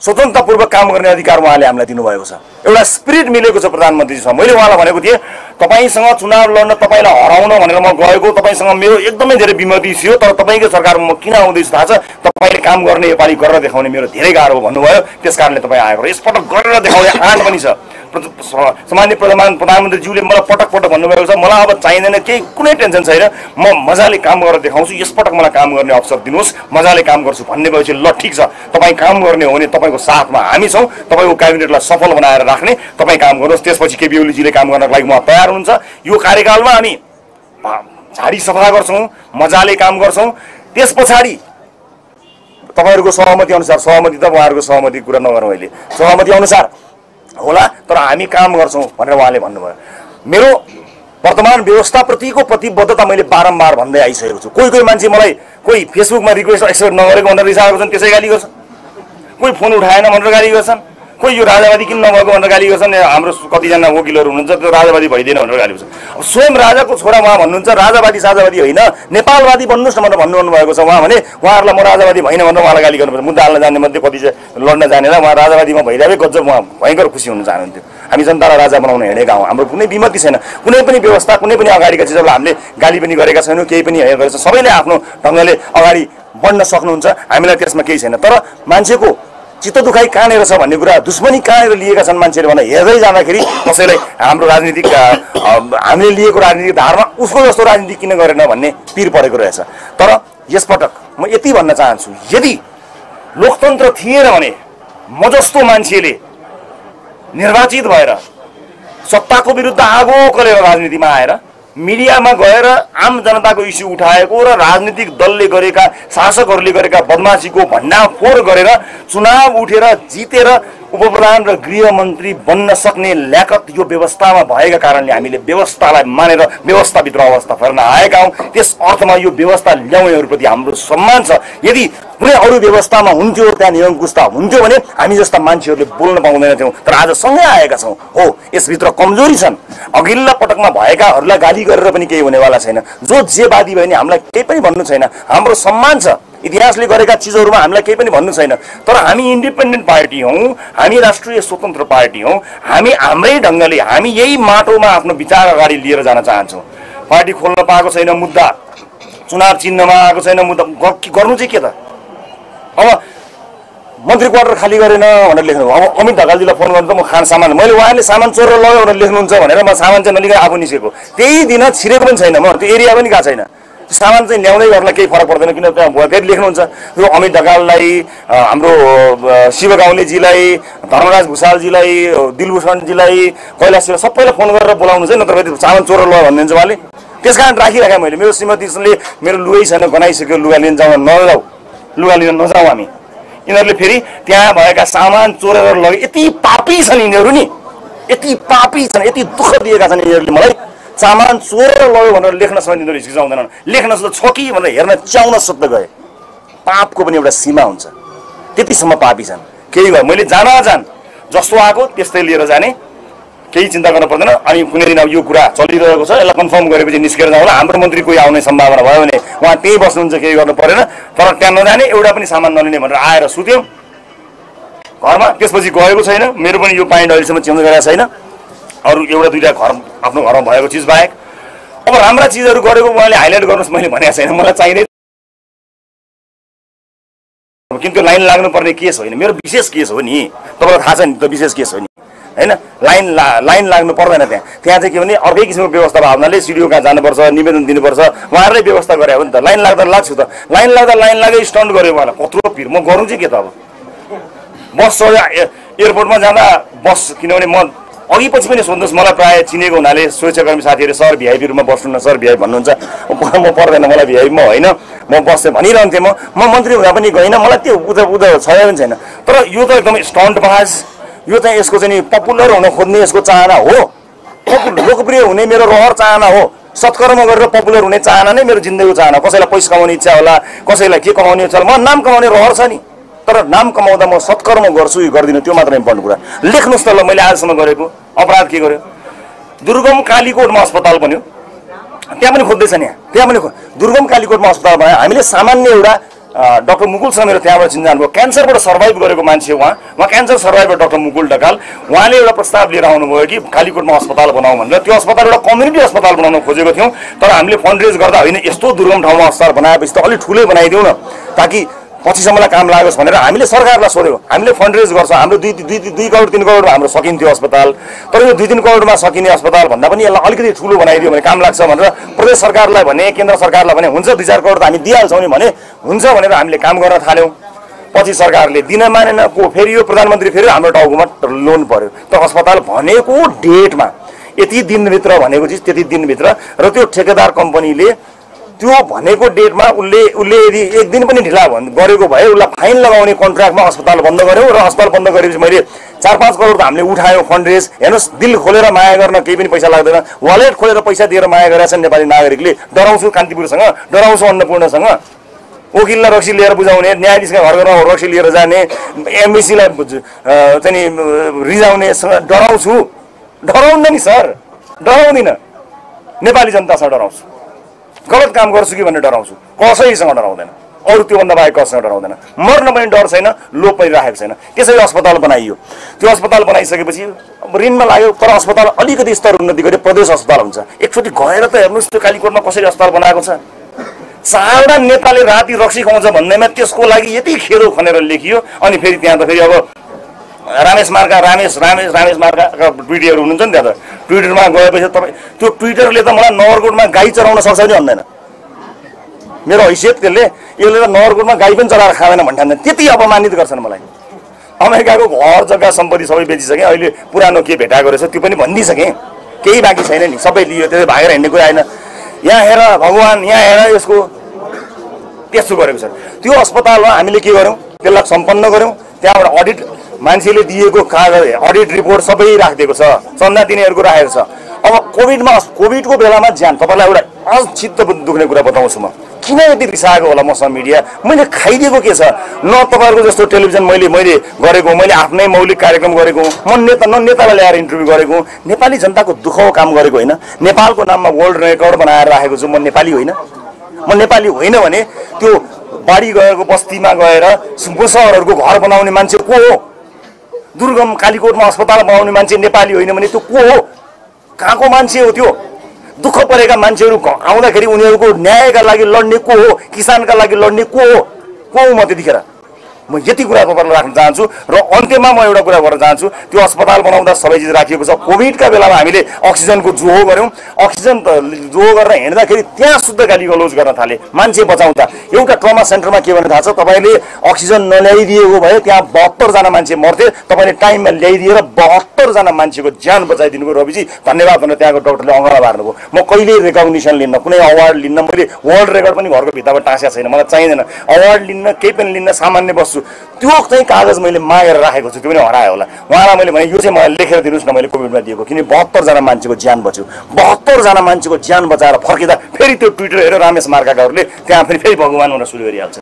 स्वतन्त्रपूर्वक काम गर्ने अधिकार उहाँले हामीलाई दिनुभएको छ। एउटा स्पिरिट मिलेको छ प्रधानमन्त्रीसँग मैले उहाँलाई भनेको थिएँ तपाईँसँग चुनाव लड्न तपाईँलाई हराउन भनेर म गएको तपाईँसँग मेरो एकदमै धेरै विमति थियो तर तपाईँकै सरकारमा म किन आउँदैछु थाहा छ? तपाईँले काम गर्ने योपालि गरेर देखाउने मेरो धेरै गाह्रो हो भन्नुभयो। त्यस कारणले तपाईँ आएको यसपटक गरेर देखाउने आँट पनि छ। सामान्य प्रधान प्रधानमन्त्रीज्यूले मलाई पटक पटक भन्नुभएको छ मलाई अब चाहिँदैन केही कुनै टेन्सन छैन। म मजाले काम गरेर देखाउँछु। यसपटक मलाई काम गर्ने अवसर दिनुहोस्। मजाले काम गर्छु भन्ने भएपछि ल ठिक छ। तपाईँ काम गर्ने हो भने तपाईँको साथमा हामी छौँ। तपाईँको क्याबिनेटलाई सफल बनाएर राख्ने तपाईँ काम गर्नुहोस्। त्यसपछि केपी ओलीजीले काम गर्नको लागि उहाँ तयार हुनुहुन्छ। यो कार्यकालमा हामी झाडी सफा गर्छौँ मजाले काम गर्छौँ। त्यस पछाडि तपाईँहरूको सहमति अनुसार सहमति त उहाँहरूको सहमति कुरा नगरौँ अहिले। सहमति अनुसार होला तर हामी काम गर्छौँ भनेर उहाँले भन्नुभयो। मेरो वर्तमान व्यवस्थाप्रतिको प्रतिबद्धता मैले बारम्बार भन्दै आइसकेको छु। कोही कोही मान्छे मलाई कोही फेसबुकमा रिक्वेस्ट एक्सेप्ट नगरेको भनेर रिसाएको छन् त्यसै गाली गर्छन्। कोही फोन उठाएन भनेर गाली गर्छन्। कोही यो राजावादी किन नभएको भनेर गाली गर्छन्? हाम्रो कतिजना वकिलहरू हुनुहुन्छ त्यो राजावादी भइदिएन भनेर गाली गर्छन्। अब स्वयं राजाको छोरा उहाँ भन्नुहुन्छ राजावादी साजावादी होइन नेपालवादी भन्नुहोस् न भनेर भन्नु भएको छ। उहाँ भने उहाँहरूलाई म राजावादी भइन भनेर उहाँलाई गाली गर्नुपर्छ। मुद्दा हाल्न जाने मध्ये कति चाहिँ लड्न जानेर उहाँ राजावादीमा भइरहेकै गजब उहाँ भयङ्कर खुसी हुन चाहनुहुन्थ्यो हामी जनतालाई राजा बनाउन हिँडेका हौँ। हाम्रो कुनै विमति छैन। कुनै पनि व्यवस्था कुनै पनि अगाडिका चिजहरूलाई हामीले गाली पनि गरेका छैनौँ केही पनि गरेका छ सबैले आफ्नो ढङ्गले अगाडि बढ्न सक्नुहुन्छ। हामीलाई त्यसमा केही छैन। तर मान्छेको चित्त दुखाइ कहाँनिर छ भन्ने कुरा दुश्मनी कहाँनिर लिएका छन् मान्छेले भनेर हेर्दै जाँदाखेरि कसैलाई हाम्रो राजनीतिक हामीले लिएको राजनीतिक धारमा उसको जस्तो राजनीति किन गरेन भन्ने पिर परेको रहेछ। तर यसपटक म यति भन्न चाहन्छु यदि लोकतन्त्र थिएन भने म जस्तो मान्छेले निर्वाचित भएर सत्ताको विरुद्ध आगो कलेर राजनीतिमा आएर मिडियामा गएर आम जनताको इस्यु उठाएको र राजनीतिक दलले गरेका शासकहरूले गरेका बदमासीको भण्डाफोर गरेर चुनाव उठेर जितेर उपप्रधान र गृहमन्त्री बन्न सक्ने ल्याकत यो व्यवस्थामा भएका कारणले हामीले व्यवस्थालाई मानेर व्यवस्थाभित्र अवस्था फेर्न आएका हौँ। त्यस अर्थमा यो व्यवस्था ल्याउनेहरूप्रति हाम्रो सम्मान छ। यदि कुनै अरू व्यवस्थामा हुन्थ्यो त्यहाँ निरङ्कुशता हुन्थ्यो भने हामी जस्ता मान्छेहरूले बोल्न पाउँदैनथ्यौँ तर आज सँगै आएका छौँ। हो यसभित्र कमजोरी छन्। अघिल्ला पटकमा भएकाहरूलाई गाली गरेर पनि केही हुनेवाला छैन। जो जे वादी भयो भने हामीलाई केही पनि भन्नु छैन। हाम्रो सम्मान छ। इतिहासले गरेका चिजहरूमा हामीलाई केही पनि भन्नु छैन। तर हामी इन्डिपेन्डेन्ट पार्टी हौँ हामी राष्ट्रिय स्वतन्त्र पार्टी हौँ हामी हाम्रै ढङ्गले हामी यही माटोमा आफ्नो विचार अगाडि लिएर जान चाहन्छौँ। पार्टी खोल्न पाएको छैन मुद्दा चुनाव चिन्हमा आएको छैन मुद्दा गर्नु चाहिँ के त? अब मन्त्री क्वार्टर खाली गरेन भनेर लेख्नु अब अमित ढकालजीलाई फोन गर्नु त म खान सामान मैले उहाँले सामान चोरेर लग्यो भनेर लेख्नुहुन्छ भनेर म सामान चाहिँ नलिकन आफू निस्केको। त्यही दिन छिरेको पनि छैन। म त्यो एरिया पनि गएको छैन। सामान चाहिँ ल्याउँदै गर्नलाई केही फरक पर्दैन किन त्यहाँ फेरि लेख्नुहुन्छ। यो अमित ढकाललाई हाम्रो शिव गाउँलेजीलाई धर्मराज भूषालजीलाई दिलभूषणजीलाई कैलाशजीलाई सबैलाई फोन गरेर बोलाउनु चाहिँ नत्र फेरि सामान चोरेर लग्यो भनिदिन्छ उहाँले। त्यस कारण राखिराखेँ मैले मेरो श्रीमतीले मेरो लुगै छैन गनाइसक्यो लुगा लिन जाउँ नजाऊ लुगा लिन नजाउँ हामी। यिनीहरूले फेरि त्यहाँ भएका सामान चोरेर लगे यति पापी छन् यिनीहरू नि। यति पापी छन् यति दुःख दिएका छन् यिनीहरूले मलाई। सामान चोरेर लग्यो भनेर लेख्न समेत यिनीहरू हिचकिचाउँदैनन्। लेख्न सुद्धा छ कि भनेर हेर्न च्याउन सुत्त गए। पापको पनि एउटा सीमा हुन्छ। त्यतिसम्म पापी छन्। केही भयो मैले जान जान। जस्तो आएको त्यस्तै लिएर जाने। केही चिन्ता गर्न पर्दैन। अनि कुनै दिन अब यो कुरा चलिरहेको छ यसलाई कन्फर्म गरेपछि निस्केर जाउँला। हाम्रो मन्त्री कोही आउने सम्भावना भयो भने उहाँ त्यहीँ बस्नुहुन्छ केही गर्नु परेन। तर त्यहाँ नजाने एउटा पनि सामान नलिने भनेर आएर सुत्यो। घरमा त्यसपछि गएको छैन। मेरो पनि यो पाइन्ट अहिलेसम्म चेन्ज गरेको छैन। अरू एउटा दुइटा घर आफ्नो घरमा भएको चिज बाहेक। अब राम्रा चिजहरू गरेको उहाँले हाइलाइट गर्नुहोस् मैले भनेको छैन मलाई चाहिँदै किन त्यो लाइन लाग्नुपर्ने केस होइन। मेरो विशेष केस हो नि। तपाईँलाई थाहा छ नि त्यो विशेष केस हो नि। होइन? लाइन ला लाइन लाग्नु पर्दैन त्यहाँ। त्यहाँ चाहिँ के भने अर्कै किसिमको व्यवस्था भयो हुनाले सिडिओ कहाँ जानुपर्छ निवेदन दिनुपर्छ। उहाँहरूले व्यवस्था गरे हो नि त। लाइन लाग्दा लाग्छु त। लाइन लाग्दा लाइन लाग्दै स्टन्ट गऱ्यो उहाँलाई कत्रो भिड। म गरौँ चाहिँ के त अब? बस एयरपोर्टमा जाँदा बस किनभने म अघि पछि पनि सोध्नुहोस् मलाई प्रायः चिनेको हुनाले स्वेच्छाकर्मी साथीहरू सर भिआइपी रूपमा बस्नु न सर भिआइपी भन्नुहुन्छ। म पर्दैन मलाई भिआइपी म होइन। म बस्छु भनिरहन्थेँ म। म मन्त्री हुँदा पनि गइनँ मलाई त्यो उता उता छ पनि छैन। तर यो त एकदमै स्टन्ट बाज यो चाहिँ यसको चाहिँ पपुलर हुन खोज्ने यसको चाहना हो। लोकप्रिय हुने मेरो रहर चाहना हो। सत्कर्म गरेर पपुलर हुने चाहना नै मेरो जिन्दगीको चाहना कसैलाई पैसा कमाउने इच्छा होला कसैलाई के कमाउने इच्छा होला म नाम कमाउने रहर छ नि। तर नाम कमाउँदा म सत्कर्म गर्छु कि गर्दिनँ त्यो मात्र इम्पोर्टेन्ट कुरा। लेख्नुहोस् त ल मैले आजसम्म गरेको अपराध के गर्यो? दुर्गम कालीकोटमा अस्पताल बन्यो। त्यहाँ पनि खोज्दैछ नि यहाँ। त्यहाँ पनि दुर्गम कालीकोटमा अस्पताल बनायो हामीले सामान्य एउटा डाक्टर मुकुलसँग मेरो त्यहाँबाट चिन्जान भयो क्यान्सरबाट सर्भाइभ गरेको मान्छे उहाँ। उहाँ cancer survivor doctor Mukul Dhakal. उहाँले एउटा प्रस्ताव लिएर आउनुभयो कि कालीकोटमा अस्पताल बनाऊ भनेर। त्यो अस्पताल एउटा कम्युनिटी अस्पताल बनाउन खोजेको थियौँ। तर हामीले फन्ड रेज गर्दा होइन यस्तो दुर्गम ठाउँमा अस्पताल बनाएपछि त अलिक ठुलै बनाइदिउँ न ताकि पछिसम्मलाई काम लागोस् भनेर हामीले सरकारलाई सोध्यौँ। हामीले फन्ड रेज गर्छौँ। हाम्रो दुई दुई दुई करोड तिन करोडमा हाम्रो सकिन्थ्यो अस्पताल। तर यो दुई तिन करोडमा सकिने अस्पताल भन्दा पनि यसलाई अलिकति ठुलो बनाइदियो भने काम लाग्छ भनेर प्रदेश सरकारलाई भने केन्द्र सरकारलाई भने हुन्छ दुई चार करोड त हामी दिइहाल्छौँ नि भने हुन्छ भनेर हामीले काम गर्न थाल्यौँ। पछि सरकारले दिन मानेन को फेरि यो प्रधानमन्त्री फेरि हाम्रो टाउकोमा लोन पर्यो। त अस्पताल भनेको डेटमा यति दिनभित्र भनेको चिज त्यति दिनभित्र र त्यो ठेकेदार कम्पनीले त्यो भनेको डेटमा उसले उसले यदि एक दिन पनि ढिला गरेको भए उसलाई फाइन लगाउने कन्ट्र्याक्टमा अस्पताल बन्द गऱ्यौँ र अस्पताल बन्द गरेपछि मैले चार पाँच करोड त हामीले उठायौँ फन्ड रेज हेर्नुहोस् दिल खोलेर माया गर्न केही पनि पैसा लाग्दैन। वालेट खोलेर पैसा दिएर माया गरेका छन् नेपाली नागरिकले। डराउँछु कान्तिपुरसँग डराउँछु अन्नपूर्णसँग। वकिललाई रक्सी लिएर बुझाउने न्यायाधीशका घर घरमा रक्सी लिएर जाने एमबिसीलाई चाहिँ नि रिजाउनेसँग डराउँछु। डराउन्न नि सर। डराउँदिनँ। नेपाली जनतासँग डराउँछु। गलत काम गर्छु कि भन्ने डराउँछु? कसैसँग डराउँदैन। अरू त्योभन्दा बाहेक कसैसँग डराउँदैन। मर्न पनि डर छैन लोभ पनि राखेको छैन। त्यसरी अस्पताल बनाइयो। त्यो अस्पताल बनाइसकेपछि ऋणमा लाग्यो तर अस्पताल अलिकति स्तर उन्नति गरे प्रदेश अस्पताल हुन्छ। एकचोटि गएर त हेर्नुहोस् त्यो कालीकोटमा कसरी अस्पताल बनाएको छ। चारवटा नेताले राति रक्सी खुवाउँछ भन्दैमा त्यसको लागि यति खेदो खनेर लेखियो अनि फेरि त्यहाँ त फेरि अब रामेश मार्का रामेश रामेश रामेश मार्काका ट्विटरहरू हुनुहुन्छ नि त्यहाँ त। ट्विटरमा गएपछि तपाईँ त्यो ट्विटरले त मलाई नगरकोटमा गाई चराउन सक्छ नि भन्दैन। मेरो हैसियत त्यसले यसले त नगरकोटमा गाई पनि चलाएर खाँदैन भन्ठान्दैन त्यति अपमानित गर्छन् मलाई। अमेरिकाको घर जग्गा सम्पत्ति सबै बेचिसकेँ। अहिले पुरानो के भेटाएको रहेछ त्यो पनि भनिदिइसकेँ। केही बाँकी छैन नि। सबै लियो त्यो भागेर हिँड्ने कुरा आएन। यहाँ हेर भगवान् यहाँ हेर यसको त्यस्तो गरेको छ। त्यो अस्पतालमा हामीले के गऱ्यौँ? त्यसलाई सम्पन्न गऱ्यौँ। त्यहाँबाट अडिट मान्छेले दिएको कागज अडिट रिपोर्ट सबै राखिदिएको छ। चन्दा दिनेहरूको राखेको छ। अब कोभिडमा कोभिडको बेलामा ज्यान तपाईँलाई एउटा अचित्त दुख्ने कुरा बताउँछु म। किन यति रिसाएको होला मसँग मिडिया मैले खाइदिएको के छ? न तपाईँहरूको जस्तो टेलिभिजन मैले मैले गरेको मैले आफ्नै मौलिक कार्यक्रम गरेको म नेता न नेतालाई ल्याएर इन्टरभ्यू गरेको नेपाली जनताको दुःखको काम गरेको होइन। नेपालको नाममा वर्ल्ड रेकर्ड बनाएर राखेको छु म नेपाली होइन। म नेपाली होइन भने त्यो बाढी गएको बस्तीमा गएर सहरहरूको घर बनाउने मान्छे को हो? दुर्गम कालीकोटमा अस्पताल बनाउने मान्छे नेपाली होइन भने त्यो को हो? कहाँको मान्छे हो त्यो? दुःख परेका मान्छेहरू आउँदाखेरि उनीहरूको न्यायका लागि लड्ने को हो? किसानका लागि लड्ने को हो? को हो म त्यतिखेर? म यति कुरा तपाईँलाई राख्न चाहन्छु र अन्त्यमा म एउटा कुरा गर्न चाहन्छु त्यो अस्पताल बनाउँदा सबै चिज राखिएको छ। कोभिडका बेलामा हामीले अक्सिजनको जोहो गऱ्यौँ। अक्सिजन जोहो गरेर हिँड्दाखेरि त्यहाँ शुद्ध गाली गलोज गर्न थाले। मान्छे बचाउँदा एउटा ट्रमा सेन्टरमा के भने थाहा छ? तपाईँले अक्सिजन नल्याइदिएको भए त्यहाँ बहत्तरजना मान्छे मर्थे। तपाईँले टाइममा ल्याइदिएर बहत्तरजना मान्छेको ज्यान बचाइदिनु भयो रविजी धन्यवाद भनेर त्यहाँको डक्टरले अँगडा बार्नुभयो। म कहिले रेकग्निसन लिन्न कुनै अवार्ड लिन्न मैले वर्ल्ड रेकर्ड पनि घरको भित्तामा टाँसेको छैन। मलाई चाहिँदैन। अवार्ड लिन्न केही पनि लिन्न सामान्य बस्छु गर्छु त्यो चाहिँ कागज मैले मागेर राखेको छु त्यो पनि हरायो होला। उहाँलाई मैले भने यो चाहिँ मलाई लेखेर दिनुहोस् न मैले कोभिडमा दिएको। किन बहत्तरजना मान्छेको ज्यान बच्यो। बहत्तरजना मान्छेको ज्यान बचाएर फर्किँदा फेरि त्यो ट्विटर हेरेर रमेश मार्काकाहरूले त्यहाँ फेरि फेरि भगवान् हुन सुरु गरिहाल्छ।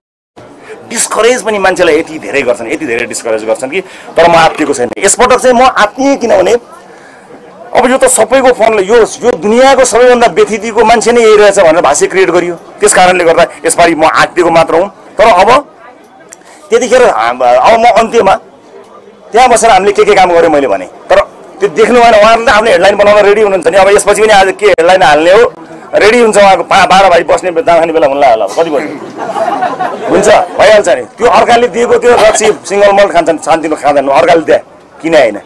डिस्करेज पनि मान्छेलाई यति धेरै गर्छन् यति धेरै डिस्करेज गर्छन् कि तर म आत्तिएको छैन। यसपटक चाहिँ म आत्तिएँ किनभने अब यो त सबैको फोनले यो यो दुनियाँको सबैभन्दा व्यथितिको मान्छे नै यही रहेछ भनेर भाष्य क्रिएट गरियो। त्यस कारणले गर्दा यसपालि म आत्तिएको मात्र हुँ। तर अब त्यतिखेर अब म अन्त्यमा। त्यहाँ बसेर हामीले के के काम गऱ्यौँ मैले भने। तर त्यो देख्नु भएन उहाँहरूले आफ्नो हेडलाइन बनाउन रेडी हुनुहुन्छ नि। अब यसपछि पनि आज के हेडलाइन हाल्ने हो? रेडी हुन्छ उहाँको पा बाह्र भाइ बस्ने दाखाने बेला हुन होला। कति बजी हुन्छ भइहाल्छ नि। त्यो अर्काले दिएको त्यो रक्सी सिङ्गल मल्ट खान्छन् शान्तिमा खाँदैन। अर्काले दिए किन होइन।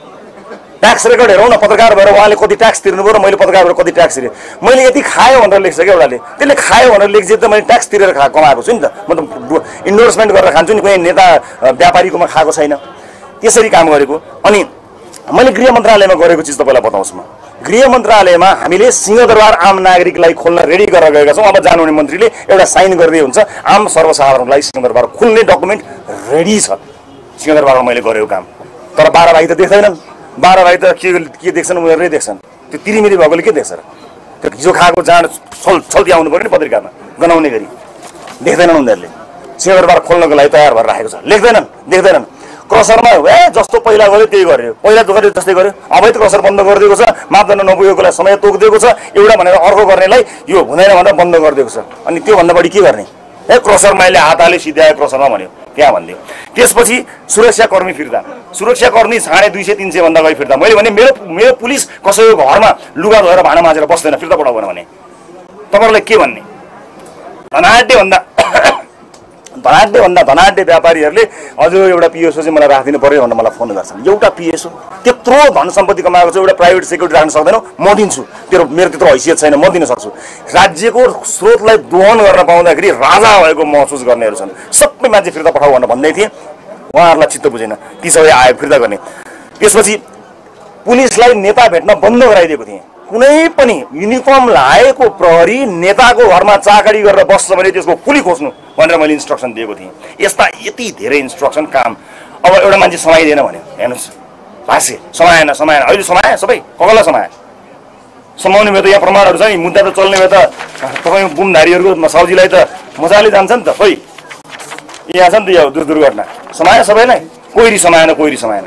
ट्याक्स रेकर्ड हेरौँ न पत्रकार भएर उहाँले कति ट्याक्स तिर्नुभयो र मैले पत्रकार भएर कति ट्याक्स तिरेँ। मैले यति खायो भनेर लेख्छ क्या एउटाले। त्यसले खायो भनेर लेख्छ त मैले ट्याक्स तिरेर खा कमाएको छु नि त। म त इन्डोर्समेन्ट गरेर खान्छु नि कुनै नेता व्यापारीकोमा खाएको छैन। त्यसरी काम गरेको। अनि मैले गृह मन्त्रालयमा गरेको चिज तपाईँलाई बताउँछु म। गृह मन्त्रालयमा हामीले सिंहदरबार आम नागरिकलाई खोल्न रेडी गरेर गएका छौँ। अब जानुहुने मन्त्रीले एउटा साइन गरिदिए हुन्छ। आम सर्वसाधारणलाई सिंहदरबार खुल्ने डकुमेन्ट रेडी छ। सिंहदरबारमा मैले गरेको काम। तर बाह्र भाइ त देख्दैनन्। बाह्र भाइ त के के देख्छन् उनीहरूले देख्छन्। त्यो तिरिमिरी भएकोले के देख्छ र? त्यो हिजो खाएको जाँड छल छल्ती आउनु पऱ्यो नि पत्रिकामा गनाउने गरी। देख्दैनन् उनीहरूले। सिंहदरबार खोल्नको लागि तयार भएर राखेको छ। लेख्दैनन् देख्दैनन्। क्रसरमा ए जस्तो पहिला गऱ्यो त्यही गर्यो पहिला गऱ्यो जस्तै गर्यो अवैध क्रसर बन्द गरिदिएको छ। मापदण्ड नपुगेकोलाई समय तोकिदिएको छ। एउटा भनेर अर्को गर्नेलाई यो हुँदैन भनेर बन्द गरिदिएको छ। अनि त्योभन्दा बढी के गर्ने? ए क्रसर मैले हात हाले सिध्यायो क्रसरमा भन्यो त्यहाँ भनिदियो त्यसपछि सुरक्षाकर्मी फिर्ता। सुरक्षाकर्मी साढे दुई सय तिन सयभन्दा गई फिर्ता। मैले भने मेरो मेरो पुलिस कसैको घरमा लुगा धोएर भाँडा माझेर बस्दैन फिर्ता पठाउन भने। तपाईँहरूलाई के भन्ने? भन्दा धनाढ्यभन्दा धनाढ्य व्यापारीहरूले हजुर एउटा पिएसओ चाहिँ मलाई राखिदिनु पऱ्यो भनेर मलाई फोन गर्छन्। एउटा पिएसओ त्यत्रो धन सम्पत्ति कमाएको छ एउटा प्राइभेट सेक्युरिटी राख्न सक्दैनौ म दिन्छु। तेरो मेरो त्यत्रो हैसियत छैन म दिन सक्छु। राज्यको स्रोतलाई दोहन गर्न पाउँदाखेरि राजा भएको महसुस गर्नेहरू छन्। सबै मान्छे फिर्ता पठाऊ भनेर भन्दै थिएँ। उहाँहरूलाई चित्त बुझेन। ती सबै आयो फिर्ता गर्ने। त्यसपछि पुलिसलाई नेता भेट्न बन्द गराइदिएको थिएँ। कुनै पनि युनिफर्म लाएको प्रहरी नेताको घरमा चाकडी गरेर बस्छ भने त्यसको कुली खोज्नु भनेर मैले इन्स्ट्रक्सन दिएको थिएँ। यस्ता यति धेरै इन्स्ट्रक्सन काम अब एउटा मान्छे समाइदिएन भने हेर्नुहोस्। भाष्य समाएन समाएन। अहिले समाए सबै? कसलाई समाए? समाउने भयो त यहाँ प्रमाणहरू छ नि। मुद्दा त चल्ने भयो त तपाईँको बुमधारीहरूको सब्जीलाई त मजाले जान्छ नि त। खोइ यहाँ छ नि त यो दुर्घटना। समायो सबैलाई कोइरी समाएन कोइरी समाएन।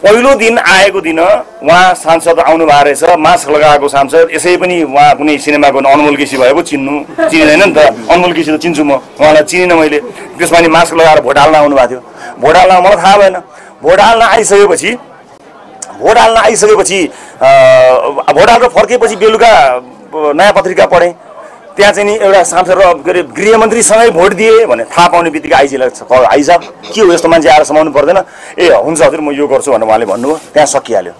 पहिलो दिन आएको दिन उहाँ सांसद आउनु भएको रहेछ मास्क लगाएको सांसद यसै पनि उहाँ कुनै सिनेमाको अनमोल केसी भएको चिन्नु चिनिँदैन नि त। अनमोल केसी त चिन्छु म उहाँलाई चिनिनँ मैले। त्यसमा नि मास्क लगाएर भोट हाल्न आउनु भएको थियो। भोट हाल्न मलाई थाहा भएन। भोट हाल्न आइसकेपछि भोट हाल्न आइसकेपछि भोट हालेर फर्केपछि बेलुका नयाँ पत्रिका पढेँ। त्यहाँ चाहिँ नि एउटा सांसद र के अरे गृहमन्त्रीसँगै भोट दिए भने थाहा पाउने बित्तिकै आइजीलाई आइज। के हो यस्तो मान्छे आएर समाउनु पर्दैन। ए हुन्छ हजुर म यो गर्छु भनेर उहाँले भन्नुभयो। त्यहाँ सकिहाल्यो।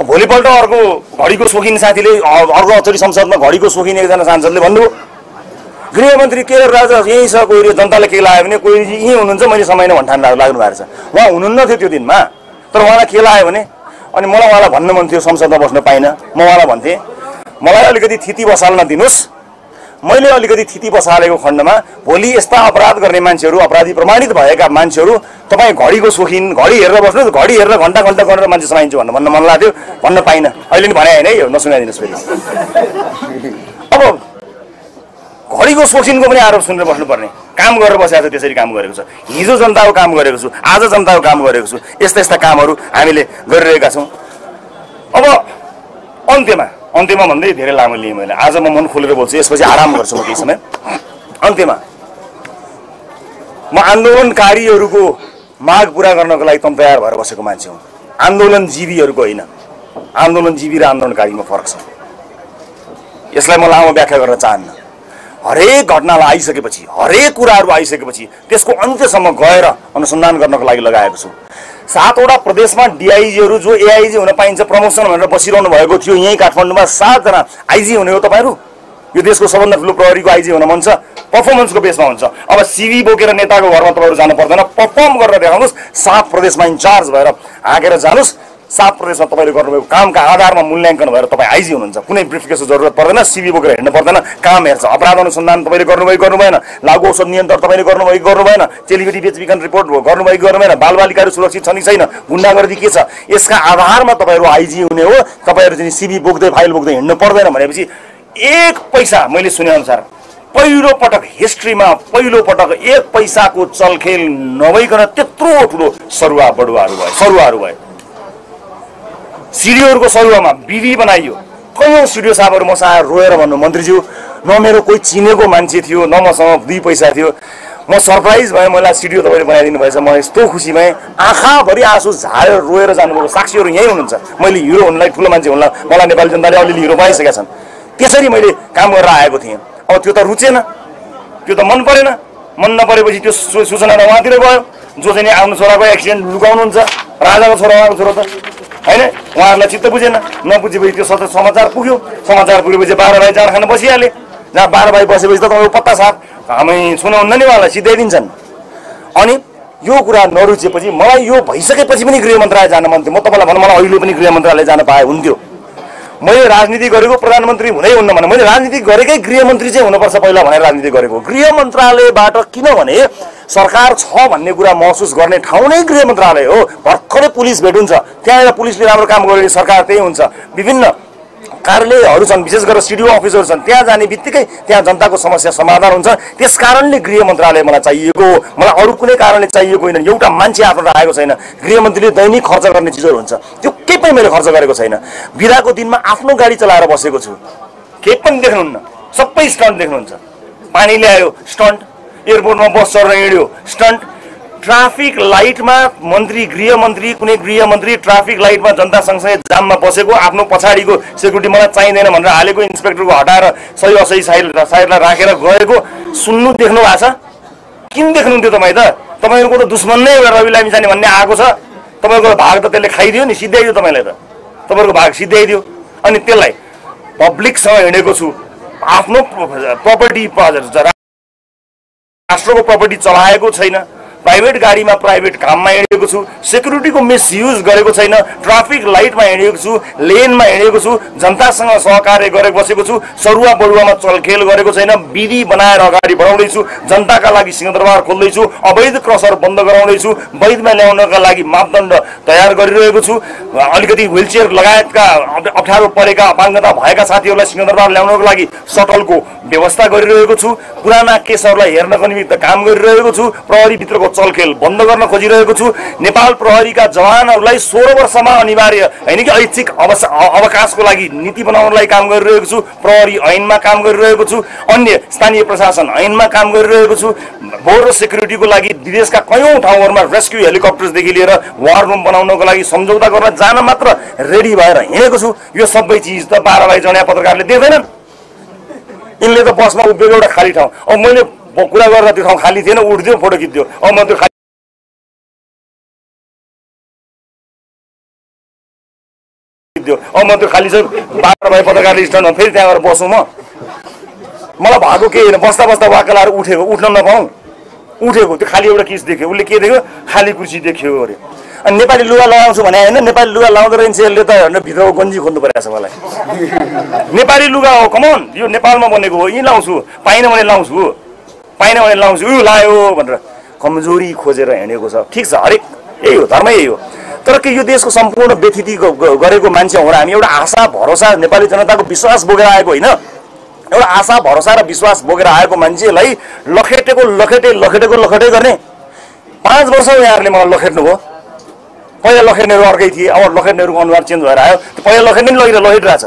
भोलिपल्ट अर्को घडीको सोखिन साथीले अर्को अचोटि संसदमा घडीको सोखिन एकजना सांसदले भन्नुभयो। गृहमन्त्री के राजा यहीँ छ कोही जनताले के लाग्यो भने कोही यहीँ हुनुहुन्छ मैले समयमा भन्ठान लाग्नु भएको छ। उहाँ हुनुहुन्न थियो त्यो दिनमा? तर उहाँलाई के लाग्यो भने? अनि मलाई उहाँलाई भन्नु मन थियो संसदमा बस्न पाइनँ। म उहाँलाई भन्थेँ मलाई अलिकति थिति बसाल्न दिनुहोस्। मैले अलिकति थिति बसालेको खण्डमा भोलि यस्ता अपराध गर्ने मान्छेहरू अपराधी प्रमाणित भएका मान्छेहरू तपाईँ घडीको सोखिन घडी हेरेर बस्नुहोस् घडी हेरेर घन्टा घन्टा गरेर मान्छे समाइन्छ भन्न भन्न मन लाग्थ्यो भन्न पाइनँ। अहिले नि भने होइन है नसुनाइदिनुहोस् फेरि। अब घडीको सोखिनको पनि आरोप सुनेर बस्नुपर्ने। काम गरेर बसेको छ त्यसरी काम गरेको छ। हिजो जनताको काम गरेको छु आज जनताको काम गरेको छु। यस्ता यस्ता कामहरू हामीले गरिरहेका छौँ। अब अन्त्यमा अन्त्यमा भन्दै धेरै लामो लिएँ मैले। आज म मन खोलेर बोल्छु यसपछि आराम गर्छु म केही समय। अन्त्यमा म आन्दोलनकारीहरूको माग पुरा गर्नको लागि तम तयार भएर बसेको मान्छे हुँ। आन्दोलनजीवीहरूको होइन। आन्दोलनजीवी र आन्दोलनकारीमा फरक छ। यसलाई म लामो व्याख्या गर्न चाहन्न। हरेक घटनालाई आइसकेपछि हरेक कुराहरू आइसकेपछि त्यसको अन्त्यसम्म गएर अनुसन्धान गर्नको लागि लगाएको छु। सातवटा प्रदेशमा डिआइजीहरू जो एआइजी हुन पाइन्छ प्रमोसन भनेर बसिरहनु भएको थियो। यहीँ काठमाडौँमा सातजना आइजी हुने हो तपाईँहरू? यो देशको सबभन्दा ठुलो प्रहरीको आइजी हुन मन छ। पर्फर्मेन्सको बेसमा हुन्छ। अब सिभी बोकेर नेताको घरमा तपाईँहरू जानु पर्दैन। पर्फर्म गरेर देखाउनुहोस्। सात प्रदेशमा इन्चार्ज भएर हाँकेर जानुहोस्। सात प्रदेशमा तपाईँले गर्नुभएको कामका आधारमा मूल्याङ्कन भएर तपाईँ आइजी हुनुहुन्छ। कुनै ब्रिफिकेसको जरुरत पर्दैन सिबी बोकेर हिँड्नु पर्दैन काम हेर्छ। अपराध अनुसन्धान तपाईँले गर्नुभएको गर्नु भएन लागु औषध नियन्त्रण तपाईँले गर्नुभएको गर्नु भएन चेलीबेटी बेचबिखन रिपोर्ट गर्नुभएको गर्नु भएन बालबालिकाहरू सुरक्षित छन् कि छैन गुन्डागर्दी के छ? यसका आधारमा तपाईँहरू आइजी हुने हो तपाईँहरू चाहिँ सिबी बोक्दै फाइल बोक्दै हिँड्नु पर्दैन भनेपछि एक पैसा मैले सुने अनुसार पहिलो पटक हिस्ट्रीमा पहिलो पटक एक पैसाको चलखेल नभइकन त्यत्रो ठुलो सरुवा बडुवाहरू भयो सरुवाहरू भयो सिडिओहरूको सरुवामा विधि बनाइयो। कयौँ सिडिओ साहबहरू मसँग रोएर भन्नु मन्त्रीज्यू न मेरो कोही चिनेको मान्छे थियो न मसँग दुई पैसा थियो। म सरप्राइज भएँ मलाई सिडिओ तपाईँले बनाइदिनु भएछ। म यस्तो खुसी भएँ। आँखाभरि आँसु झारेर रोएर जानुभएको साक्षीहरू यहीँ हुनुहुन्छ। मैले हिरो हुनलाई ठुलो मान्छे हुनलाई मलाई नेपाली जनताले अलिअलि हिरो पाइसकेका छन्। त्यसरी मैले काम गरेर आएको थिएँ। अब त्यो त रुचेन। त्यो त मन परेन। मन नपरेपछि त्यो सूचना त उहाँतिर गयो। जो चाहिँ आफ्नो छोराको एक्सिडेन्ट लुकाउनुहुन्छ राजाको छोरा उहाँको छोरा त होइन? उहाँहरूलाई चित्त बुझेन नबुझेपछि त्यो सत्र समाचार पुग्यो। समाचार पुगेपछि बाह्र भाइ जाँड खान बसिहाले। जहाँ बाह्र भाइ बसेपछि त तपाईँको पत्ता साथ हामी सुनाउन्न नि उहाँलाई सिधाइदिन्छन् अनि यो कुरा नरुचेपछि मलाई यो भइसकेपछि पनि गृह मन्त्रालय जान मन थियो। म तपाईँलाई भनौँ मलाई अहिले पनि गृह मन्त्रालय जान पाए हुन्थ्यो। मैले राजनीति गरेको प्रधानमन्त्री हुँदै हुन्न भने मैले राजनीति गरेकै गृहमन्त्री चाहिँ हुनुपर्छ पहिला भनेर राजनीति गरेको। गृह मन्त्रालयबाट किनभने सरकार छ भन्ने कुरा महसुस गर्ने ठाउँ नै गृह मन्त्रालय हो। भर्खरै पुलिस भेट हुन्छ। त्यहाँनिर पुलिसले राम्रो काम भने सरकार त्यही हुन्छ। विभिन्न कार्यालयहरू छन् विशेष गरेर सिडिओ अफिसहरू छन् त्यहाँ जाने बित्तिकै त्यहाँ जनताको समस्या समाधान हुन्छ। त्यस कारणले गृह मन्त्रालय मलाई चाहिएको हो मलाई अरू कुनै कारणले चाहिएको होइन एउटा मान्छे आफ्नो आएको छैन। गृहमन्त्रीले दैनिक खर्च गर्ने चिजहरू हुन्छ। त्यो केही पनि मैले खर्च गरेको छैन। बिदाको दिनमा आफ्नो गाडी चलाएर बसेको छु। केही पनि देख्नुहुन्न। सबै स्टन्ट देख्नुहुन्छ। पानी ल्यायो स्टन्ट। एयरपोर्टमा बस चढेर हिँड्यो स्टन्ट। ट्राफिक लाइटमा मन्त्री गृहमन्त्री कुनै गृहमन्त्री ट्राफिक लाइटमा जनता सँगसँगै जाममा बसेको आफ्नो पछाडिको सेक्युरिटी मलाई चाहिँदैन भनेर हालेको इन्सपेक्टरको हटाएर सही असही साइड साइडलाई राखेर गएको। सुन्नु देख्नु भएको छ? किन देख्नुहुन्थ्यो तपाईँ त? तपाईँहरूको त दुश्मन नै एउटा रवि लामिछाने भन्ने आएको छ। तपाईँको भाग त त्यसले खाइदियो नि सिद्ध्याइदियो तपाईँलाई त। तपाईँहरूको भाग सिद्ध्याइदियो अनि त्यसलाई पब्लिकसँग हिँडेको छु। आफ्नो प्रपर्टी राष्ट्रको प्रपर्टी चलाएको छैन। प्राइभेट गाडीमा प्राइभेट काममा हिँडेको छु सेक्युरिटीको मिसयुज गरेको छैन ट्राफिक लाइटमा हिँडेको छु लेनमा हिँडेको छु जनतासँग सहकार्य गरेको बसेको छु सरुवा बडुवामा चलखेल गरेको छैन विधि बनाएर अगाडि बढाउँदैछु जनताका लागि सिंहदरबार खोल्दैछु अवैध क्रसर बन्द गराउँदैछु वैधमा ल्याउनका लागि मापदण्ड तयार गरिरहेको छु अलिकति विलचेयर लगायतका अप्ठ्यारो परेका अपाङ्गता भएका साथीहरूलाई सिंहदरबार ल्याउनको लागि सटलको व्यवस्था गरिरहेको छु पुराना केसहरूलाई हेर्नको निमित्त काम गरिरहेको छु प्रहरीभित्रको चलखेल बन्द गर्न खोजिरहेको छु। नेपाल प्रहरीका जवानहरूलाई सोह्र वर्षमा अनिवार्य होइन कि ऐच्छिक अवकाशको लागि नीति बनाउनलाई काम गरिरहेको छु। प्रहरी ऐनमा काम गरिरहेको छु। अन्य स्थानीय प्रशासन ऐनमा काम गरिरहेको छु। बोर्डर सेक्युरिटीको लागि विदेशका कयौँ ठाउँहरूमा रेस्क्यु हेलिकप्टर्सदेखि लिएर वार रुम बनाउनको लागि सम्झौता गर्न जान मात्र रेडी भएर हिँडेको छु। यो सबै चिज त बाह्र भाइ जनाया पत्रकारले देख्दैनन्। यिनले त बसमा उभिएको एउटा खाली ठाउँ। अब मैले कुरा गर्दा त्यो ठाउँ खाली थिएन उठ्थ्यो फोटो खिच्थ्यो अब म त्यो खाली अब म त्यो खाली छ बाह्र भाइ पत्रकार स्ट्यान्डमा फेरि त्यहाँ गएर बसौँ म मलाई भएको केही होइन बस्दा बस्दा वाक्क लाएर उठेको उठ्न नपाउँ उठेको त्यो खालि एउटा किस देख्यो उसले के देख्यो खाली कुर्सी देख्यो अरे अनि नेपाली लुगा लगाउँछु भने होइन नेपाली लुगा लाउँदो यसले त होइन भित्रको गन्जी खोज्नु परेको छ मलाई नेपाली लुगा हो कमन यो नेपालमा बनेको हो यहीँ लाउँछु पाइनँ भने लाउँछु पाइनँ भने लाउँछु। उयो लायो भनेर कमजोरी खोजेर हिँडेको छ। ठिक छ हरेक यही हो धर्मै यही हो। तर के यो देशको सम्पूर्ण व्यथिति गरेको मान्छे हो र हामी एउटा आशा भरोसा नेपाली जनताको विश्वास बोकेर आएको होइन? एउटा आशा भरोसा र विश्वास बोकेर आएको मान्छेलाई लखेटेको लखेटे लखेटेको लखेटे गर्ने। पाँच वर्ष यहाँहरूले मलाई लखेट्नु भयो। पहिला लखेट्नेहरू अर्कै थिए अब लखेट्नेहरूको अनुहार चेन्ज भएर आयो। पहिला लखेट्ने पनि लगिरहेको लखेटिरहेछ।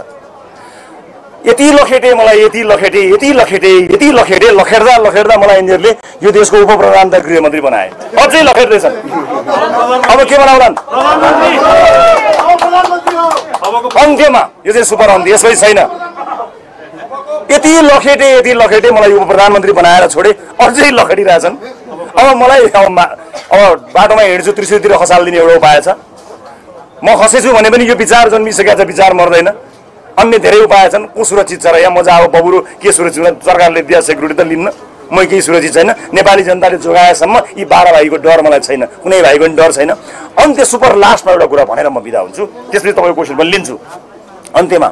यति लखेटे मलाई यति लखेटे यति लखेटे यति लखेटे लखेट्दा लखेट्दा मलाई यिनीहरूले यो देशको उप प्रधान तथा गृहमन्त्री बनाए। अझै लखेट्दैछन्। अब के बनाउलान् अन्त्यमा यो चाहिँ सुपर अन्त्य यसपछि छैन। यति लखेटे यति लखेटे मलाई उप प्रधानमन्त्री बनाएर छोडे अझै लखेटिरहेछन्। अब मलाई अब अब बाटोमा हिँड्छु त्रिशुतिर खसालिदिने एउटा उपाय छ। म खसेछु भने पनि यो विचार जन्मिसकेको छ विचार मर्दैन। अन्य धेरै उपाय छन्। को सुरक्षित छ र यहाँ म चाहिँ अब बबुरो? के सुरक्षित? सरकारले दिया सेक्युरिटी त लिन्न। म केही सुरक्षित छैन। नेपाली जनताले जोगाएसम्म यी बाह्र भाइको डर मलाई छैन। कुनै भाइको पनि डर छैन। अन्त्य सुपर लास्टमा एउटा कुरा भनेर म बिदा हुन्छु। त्यसपछि तपाईँको क्वेसन पनि लिन्छु। अन्त्यमा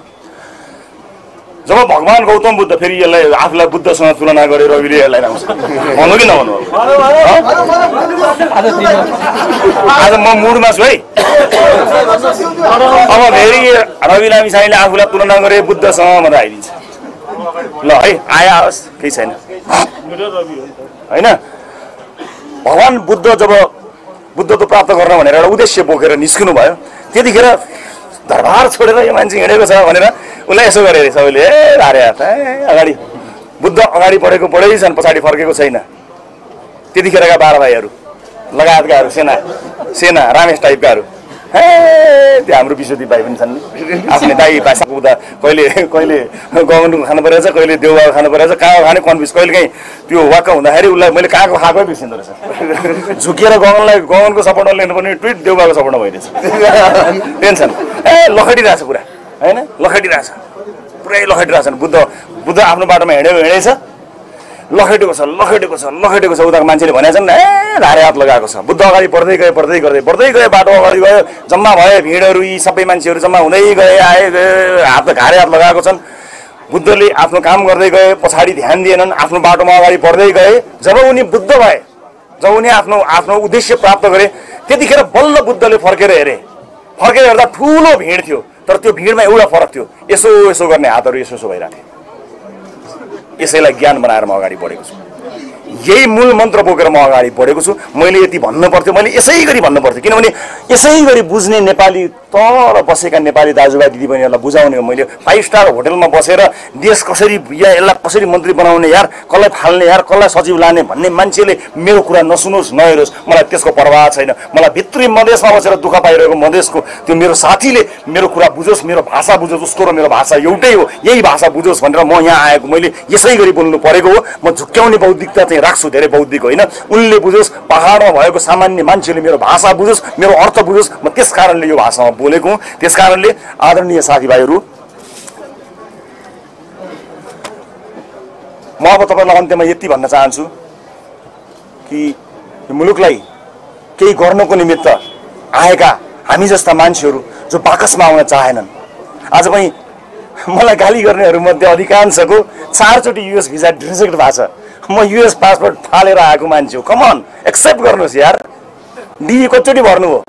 जब भगवान् गौतम बुद्ध फेरि यसलाई आफूलाई बुद्धसँग तुलना गरेर रविले यसलाई आउँछ भन्नु कि नभन्नु? आज म मुडमा छु है। अब फेरि रवि लामिछानेले आफूलाई तुलना गरे बुद्धसँग भनेर आइदिन्छ। ल है आया होस् केही छैन। होइन? भगवान् बुद्ध जब बुद्धत्व प्राप्त गर्न भनेर एउटा उद्देश्य बोकेर निस्किनु भयो त्यतिखेर दरबार छोडेर यो मान्छे हिँडेको छ भनेर उसलाई यसो गरे अरे सबैले ए हारे हात अगाडि बुद्ध अगाडि बढेको बढै छन् पछाडि फर्केको छैन। त्यतिखेरका बाह्र भाइहरू लगायतकाहरू सेना सेना रामेश टाइपकाहरू हे त्यो हाम्रो विश्वदीप भाइ पनि छन्। आफ्नै दाई भाषा पुग्दा कहिले कहिले गगनको खानु परेको कहिले देउबाको खानु परेको छ खाने कन्फ्युज कहिले काहीँ त्यो वाक्क हुँदाखेरि उसलाई मैले कहाँको खाएकै बिर्सिँदो रहेछ। झुकिएर गगनलाई गगनको सपोर्टमा लिनुपर्ने ट्विट देउबाको सपोर्टमा भइरहेछ। टेन्सन। ए लखटिरहेछ पुरा। होइन? लखटिरहेछ। पुरै लखटिरहेछन् बुद्ध बुद्ध आफ्नो बाटोमा हिँडेको हिँडेछ। लखेटेको छ लखेटेको छ लखेटेको छ उताको मान्छेले भनेको छन् ए धारे हात लगाएको छ। बुद्ध अगाडि बढ्दै गए बढ्दै गर्दै बढ्दै गए बाटो अगाडि गयो। जम्मा भए भिडहरू यी सबै मान्छेहरू जम्मा हुँदै गए आए हात घारे हात लगाएको छन्। बुद्धले आफ्नो काम गर्दै गए पछाडि ध्यान दिएनन् आफ्नो बाटोमा अगाडि बढ्दै गए। जब उनी बुद्ध भए जब उनी आफ्नो आफ्नो उद्देश्य प्राप्त गरे त्यतिखेर बल्ल बुद्धले फर्केर हेरे। फर्केर हेर्दा ठुलो भिड थियो तर त्यो भिडमा एउटा फरक थियो। यसो यसो गर्ने हातहरू यसो यसो भइरहेको थियो यसैलाई ज्ञान बनाएर म अगाडि बढेको छु। यही मूल मन्त्र बोकेर म अगाडि बढेको छु। मैले यति भन्नु पर्थ्यो मैले यसै गरी भन्नु पर्थ्यो किनभने यसै गरी बुझ्ने नेपाली तल बसेका नेपाली दाजुभाइ दिदीबहिनीहरूलाई बुझाउने हो मैले। फाइभ स्टार होटलमा बसेर देश कसरी या यसलाई कसरी मन्त्री बनाउने यार कसलाई फाल्ने यार कसलाई सचिव लाने भन्ने मान्छेले मेरो कुरा नसुनोस् नहेरोस्। मलाई त्यसको पर्वाह छैन। मलाई भित्री मधेसमा बसेर दुःख पाइरहेको मधेसको त्यो मेरो साथीले मेरो कुरा बुझोस् मेरो भाषा बुझोस् उसको र मेरो भाषा एउटै हो। यही भाषा बुझोस् भनेर म यहाँ आएको। मैले यसै गरी बोल्नु परेको हो। म झुक्क्याउने बौद्धिकता चाहिँ राख्छु धेरै बौद्धिक होइन? उनले बुझोस् पहाडमा भएको सामान्य मान्छेले मेरो भाषा बुझोस् मेरो अर्थ बुझोस्। म त्यस कारणले यो भाषामा बोलेको। त्यस कारणले आदरणीय साथीभाइहरू म अब तपाईँलाई अन्त्यमा यति भन्न चाहन्छु कि मुलुकलाई केही गर्नको निमित्त आएका हामी जस्ता मान्छेहरू जो बाकसमा आउन चाहेनन्। आज पनि मलाई गाली गर्नेहरूमध्ये अधिकांशको चारचोटि युएस भिजा रिजेक्ट भएको छ। म युएस पासपोर्ट फालेर आएको मान्छे हो। कमन एक्सेप्ट गर्नुहोस् यार। डिए कतिचोटि भर्नु हो?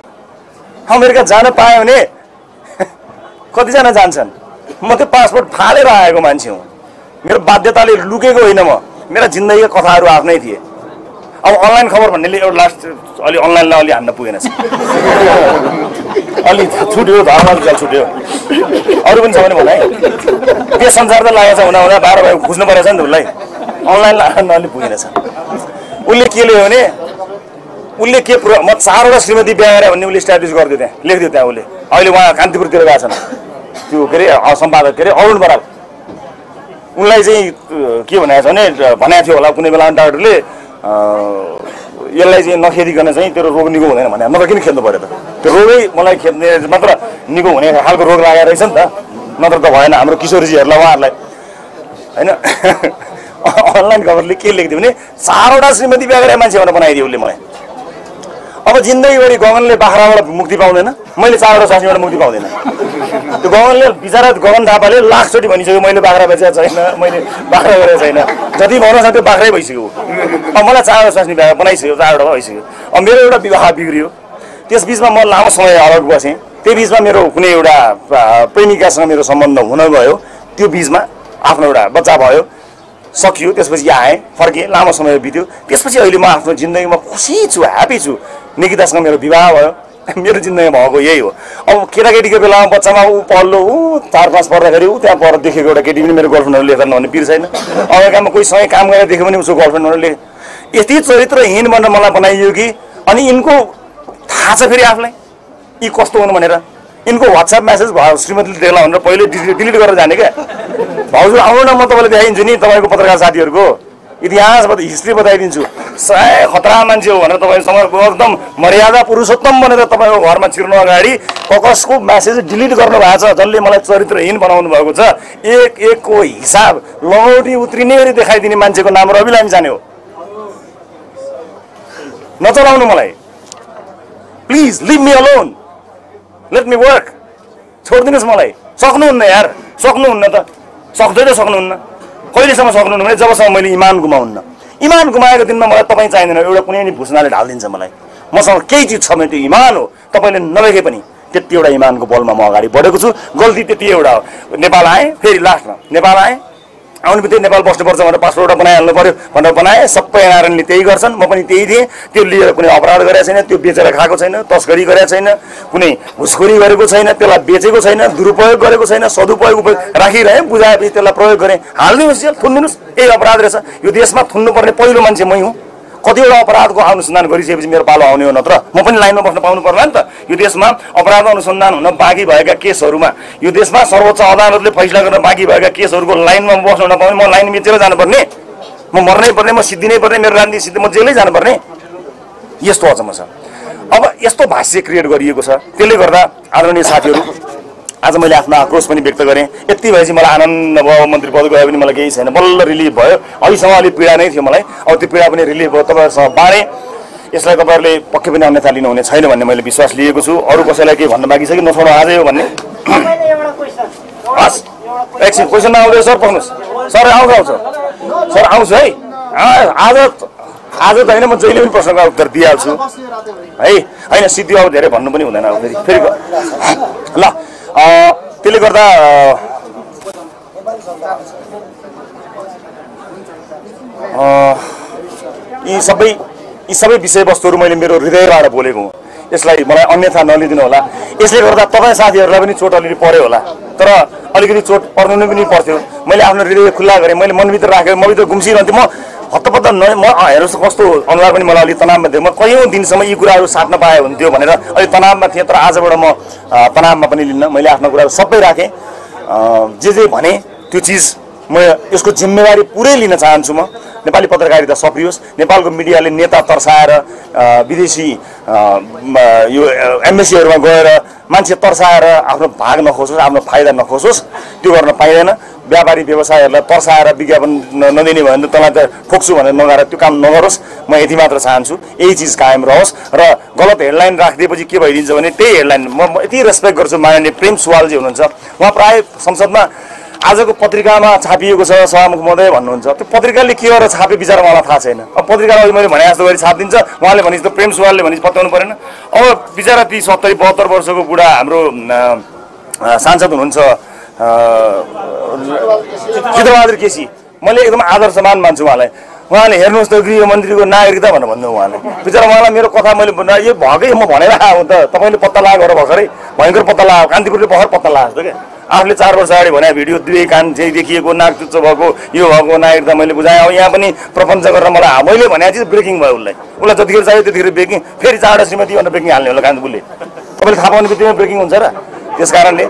अमेरिका जान पायो भने कतिजना जान्छन्? म त्यो पासपोर्ट फालेर आएको मान्छे हुँ। मेरो बाध्यताले लुकेको होइन म। मेरा जिन्दगीका कथाहरू आफ्नै थिए। अब अनलाइन खबर भन्नेले एउटा लास्ट अलि अनलाइनलाई अलि हान्न पुगेन अलि छुट्यो धर्म छुट्यो। अरू पनि छ भने भन है। त्यो संसार त लागेको छ हुँदा हुँदा बाह्र भाइ बुझ्नु परेको नि त उसलाई। अनलाइन हान्न अलि पुगेन उसले के ल्यायो भने उसले के पुरा म चारवटा श्रीमती बिहा गरेँ भन्ने उसले स्ट्याब्लिस गरिदियो त्यहाँ लेखिदियो त्यहाँ उसले अहिले उहाँ कान्तिपुरतिर गएको छन् त्यो के अरे सम्पादक के अरे अरुण बराल उनलाई चाहिँ के भनेको छ भने भनेको थियो होला कुनै बेला डाक्टरले यसलाई चाहिँ नखेदिकन चाहिँ तेरो रोग निको हुँदैन भने नत्र किन खेद्नु पऱ्यो त त्यो रोगै मलाई खेद्ने मात्र निको हुने खालको रोग लागेको रहेछ नि त नत्र त भएन हाम्रो किशोरजीहरूलाई उहाँहरूलाई होइन अनलाइन खबरले के लेखिदियो भने चारवटा श्रीमती बिहा गरेर मान्छे भनेर बनाइदियो उसले मलाई अब जिन्दगीभरि गगनले बाख्राबाट मुक्ति पाउँदैन। मैले चारवटा स्वास्नीबाट मुक्ति पाउँदैन। त्यो गगनले बिचरा गगन थापाले लाखचोटि भनिसक्यो मैले बाख्रा बेचेको छैन मैले बाख्रा गरेको छैन। जति भन्न सक्छ त्यो बाख्रै भइसक्यो। अब मलाई चारवटा स्वास्नी बनाइसक्यो चारवटा भइसक्यो। अब मेरो एउटा विवाह बिग्रियो। त्यस बिचमा म लामो समय अलग बसेँ। त्यो बिचमा मेरो कुनै एउटा प्रेमिकासँग मेरो सम्बन्ध हुन गयो। त्यो बिचमा आफ्नो एउटा बच्चा भयो। सकियो त्यसपछि आएँ फर्केँ लामो समय बित्यो। त्यसपछि अहिले म आफ्नो जिन्दगीमा खुसी छु ह्याप्पी छु। निकितासँग मेरो विवाह भयो। मेरो जिन्दगीमा भएको यही हो। अब केटाकेटीको बेलामा बच्चामा ऊ पल्लो ऊ चार पाँच पर्दाखेरि ऊ त्यहाँ पर देखेको एउटा केटी पनि मेरो गर्लफ्रेन्डहरू लेख्दैन भन्ने पिर छैन। अमेरिकामा कोही सँगै काम गरेर देख्यो भने उसको गर्लफ्रेन्डहरूले यति चरित्रहीन भनेर मलाई बनाइयो कि अनि यिनको थाहा छ फेरि आफूलाई। यी कस्तो हुनु भनेर। यिनको वाट्सएप म्यासेज भयो श्रीमतीले देख्ला भनेर पहिले डिलिट गरेर जाने क्या। भाउजू आउनु न म तपाईँलाई देखाइदिन्छु नि तपाईँको पत्रकार साथीहरूको। इतिहास हिस्ट्री बताइदिन्छु। सय खतरा मान्छे हो भनेर तपाईँसँग एकदम मर्यादा पुरुषोत्तम भनेर तपाईँको घरमा छिर्नु अगाडि ककसको म्यासेज डिलिट गर्नु भएको छ जसले मलाई चरित्रहीन बनाउनु भएको छ। एक एकको हिसाब लौटी उत्रिने गरी देखाइदिने मान्छेको नाम रवि लामिछाने हो। नचलाउनु मलाई। Please leave me alone let me work छोडिदिनुहोस् मलाई सक्नुहुन्न यार सक्नुहुन्न त सक्दै त सक्नुहुन्न कहिलेसम्म सक्नुहुन्न भने जबसम्म मैले इमान गुमाउन्न इमान गुमाएको दिनमा मलाई तपाईँ चाहिँदैन एउटा कुनै पनि भुसनाले ढालिदिन्छ मलाई मसँग केही चिज छ भने त्यो इमान हो तपाईँले नदेखे पनि त्यति एउटा इमानको बलमा म अगाडि बढेको छु गल्ती त्यति एउटा हो नेपाल आएँ फेरि लास्टमा नेपाल आएँ आउने बित्तिकै नेपाल बस्नुपर्छ भनेर पासपोर्ट बनाइहाल्नु पऱ्यो भनेर बनाएँ सबै एनआरएनले त्यही गर्छन्। म पनि त्यही थिएँ त्यो लिएर कुनै अपराध गरेको छैन त्यो बेचेर खाएको छैन तस्करी गरेको छैन कुनै घुसखोरी गरेको छैन त्यसलाई बेचेको छैन दुरुपयोग गरेको छैन सदुपयोग उपयोग राखिरहेँ बुझाएपछि त्यसलाई प्रयोग गरेँ। हालिदिनुहोस् जेल थुनिदिनुहोस्। यही अपराध रहेछ। यो देशमा थुन्नुपर्ने पहिलो मान्छे मै हुँ। कतिवटा अपराधको अनुसन्धान गरिसकेपछि मेरो पालो आउने हो नत्र। म पनि लाइनमा बस्न पाउनु पर्ला नि त। यो देशमा अपराध अनुसन्धान हुन बाँकी भएका केसहरूमा यो देशमा सर्वोच्च अदालतले फैसला गर्न बाँकी भएका केसहरूको लाइनमा बस्न नपाउने म लाइन बेचेर जानुपर्ने। म मर्नै पर्ने म सिद्धिनै पर्ने मेरो राजनीति सिद्धि म जेलै जानुपर्ने। यस्तो अचम्म छ। अब यस्तो भाष्य क्रिएट गरिएको छ। त्यसले गर्दा आदरणीय साथीहरू आज मैले आफ्नो आक्रोश पनि व्यक्त गरेँ। यति भएपछि मलाई आनन्द भयो मन्त्री पद गयो पनि मलाई केही छैन। बल्ल रिलिफ भयो। अहिलेसम्म अलिक पीडा नै थियो मलाई। अब त्यो पीडा पनि रिलिफ भयो तपाईँहरूसँग बाँडेँ। यसलाई तपाईँहरूले पक्कै पनि अन्यथा लिनुहुने छैन भन्ने मैले विश्वास लिएको छु। अरू कसैलाई केही भन्न बाँकी छ कि? नछोड आजै हो भन्ने। हस्। एकछिन क्वेसन आउँदैछ सर पढ्नुहोस्। सर आउँछ आउँछ। सर आउँछु है। आज आज त होइन म जहिले पनि प्रश्नको उत्तर दिइहाल्छु। है। होइन सिद्धि अब धेरै भन्नु पनि हुँदैन अब फेरि। फेरि ल। त्यसले गर्दा यी सबै यी सबै विषयवस्तुहरू मैले मेरो हृदयबाट बोलेको हुँ। यसलाई मलाई अन्यथा नलिदिनु होला। यसले गर्दा तपाईँ साथीहरूलाई पनि चोट अलिअलि पऱ्यो होला। तर अलिकति चोट पर्नु नै पनि पर्थ्यो। मैले आफ्नो हृदय खुल्ला गरेँ। मैले मनभित्र राखेँ। मभित्र गुम्सिरहन्थेँ म हत्तपत्त न म हेर्नुहोस् कस्तो अनुहार पनि मलाई अलिक तनावमा थियो म कयौँ दिनसम्म यी कुराहरू साट्न पाए हुन्थ्यो भनेर अलिक तनावमा थिएँ तर आजबाट म तनावमा पनि लिन्न। मैले आफ्नो कुराहरू सबै राखेँ। जे जे भने त्यो चिज म यसको जिम्मेवारी पुरै लिन चाहन्छु म। नेपाली पत्रकारिता सप्रियोस्। नेपालको मिडियाले नेता तर्साएर विदेशी यो एमएससीहरूमा गएर मान्छे तर्साएर आफ्नो भाग नखोसोस् आफ्नो फाइदा नखोसोस् त्यो गर्न पाइँदैन। व्यापारी व्यवसायहरूलाई तर्साएर विज्ञापन नदिने भयो भने तँलाई त ठोक्छु भनेर नगएर त्यो काम नगरोस्। म यति मात्र चाहन्छु यही चिज कायम रहोस् र गलत हेडलाइन राखिदिएपछि के भइदिन्छ भने त्यही हेडलाइन म यति रेस्पेक्ट गर्छु माननीय प्रेम सुवालजी हुनुहुन्छ। उहाँ प्राय संसदमा आजको पत्रिकामा छापिएको छ सभामुख महोदय भन्नुहुन्छ। त्यो पत्रिकाले के गरेर छापे विचार उहाँलाई थाहा छैन। अब पत्रिकाले अघि मैले भने जस्तो गरी छापिदिन्छ। उहाँले भने जस्तो प्रेम सुवालले भने पत्याउनु परेन। अब बिचरा ती सत्तरी बहत्तर वर्षको बुढा हाम्रो सांसद हुनुहुन्छ चित्रबहादुर केसी। मैले एकदम आदर्शमान मान्छु उहाँलाई। उहाँले हेर्नुहोस् त गृहमन्त्रीको नागरिकता भनेर भन्नु उहाँले। बिचरा उहाँलाई मेरो कथा मैले यो भएकै म भनेर आएको त। तपाईँले पत्ता लगाएको गरेर भर्खरै भयङ्कर पत्ता लगाएको कान्तिपुरले भर्खर पत्ता लगाएको जस्तो क्या आफूले चार वर्ष अगाडि भने भिडियो दुवै कान चाहिँ देखिएको नाक चुच्चो भएको यो भएको नागरिकता मैले बुझाएँ। अब यहाँ पनि प्रपञ्च गरेर मलाई मैले भने चिज ब्रेकिङ भयो उसलाई। उसलाई जतिखेर चाहियो त्यतिखेर ब्रेकिङ फेरि चारवटा श्रीमती भनेर ब्रेकिङ हाल्ने होला कान्तिपुरले। तपाईँले थाहा पाउने बित्तिकै ब्रेकिङ हुन्छ र? त्यस कारणले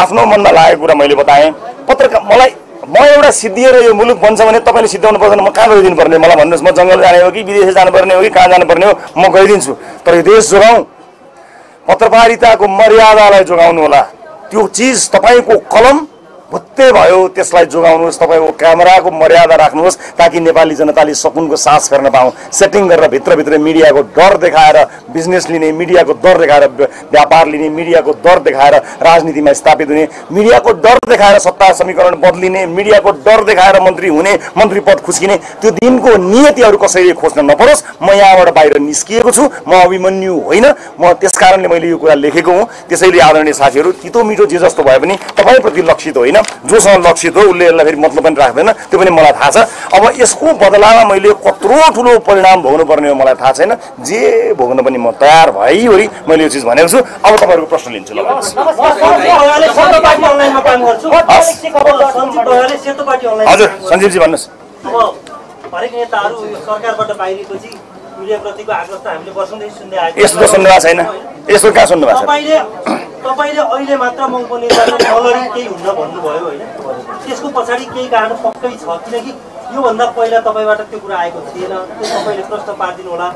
आफ्नो मनमा लागेको कुरा मैले बताएँ। पत्रकार मलाई म एउटा सिद्धिएर यो मुलुक बन्छ भने तपाईँले सिद्धाउनु पर्दैन म कहाँ गइदिनु पर्ने? मलाई भन्नुहोस् म जङ्गल जाने हो कि विदेश जानुपर्ने हो कि कहाँ जानुपर्ने हो? म गइदिन्छु। तर यो देश जोगाउँ। पत्रकारिताको मर्यादालाई जोगाउनु होला। त्यो चिज तपाईँको कलम भुत्ते भयो त्यसलाई जोगाउनुहोस् तपाईँको क्यामेराको मर्यादा राख्नुहोस् ताकि नेपाली जनताले सकुनको सास फेर्न पाऊँ। सेटिङ गरेर भित्रभित्र मिडियाको डर देखाएर बिजनेस लिने मिडियाको डर देखाएर व्यापार लिने मिडियाको डर देखाएर राजनीतिमा स्थापित हुने मिडियाको डर देखाएर सत्ता समीकरण बदलिने मिडियाको डर देखाएर मन्त्री हुने मन्त्री पद खुस्किने त्यो दिनको नियतिहरू कसैले खोज्न नपरोस्। म यहाँबाट बाहिर निस्किएको छु म अभिमन्यु होइन म त्यस कारणले मैले यो कुरा लेखेको हुँ। त्यसैले आदरणीय साथीहरू तितो मिठो जे जस्तो भए पनि तपाईँप्रति लक्षित होइन। जोसँग लक्षित हो उसले यसलाई फेरि मतलब पनि राख्दैन। त्यो पनि मलाई थाहा छ। अब यसको बदलामा मैले कत्रो ठुलो परिणाम भोग्नु पर्ने हो मलाई थाहा छैन। जे भोग्न पनि म तयार भइवरी मैले यो चिज भनेको छु। अब तपाईँहरूको प्रश्न लिन्छु ल हजुर सञ्जीवजी भन्नुहोस्। हरेक नेताहरू सरकारबाट बाहिरिएपछि यस्तो सुन्नु भएको छैन। यस्तो कहाँ सुन्नु भएको छ? तपाईँले अहिले मात्र मङ्गो नेताले नलडी केही हुन्न भन्नुभयो होइन? त्यसको पछाडि केही कारण पक्कै छ किनकि योभन्दा पहिला तपाईँबाट त्यो कुरा आएको थिएन। त्यो तपाईँले प्रश्न पारिदिनु होला।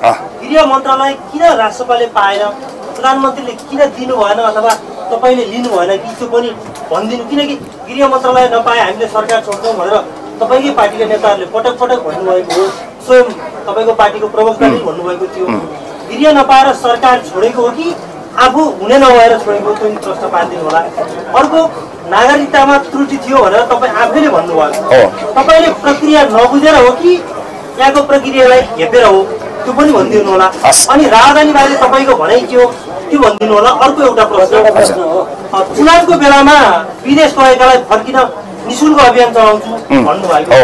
गृह मन्त्रालय किन राष्ट्रपालले पाएन? प्रधानमन्त्रीले किन दिनु भएन अथवा तपाईँले लिनु भएन? कि त्यो पनि भनिदिनु। किनकि गृह मन्त्रालय नपाए हामीले सरकार छोड्छौँ भनेर तपाईँकै पार्टीका नेताहरूले पटक पटक भन्नुभएको हो। स्वयं तपाईँको पार्टीको प्रवक्ताले भन्नुभएको थियो। गृह नपाएर सरकार छोडेको हो कि आफू हुने नभएर छोडेको पनि प्रश्न पारिदिनु होला। अर्को नागरिकतामा त्रुटि थियो भनेर तपाईँ आफैले भन्नुभयो। तपाईँले प्रक्रिया नबुझेर हो कि यहाँको प्रक्रियालाई हेपेर हो त्यो पनि भनिदिनु होला। अनि राजधानीबारे तपाईँको भनाइ के हो त्यो भनिदिनु होला। अर्को एउटा प्रश्न। चुनावको बेलामा विदेश गएकालाई फर्किन निशुल्क अभियान चलाउँछु भन्नुभएको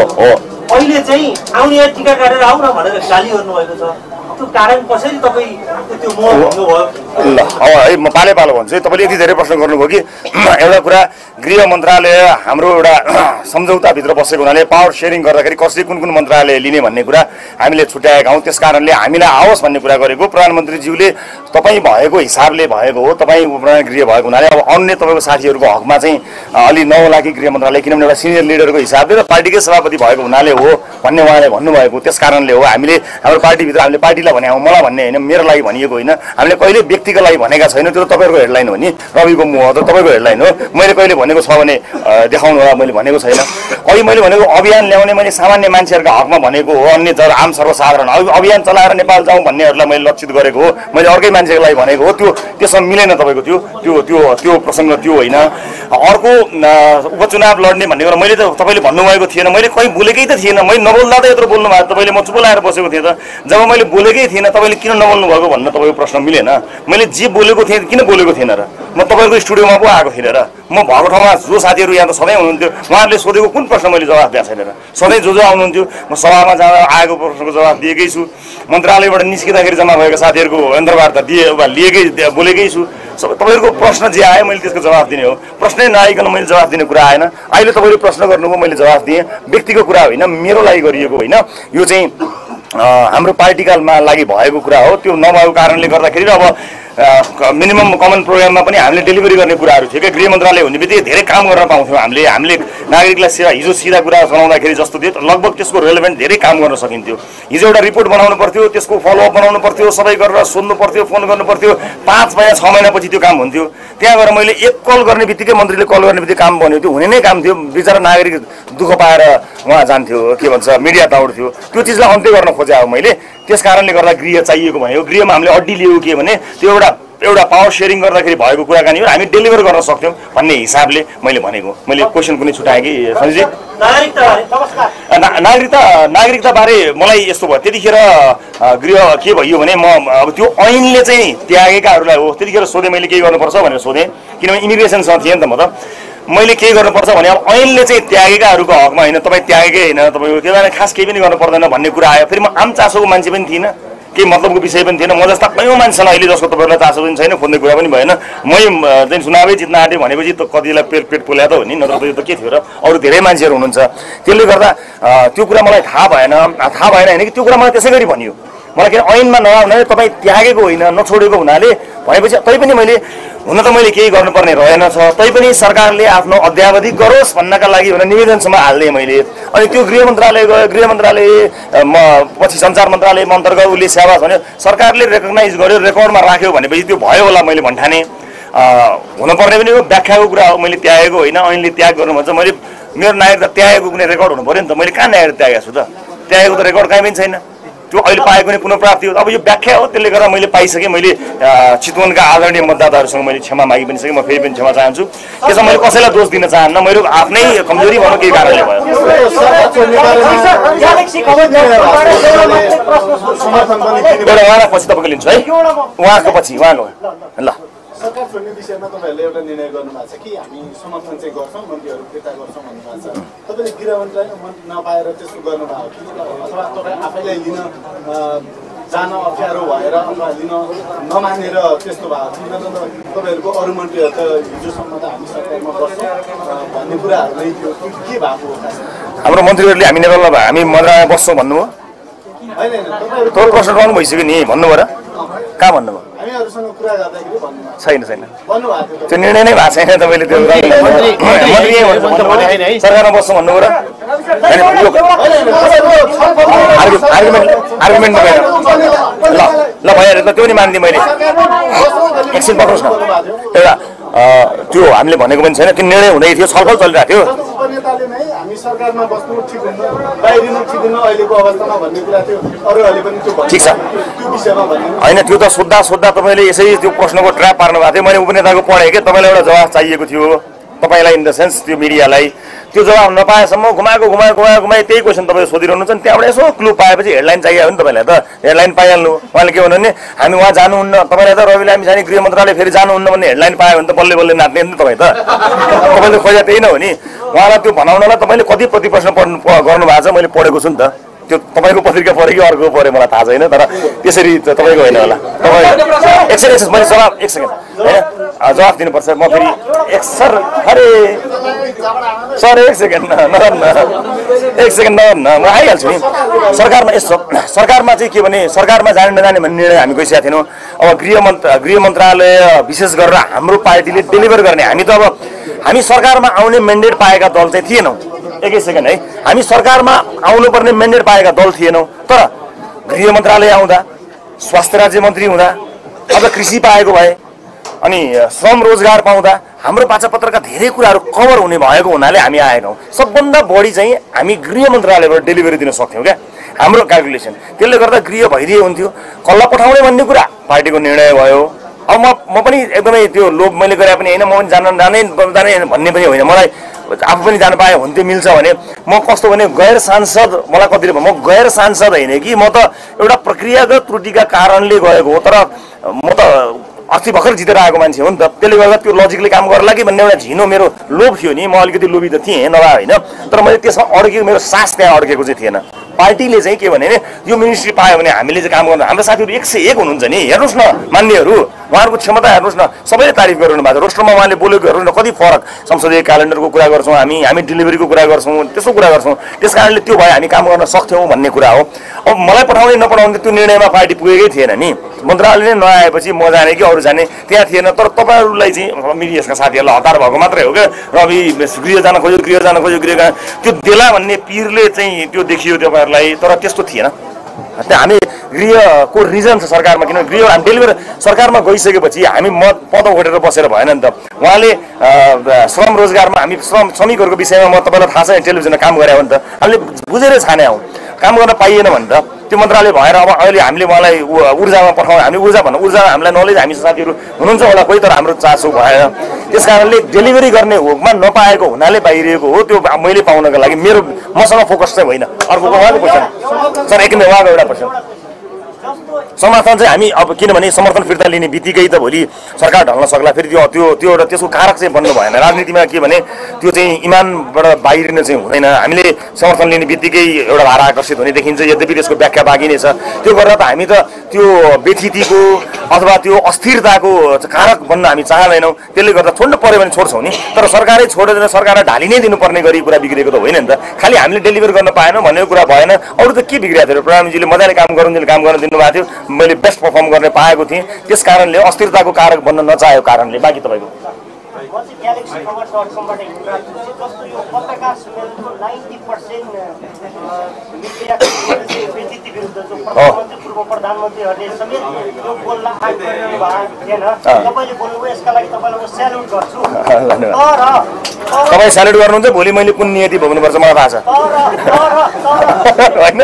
अहिले चाहिँ आउने टिका काटेर आऊ न भनेर गाली गर्नुभएको छ। त्यो कारण कसरी तपाईँ त्यो मोह भन्नुभयो ल अब है म पाले पालो भन्छु। है तपाईँले यति धेरै प्रश्न गर्नुभयो कि एउटा कुरा गृह मन्त्रालय हाम्रो एउटा सम्झौताभित्र बसेको हुनाले पावर सेयरिङ गर्दाखेरि कसले कुन कुन मन्त्रालय लिने भन्ने कुरा हामीले छुट्याएका हौँ। त्यस कारणले हामीलाई आओस् भन्ने कुरा गरेको। प्रधानमन्त्रीज्यूले तपाईँ भएको हिसाबले भएको हो तपाईँ गृह भएको हुनाले अब अन्य तपाईँको साथीहरूको हकमा चाहिँ अलि नहोला कि गृह मन्त्रालय किनभने एउटा सिनियर लिडरको हिसाबले र पार्टीकै सभापति भएको हुनाले हो भन्ने उहाँले भन्नुभएको। त्यस कारणले हो हामीले हाम्रो पार्टीभित्र हामीले पार्टीलाई भने मलाई भन्ने होइन मेरो लागि भनिएको होइन। हामीले कहिले व्यक्तिको लागि भनेका छैनौँ त्यो त तपाईँहरूको हेडलाइन हो नि। रविको मुह त तपाईँको हेडलाइन हो। मैले कहिले भनेको छ भने देखाउनु होला मैले भनेको छैन। अहिले मैले भनेको अभियान ल्याउने मैले सामान्य मान्छेहरूका हकमा भनेको हो अन्य जर आम सर्वसाधारण। अभियान चलाएर नेपाल जाउँ भन्नेहरूलाई मैले लक्षित गरेको हो। मैले अर्कै मान्छेको लागि भनेको हो त्यो त्यसमा मिलेन तपाईँको त्यो त्यो त्यो त्यो प्रसङ्ग त्यो होइन। अर्को उपचुनाव लड्ने भन्ने कुरा मैले त तपाईँले भन्नुभएको थिएन। मैले कहीँ बोलेकै त थिएन। मैले नबोल्दा त यत्रो बोल्नु भएको तपाईँले म चुप लाएर बसेको थिएँ त। जब मैले बोलेकै थिएन तपाईँले किन नबोल्नु भएको भन्न तपाईँको प्रश्न मिलेन। मैले जे बोलेको थिएँ किन बोलेको थिएन र? म तपाईँको स्टुडियोमा पो आएको थिइनँ र। म भएको ठाउँमा जो साथीहरू यहाँ त सधैँ हुनुहुन्थ्यो उहाँहरूले सोधेको कुन प्रश्न मैले जवाफ दिएको छैन र? सधैँ जो जो आउनुहुन्थ्यो म सभामा जाँदा आएको प्रश्नको जवाफ दिएकै छु। मन्त्रालयबाट निस्किँदाखेरि जम्मा भएका साथीहरूको यन्त्रवार्ता दिए वा लिएकै बोलेकै छु। सब तपाईँहरूको प्रश्न जे आयो मैले त्यसको जवाफ दिने हो। प्रश्नै नआइकन मैले जवाफ दिने कुरा आएन। अहिले तपाईँले प्रश्न गर्नुभयो मैले जवाफ दिएँ। व्यक्तिको कुरा होइन मेरो लागि गरिएको होइन। यो चाहिँ हाम्रो पार्टीकालमा लागि भएको कुरा हो त्यो नभएको कारणले गर्दाखेरि अब मिनिमम कमन प्रोग्राममा पनि हामीले डेलिभरी गर्ने कुराहरू थियो क्या। गृह मन्त्रालय हुने बित्तिकै धेरै काम गर्न पाउँथ्यौँ हामीले। हामीले नागरिकलाई सेवा हिजो सिधा कुरा चलाउँदाखेरि जस्तो थियो लगभग त्यसको रेलेभेन्ट धेरै काम गर्न सकिन्थ्यो। हिजो एउटा रिपोर्ट बनाउनु पर्थ्यो त्यसको फलोअप बनाउनु पर्थ्यो सबै गरेर सोध्नु पर्थ्यो फोन गर्नु पर्थ्यो। पाँच महिना छ महिनापछि त्यो काम हुन्थ्यो। त्यहाँ गएर मैले एक कल गर्ने बित्तिकै मन्त्रीले कल गर्ने बित्तिकै काम बन्यो त्यो हुने नै काम थियो। बिचरा नागरिक दुःख पाएर उहाँ जान्थ्यो। के भन्छ मिडिया दौड्थ्यो। त्यो चिजलाई अन्त्य गर्न खोजे अब मैले। त्यस कारणले गर्दा गृह चाहिएको भनेको गृहमा हामीले अड्डी लियो के भने त्यो एउटा एउटा पावर सेयरिङ गर्दाखेरि भएको कुराकानी हो हामी डेलिभर गर्न सक्थ्यौँ भन्ने हिसाबले मैले भनेको। मैले क्वेसन कुनै छुट्याएँ कि सञ्जीजी नागरिकता नागरिकताबारे मलाई यस्तो भयो। त्यतिखेर गृह के भयो भने म अब त्यो ऐनले चाहिँ त्यागेकाहरूलाई हो। त्यतिखेर सोधेँ मैले केही गर्नुपर्छ भनेर सोधेँ। किनभने इमिग्रेसनसँग थिएँ नि त म त। मैले केही गर्नुपर्छ भने अब ऐनले चाहिँ त्यागेकाहरूको हकमा होइन तपाईँ त्यागेकै होइन तपाईँको त्यो भएर खास केही पनि गर्नु पर्दैन भन्ने कुरा आयो। फेरि म आम चासोको मान्छे पनि थिइनँ केही मतलबको विषय पनि थिएन। म जस्ता कयौँ मान्छेलाई अहिले जसको तपाईँहरूलाई चासो पनि छैन खोज्ने कुरा पनि भएन। मै चाहिँ चुनावै जित्न आँटेँ भनेपछि त कतिलाई पेट पेट पोल्या त हो नि नत्र त यो त के थियो र अरू धेरै मान्छेहरू हुनुहुन्छ। त्यसले गर्दा त्यो कुरा मलाई थाहा भएन। थाहा भएन होइन कि त्यो कुरा मलाई त्यसै गरी भनियो। मलाई किन ऐनमा नआउने तपाईँ त्यागेको होइन नछोडेको हुनाले भनेपछि तैपनि मैले हुन त मैले केही गर्नुपर्ने रहेनछ तैपनि सरकारले आफ्नो अध्यावधि गरोस् भन्नका लागि भनेर निवेदनसम्म हालिदिएँ मैले। अनि त्यो गृह मन्त्रालय गयो गृह मन्त्रालय म पछि सञ्चार मन्त्रालयमा अन्तर्गत उसले सेवा भन्यो। सरकारले रेकगनाइज गर्यो रेकर्डमा राख्यो भनेपछि त्यो भयो होला मैले भन्ठाने। हुनुपर्ने पनि हो व्याख्याको कुरा हो मैले त्यागेको होइन ऐनले त्याग गर्नु भन्छ। मैले मेरो नागरिकता त्यागेको कुनै रेकर्ड हुनु पऱ्यो नि त। मैले कहाँ नागरिकता त्यागेको छु त? त्यागेको त रेकर्ड कहीँ पनि छैन। त्यो अहिले पाएको पनि पुनः प्राप्ति हो। अब यो व्याख्या हो त्यसले गर्दा मैले पाइसकेँ मैले चितवनका आदरणीय मतदाताहरूसँग मैले क्षमा मागि पनि सकेँ म फेरि पनि क्षमा चाहन्छु। त्यसमा मैले कसैलाई दोष दिन चाहन्न मेरो आफ्नै कमजोरी भनौँ केही कारणले भयो एउटा उहाँलाई पछि तपाईँको लिन्छु है। उहाँको पछि उहाँको। ल। सरकार छोड्ने विषयमा तपाईँहरूले एउटा निर्णय गर्नुभएको छ कि हामी समर्थन चाहिँ गर्छौँ मन्त्रीहरू फिर्ता गर्छौँ भन्नुभएको छ। तपाईँले गृहमन्त्रीलाई मन्त्री नपाएर त्यस्तो गर्नुभएको अथवा तपाईँ आफैलाई लिन जान अप्ठ्यारो भएर अथवा लिन नमानेर त्यस्तो भएको नत्र त तपाईँहरूको अरू मन्त्रीहरू त हिजोसम्म त हामी सरकारमा अ, भन्ने कुराहरू नै थियो। के भएको? हाम्रो मन्त्रीहरूले हामी नेतालाई हामी मन्त्रालयमा बस्छौँ भन्नुभयो। होइन होइन तपाईँहरू थोर प्रश्न गर्नु भइसक्यो नि भन्नुभयो र कहाँ भन्नुभयो। छैन छैन त्यो निर्णय नै भएको छैन तपाईँले त्यो। सरकारमा बस्छौँ भन्नुभयो र आर्गुमेन्ट आर्गुमेन्ट नभएर ल ल भइहाल्यो त त्यो नि मान्दिनँ मैले एकछिन पक्रोस् न एउटा त्यो हामीले भनेको पनि छैन त्यो निर्णय हुँदै थियो छलफल चलिरहेको थियो सरकारमा बस्नु ठिक हुन्न बाहिरिनु ठिक हुन्न अहिलेको अवस्थामा भन्ने कुरा थियो। अरूहरूले पनि त्यो ठिक छ। त्यो विषयमा भन्नु होइन त्यो त सोद्धा सोद्धा तपाईँले यसरी त्यो प्रश्नको ट्र्याप पार्नु भएको थियो। मैले उपनेताको पढेँ कि? तपाईँलाई एउटा जवाफ चाहिएको थियो। तपाईँलाई इन द सेन्स त्यो मिडियालाई त्यो जवाफ नपाएसम्म घुमाएको घुमाएको घुमाएको घुमाए त्यही क्वेसन तपाईँ सोधिरहनुहुन्छ नि त्यहाँबाट यसो क्लु पाएपछि हेडलाइन चाहियो भने तपाईँलाई त। हेडलाइन पाइहाल्नु। उहाँले के भन्नु भने हामी उहाँ जानुहुन्न। तपाईँलाई त रवि लामी गृह मन्त्रालय फेरि जानुहुन्न भन्ने हेडलाइन पायो भने त बल्ले बल्ले नाच्ने नि तपाईँ त। तपाईँले खोजा त्यही न हो नि। उहाँलाई त्यो भनाउनलाई तपाईँले कति प्रति प्रश्न पढ्नु गर्नुभएको छ? मैले पढेको छु नि त। त्यो तपाईँको पत्रिका पऱ्यो कि अर्को पऱ्यो मलाई थाहा छैन तर त्यसरी तपाईँको होइन होला। तपाईँ एक सेकेन्ड एक सेकेन्ड, मैले जवाब एक सेकेन्ड होइन? अँ, जवाब दिनुपर्छ म फेरि एक सर अरे! सर एक सेकेन्ड न नगर्न एक सेकेन्ड नगर्न म आइहाल्छु नि। सरकारमा यस्तो सरकारमा चाहिँ के भने सरकारमा जाने नजाने भन्ने निर्णय हामी गइसकेका थिएनौँ। अब गृह मन्त्र गृह मन्त्रालय विशेष गरेर हाम्रो पार्टीले डेलिभर गर्ने। हामी त अब हामी सरकारमा आउने मेन्डेट पाएका दल चाहिँ थिएनौँ। एकै सेकेन्ड है? हामी सरकारमा आउनुपर्ने मेन्डेट पाएका दल थिएनौँ तर गृह मन्त्रालय आउँदा स्वास्थ्य राज्य मन्त्री हुँदा अझ कृषि पाएको भए अनि श्रम रोजगार पाउँदा हाम्रो पाचापत्रका धेरै कुराहरू कभर हुने भएको हुनाले हामी आएका हौँ सबभन्दा बढी चाहिँ हामी गृह मन्त्रालयबाट डेलिभरी दिन सक्थ्यौँ क्या? हाम्रो क्यालकुलेसन त्यसले गर्दा गृह भइदिए हुन्थ्यो। कसलाई पठाउने भन्ने कुरा पार्टीको निर्णय भयो। अब म म पनि एकदमै त्यो लोभ मैले गरे पनि होइन म पनि जान जानै जानै भन्ने पनि होइन। मलाई आफू पनि जान पाए हुन्थ्यो मिल्छ भने म कस्तो भने गैर सांसद मलाई कतिले म गैर सांसद होइन कि म त एउटा प्रक्रियागत त्रुटिका कारणले गएको हो तर म त अस्ति भर्खर जितेर आएको मान्छे हो नि त। त्यसले गर्दा त्यो लजिकले काम गर्ला कि भन्ने एउटा झिनो मेरो लोभ थियो नि। म अलिकति लोभी त थिएँ नभए होइन। तर मैले त्यसमा अड्केको मेरो सास त्यहाँ अड्केको चाहिँ थिएन। पार्टीले चाहिँ के भने यो मिनिस्ट्री पायो भने हामीले चाहिँ काम गर्नु। हाम्रो साथीहरू एक सय एक हुनुहुन्छ नि। हेर्नुहोस् न मान्नेहरू उहाँहरूको क्षमता हेर्नुहोस् न। सबैले तारिफ गरिरहनु भएको छ। रोस्टरमा उहाँले बोलेको हेर्नुहोस् न कति फरक संसदीय क्यालेन्डरको कुरा गर्छौँ हामी हामी डेलिभरीको कुरा गर्छौँ त्यस्तो कुरा गर्छौँ। त्यस कारणले त्यो भए हामी काम गर्न सक्थ्यौँ भन्ने कुरा हो। अब मलाई पठाउने नपठाउने त्यो निर्णयमा पार्टी पुगेकै थिएन नि। मन्त्रालय नै नआएपछि म जाने कि अरू जाने। त्यहाँ थिएन तर तपाईँहरूलाई चाहिँ मिडियासका साथीहरूलाई हतार भएको मात्रै हो क्या? रवि गृह जान खोज्यो गृह जान खोज्यो गृह त्यो देला भन्ने पिरले चाहिँ त्यो देखियो तपाईँहरूलाई तर त्यस्तो थिएन। हामी गृहको रिजन छ सरकारमा किनभने गृह हामी डेलिभर सरकारमा गइसकेपछि हामी म पद ओढेर बसेर भएन नि त। उहाँले श्रम रोजगारमा हामी श्रम श्रमिकहरूको विषयमा म तपाईँलाई थाहा छ टेलिभिजनमा काम गरे हो नि त। हामीले बुझेरै छाने हौँ। काम गर्न पाइएन भने त। त्यो मन्त्रालय भएर अब अहिले हामीले उहाँलाई ऊर्जामा पठाउँ हामी ऊर्जा भन्नु ऊर्जा हामीलाई नलेज हामी साथीहरू हुनुहुन्छ होला कोही तर हाम्रो चासो भएन। त्यस कारणले डेलिभरी गर्ने होकमा नपाएको हुनाले पाइरहेको हो त्यो मैले पाउनको लागि मेरो मसँग फोकस चाहिँ होइन। अर्को उहाँको क्वेसन सर एक उहाँको एउटा क्वेसन समर्थन चाहिँ हामी अब किनभने समर्थन फिर्ता लिने बित्तिकै त भोलि सरकार ढल्न सक्ला फेरि त्यो त्यो त्यो एउटा त्यसको कारक चाहिँ बन्नु भएन। राजनीतिमा के भने त्यो चाहिँ इमानबाट बाहिरिन चाहिँ हुँदैन। हामीले समर्थन लिने बित्तिकै एउटा धारा आकर्षित हुने देखिन्छ। यद्यपि त्यसको व्याख्या बाँकी नै छ त्यो गरेर त हामी त त्यो व्यथितिको अथवा त्यो अस्थिरताको कारक बन्न हामी चाहँदैनौँ। त्यसले गर्दा छोड्नु पऱ्यो भने छोड्छौँ नि तर सरकारै छोडेर सरकारलाई ढालि नै दिनुपर्ने गरी कुरा बिग्रेको त होइन नि त। खालि हामीले डेलिभर गर्न पाएनौँ भनेको कुरा भएन। अरू त के बिग्रिएको थियो? प्रधानमन्त्रीले मजाले काम गरुन्जेल काम गर्न दिनुभएको थियो। मैले बेस्ट पर्फर्म गर्ने पाएको थिएँ। त्यस कारणले अस्थिरताको कारक बन्न नचाहेको कारणले। बाँकी तपाईँको? तपाईँ स्यालेट गर्नुहुन्छ भोलि मैले कुन नियति भोग्नुपर्छ मलाई थाहा छ। होइन?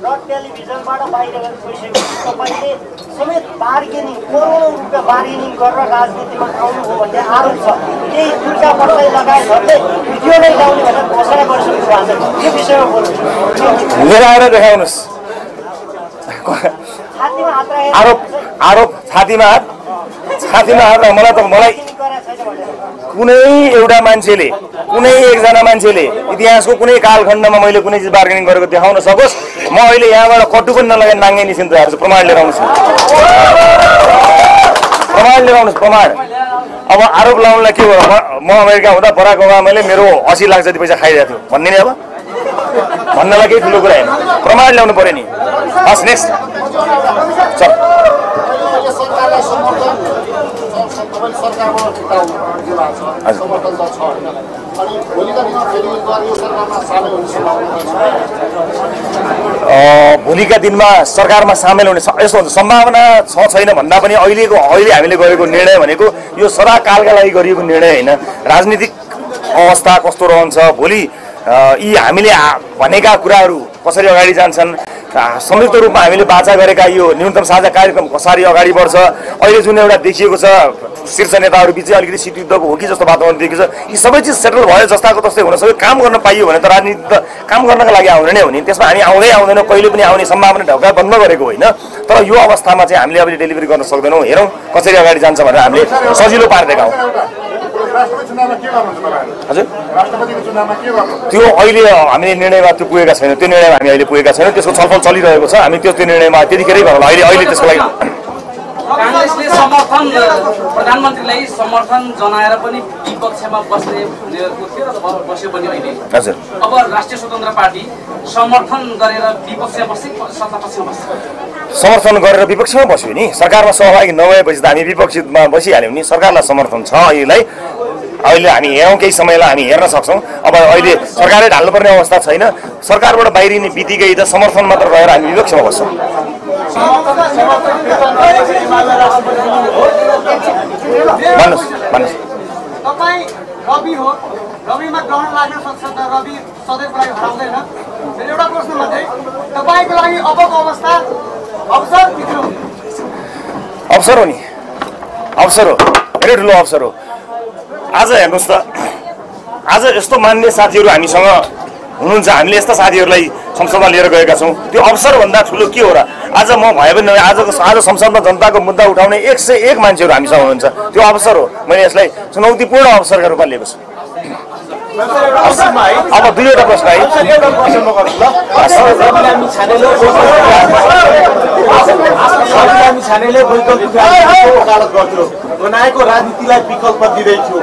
र टेलिभिजनबाट बाहिर गइसकेपछि तपाईँले समेत बार्गेनिङ करोडौँ रुपियाँ बार्गेनिङ गरेर राजनीतिमा आउनुभयो भन्ने आरोप छ। केही दुर्गा पट्टै लगायतहरूले भिडियो नै ल्याउने भनेर घोषणा भएको छ यो विषयमा बोल्नु लिएर आएर देखाउनुहोस्। आरोप आरोप छातीमा हात छातीमा हात मलाई त मलाई कुनै एउटा मान्छेले कुनै एकजना मान्छेले इतिहासको कुनै कालखण्डमा मैले कुनै चिज बार्गेनिङ गरेको देखाउन सकोस्। म अहिले यहाँबाट कटु पनि नलगाएर नाङ्गे निस्किनु तयार प्रमाण लिएर आउनुहोस्। प्रमाण लिएर आउनुहोस् प्रमाण। अब आरोप लगाउनलाई के म- म अमेरिका हुँदा बराक ओबामाले मेरो असी लाख जति पैसा खाइरहेको थियो। भन्ने नि अब? भन्नलाई केही ठुलो कुरा होइन। प्रमाण ल्याउनु पऱ्यो नि। हस् नेक्स्ट चल। टिका छ समर्थन त छ होइन। अनि भोलिका दिनमा फेरि यो सरकारमा सामेल हुने सम्भावना भोलिका दिनमा सरकारमा सामेल हुने यस्तो हुन्छ सम्भावना छ छैन भन्दा पनि अहिलेको अहिले हामीले गरेको निर्णय भनेको यो सदाकालका लागि गरिएको निर्णय होइन। राजनीतिक अवस्था कस्तो रहन्छ भोलि यी हामीले भनेका कुराहरू कसरी अगाडि जान्छन्? संयुक्त रूपमा हामीले बाचा गरेका यो न्यूनतम साझा कार्यक्रम कसरी अगाडि बढ्छ? अहिले जुन एउटा देखिएको छ शीर्ष नेताहरू बिच अलिकति शीत युद्धको हो कि जस्तो वातावरण देखिएको छ यी सबै चिज सेटल भयो जस्ताको तस्तै हुन सक्यो काम गर्न पाइयो भने त राजनीति त काम गर्नका लागि आउने नै हो नि। त्यसमा हामी आउँदै आउँदैनौँ कहिले पनि आउने सम्भावना ढौका बन्द गरेको होइन। तर यो अवस्थामा चाहिँ हामीले अहिले डेलिभरी गर्न सक्दैनौँ। हेरौँ कसरी अगाडि जान्छ भनेर हामीले सजिलो पारिदिएका हौँ। हजुर। त्यो अहिले हामीले निर्णयमा त्यो पुगेका छैनौँ। त्यो निर्णयमा हामी अहिले पुगेका छैनौँ। त्यसको छलफल चलिरहेको छ। हामी त्यो त्यो निर्णयमा त्यतिखेरै गरौँ अहिले अहिले त्यसको लागि काङ्ग्रेसले समर्थन प्रधानमन्त्रीलाई समर्थन जनाएर पनि विपक्षमा बस्ने भनेको थियो र बस्यो पनि अहिले। हजुर। अब राष्ट्रिय स्वतन्त्र पार्टी समर्थन गरेर विपक्षमा बस्छ सत्तापक्षमा बस्छ? समर्थन गरेर विपक्षमा बस्यो नि। सरकारमा सहभागी नभएपछि त हामी विपक्षमा बसिहाल्यौँ नि। सरकारलाई समर्थन छ अहिलेलाई। अहिले हामी हेरौँ केही समयलाई हामी हेर्न सक्छौँ। अब अहिले सरकारले ढाल्नुपर्ने अवस्था छैन। सरकारबाट बाहिरिने बित्तिकै त समर्थन मात्र रहेर हामी विपक्षमा बस्छौँ। तपाईँ रवि हो रविमा ग्रहण लाग्न सक्छ त रवि सधैँको लागि हराउँदैन फेरि एउटा प्रश्न मात्रै तपाईँको लागि अबको अवस्था अवसर भित्र अवसर हो नि। अवसर हो। धेरै ठुलो अवसर हो। आज हेर्नुहोस् त आज यस्तो मान्य साथीहरू हामीसँग हुनुहुन्छ हामीले यस्ता साथीहरूलाई संसदमा लिएर गएका छौँ। त्यो अवसरभन्दा ठुलो के हो र आज म भए पनि आजको आज संसदमा जनताको मुद्दा उठाउने एक सय एक मान्छेहरू हामीसँग हुनुहुन्छ। त्यो अवसर हो। मैले यसलाई चुनौतीपूर्ण अवसरका रूपमा लिएको छु। अब दुईवटा प्रश्न है। बनाएको राजनीतिलाई विकल्प दिँदै थियो।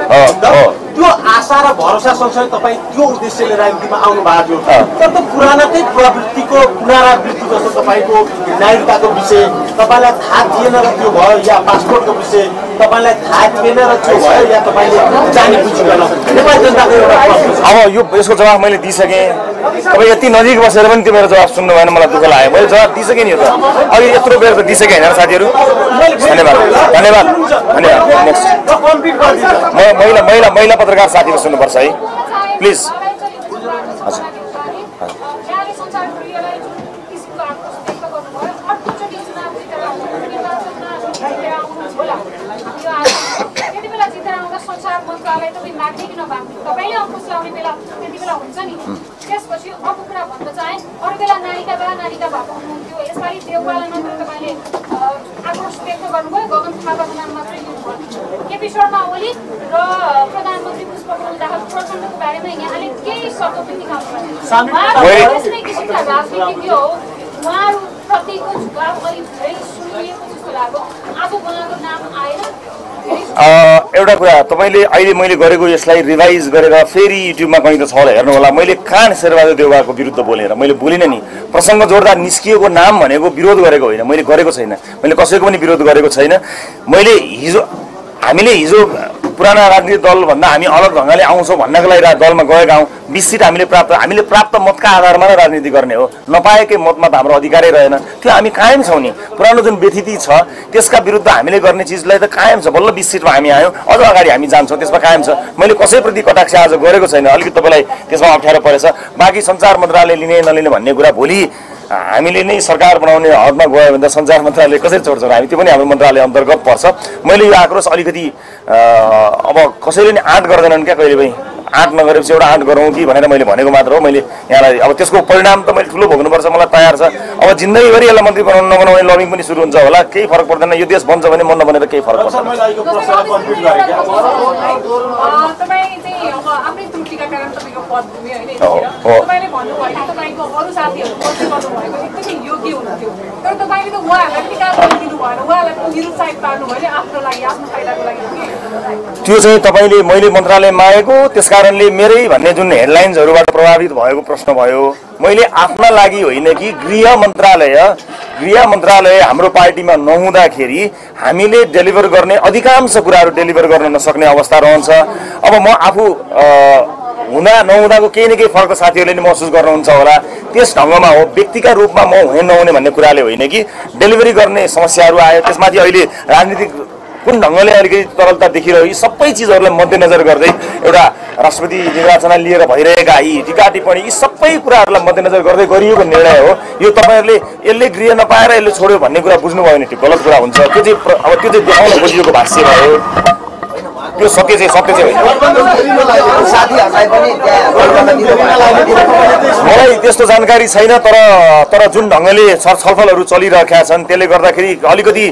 त्यो आशा र भरोसा सँगसँगै तपाईँ त्यो उद्देश्यले राजनीतिमा आउनु भएको थियो। तर त्यो पुरानाकै प्रवृत्तिको पुनरावृत्ति जस्तो तपाईँको नागरिकताको विषय तपाईँलाई थाहा थिएन र त्यो भयो या पासपोर्टको विषय तपाईँलाई थाहा थिएन र त्यो भयो या तपाईँले जानी बुझिकन नेपाली जनताको एउटा अब यो यसको जवाब मैले दिइसकेँ। तपाईँ यति नजिक बसेर पनि त्यो मेरो जवाब सुन्नु भएन मलाई दुःख लाग्यो। मैले जवाब दिइसकेँ नि यो त। अघि यत्रो बेर त दिइसकेँ होइन साथीहरू। धन्यवाद। धन्यवाद। धन्यवाद। महिला महिला महिला पत्रकार साथीको सुन्नुपर्छ है। प्लिज। त्यति संसार मन्त्रालय तपाईँ माग्ने कि नमाग्ने तपाईँले अङ्कुश लगाउने बेला त्यति बेला हुन्छ नि। त्यसपछि अर्को कुरा भन्न चाहे अरू बेला नारीका बा नारीका भएको हुनुहुन्थ्यो। यसपालि देउवालाई मात्र तपाईँले आक्रोश व्यक्त गर्नुभयो। गगन थापाको नाम मात्रै लिनुभयो केपी शर्मा ओली र प्रधानमन्त्री पुष्पकमल दाहाल प्रचण्डको बारेमा यहाँले केही शब्द पनि निकाल्नु यस्तै किसिमका राजनीतिज्ञ हो उहाँहरू प्रतिको झुकाव अलिक धेरै सुनिएको जस्तो लाग्यो। आज उहाँको नाम आएर एउटा कुरा तपाईँले अहिले मैले गरेको यसलाई रिभाइज गरेर फेरि युट्युबमा कहीँ त छ होला हेर्नु होला मैले कहाँ शेरबहादुर देउवाको विरुद्ध बोलेर मैले बोलिनँ नि। प्रसङ्ग जोड्दा निस्किएको नाम भनेको विरोध गरेको होइन मैले गरेको छैन। मैले कसैको पनि विरोध गरेको छैन। मैले हिजो हामीले हिजो पुराना राजनीतिक दलभन्दा हामी अलग ढङ्गले आउँछौँ भन्नको लागि रा- दलमा गएका हौँ। बिस सिट हामीले प्राप्त हामीले प्राप्त मतका आधारमा नै राजनीति गर्ने हो। नपाएकै मतमा त हाम्रो अधिकारै रहेन। त्यो हामी कायम छौँ नि। पुरानो जुन व्यथिति छ त्यसका विरुद्ध हामीले गर्ने चिजलाई त कायम छ। बल्ल बिस सिटमा हामी आयौँ। अझ अगाडि हामी जान्छौँ। त्यसमा कायम छ। मैले कसैप्रति कटाक्ष आज गरेको छैन। अलिकति तपाईँलाई त्यसमा अप्ठ्यारो परेछ। बाँकी सञ्चार मन्त्रालय लिने नलिने भन्ने कुरा भोलि हामीले नै सरकार बनाउने हदमा गयो भने त सञ्चार मन्त्रालय कसरी छोड्छौँ हामी त्यो पनि हाम्रो मन्त्रालय अन्तर्गत पर्छ। मैले यो आक्रोश अलिकति अब कसैले नि आँट गर्दैनन् क्या कहिले पनि? आँट नगरेपछि एउटा आँट गरौँ कि भनेर मैले भनेको मात्र हो। मैले यहाँलाई अब त्यसको परिणाम त मैले ठुलो भोग्नुपर्छ मलाई तयार छ। अब जिन्दगीभरि यसलाई मन्त्री बनाउनु नबनाउने लबिङ पनि सुरु हुन्छ होला। केही फरक पर्दैन। यो देश बन्छ भने मन नबनेर केही फरक सर पर्दैन। मैले अहिलेको प्रश्नलाई कम्प्लिट गरेँ क्या। तपाईँ चाहिँ त्यो चाहिँ तपाईँले मैले मन्त्रालय मागेको त्यस कारणले मेरै भन्ने जुन हेडलाइन्सहरूबाट प्रभावित भएको प्रश्न भयो मैले आफ्ना लागि होइन कि गृह मन्त्रालय गृह मन्त्रालय हाम्रो पार्टीमा नहुँदाखेरि हामीले डेलिभर गर्ने अधिकांश कुराहरू डेलिभर गर्न नसक्ने अवस्था रहन्छ। अब म आफू हुँदा नहुँदाको केही न केही फरक त साथीहरूले नि महसुस गर्नुहुन्छ होला। त्यस ढङ्गमा हो व्यक्तिका रूपमा म हुने नहुने भन्ने कुराले होइन कि डेलिभरी गर्ने समस्याहरू आयो त्यसमाथि अहिले राजनीतिक कुन ढङ्गले अलिकति तरलता देखिरह्यो यी सबै चिजहरूलाई मध्यनजर गर्दै एउटा राष्ट्रपति निर्वाचन लिएर भइरहेका यी टिका टिप्पणी यी सबै कुराहरूलाई मध्यनजर गर्दै गरिएको निर्णय हो। यो तपाईँहरूले यसले गृह नपाएर यसले छोड्यो भन्ने कुरा बुझ्नुभयो भने गलत कुरा हुन्छ। त्यो चाहिँ अब त्यो चाहिँ देखाउन खोजिएको भाष्य भयो। त्यो सत्य चाहिँ सत्य चाहिँ मलाई त्यस्तो जानकारी छैन तर तर जुन ढङ्गले छलफलहरू चलिरहेका छन् त्यसले गर्दाखेरि अलिकति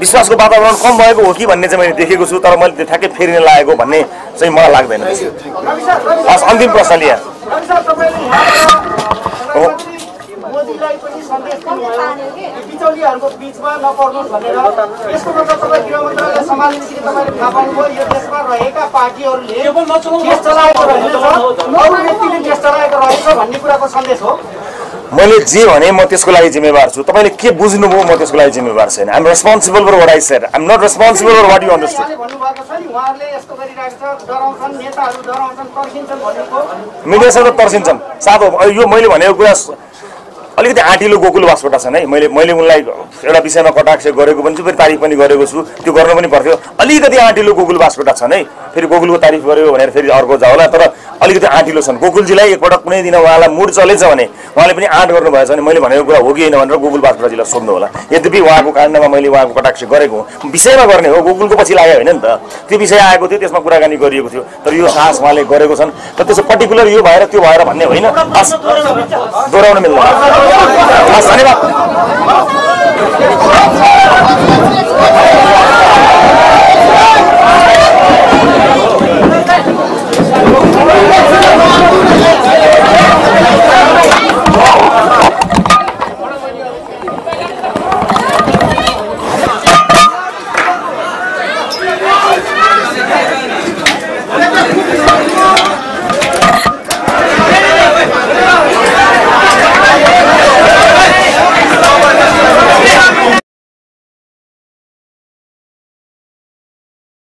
विश्वासको वातावरण कम भएको हो कि भन्ने चाहिँ मैले देखेको छु तर मैले त्यो ठ्याक्कै फेरिन लागेको भन्ने चाहिँ मलाई लाग्दैन। हस् अन्तिम प्रश्न लिएँ। बिचौलियाहरूको बिचमा नपर्नुहोस् भनेर यसको मतलब तपाईँ गृह मन्त्रालय सम्हाल्नेदेखि तपाईँले थाहा पाउनुभयो यो देशमा रहेका पार्टीहरूले देश चलाएको रहेछ। अरू व्यक्तिले देश चलाएको रहेछ भन्ने कुराको सन्देश हो। मैले जे भने म त्यसको लागि जिम्मेवार छु। तपाईँले के बुझ्नुभयो म त्यसको लागि जिम्मेवार छैन। I'm responsible for what I said I'm not responsible for what you understood उहाँले भन्नुभएको छ नि उहाँहरूले यस्तो गरिरहेको छ डराउँछन् नेताहरू डराउँछन् पर्खिन्छन् भनेको मिडियासँग त तर्सिन्छन् साथो यो मैले भनेको कुरा अलिकति आँटिलो गोकुल बासकोटा छन् है। मैले मैले उनलाई एउटा विषयमा कटाक्ष गरेको पनि छु फेरि तारिफ पनि गरेको छु। त्यो गर्नु पनि पर्थ्यो। अलिकति आँटिलो गोकुल बासकोटा छन् है। फेरि गोकुलको तारिफ गर्यो भनेर फेरि अर्को जाओला। तर अलिकति आँटिलो छन्। गोकुलजीलाई एकपल्ट कुनै दिन उहाँलाई मुड चलेछ भने उहाँले पनि आँट गर्नुभएछ भने मैले भनेको कुरा हो कि होइन भनेर गोकुल बास्पराजीलाई सोध्नु होला। यद्यपि उहाँको काण्डमा मैले उहाँको कटाक्ष गरेको हुँ। विषयमा गर्ने हो गोकुलको पछि लाग्यो होइन नि त। त्यो विषय आएको थियो त्यसमा कुराकानी गरिएको थियो। तर यो साहस उहाँले गरेको छन्। तर त्यसो पर्टिकुलर यो भएर त्यो भएर भन्ने होइन। दोहोऱ्याउन मिल्दैन।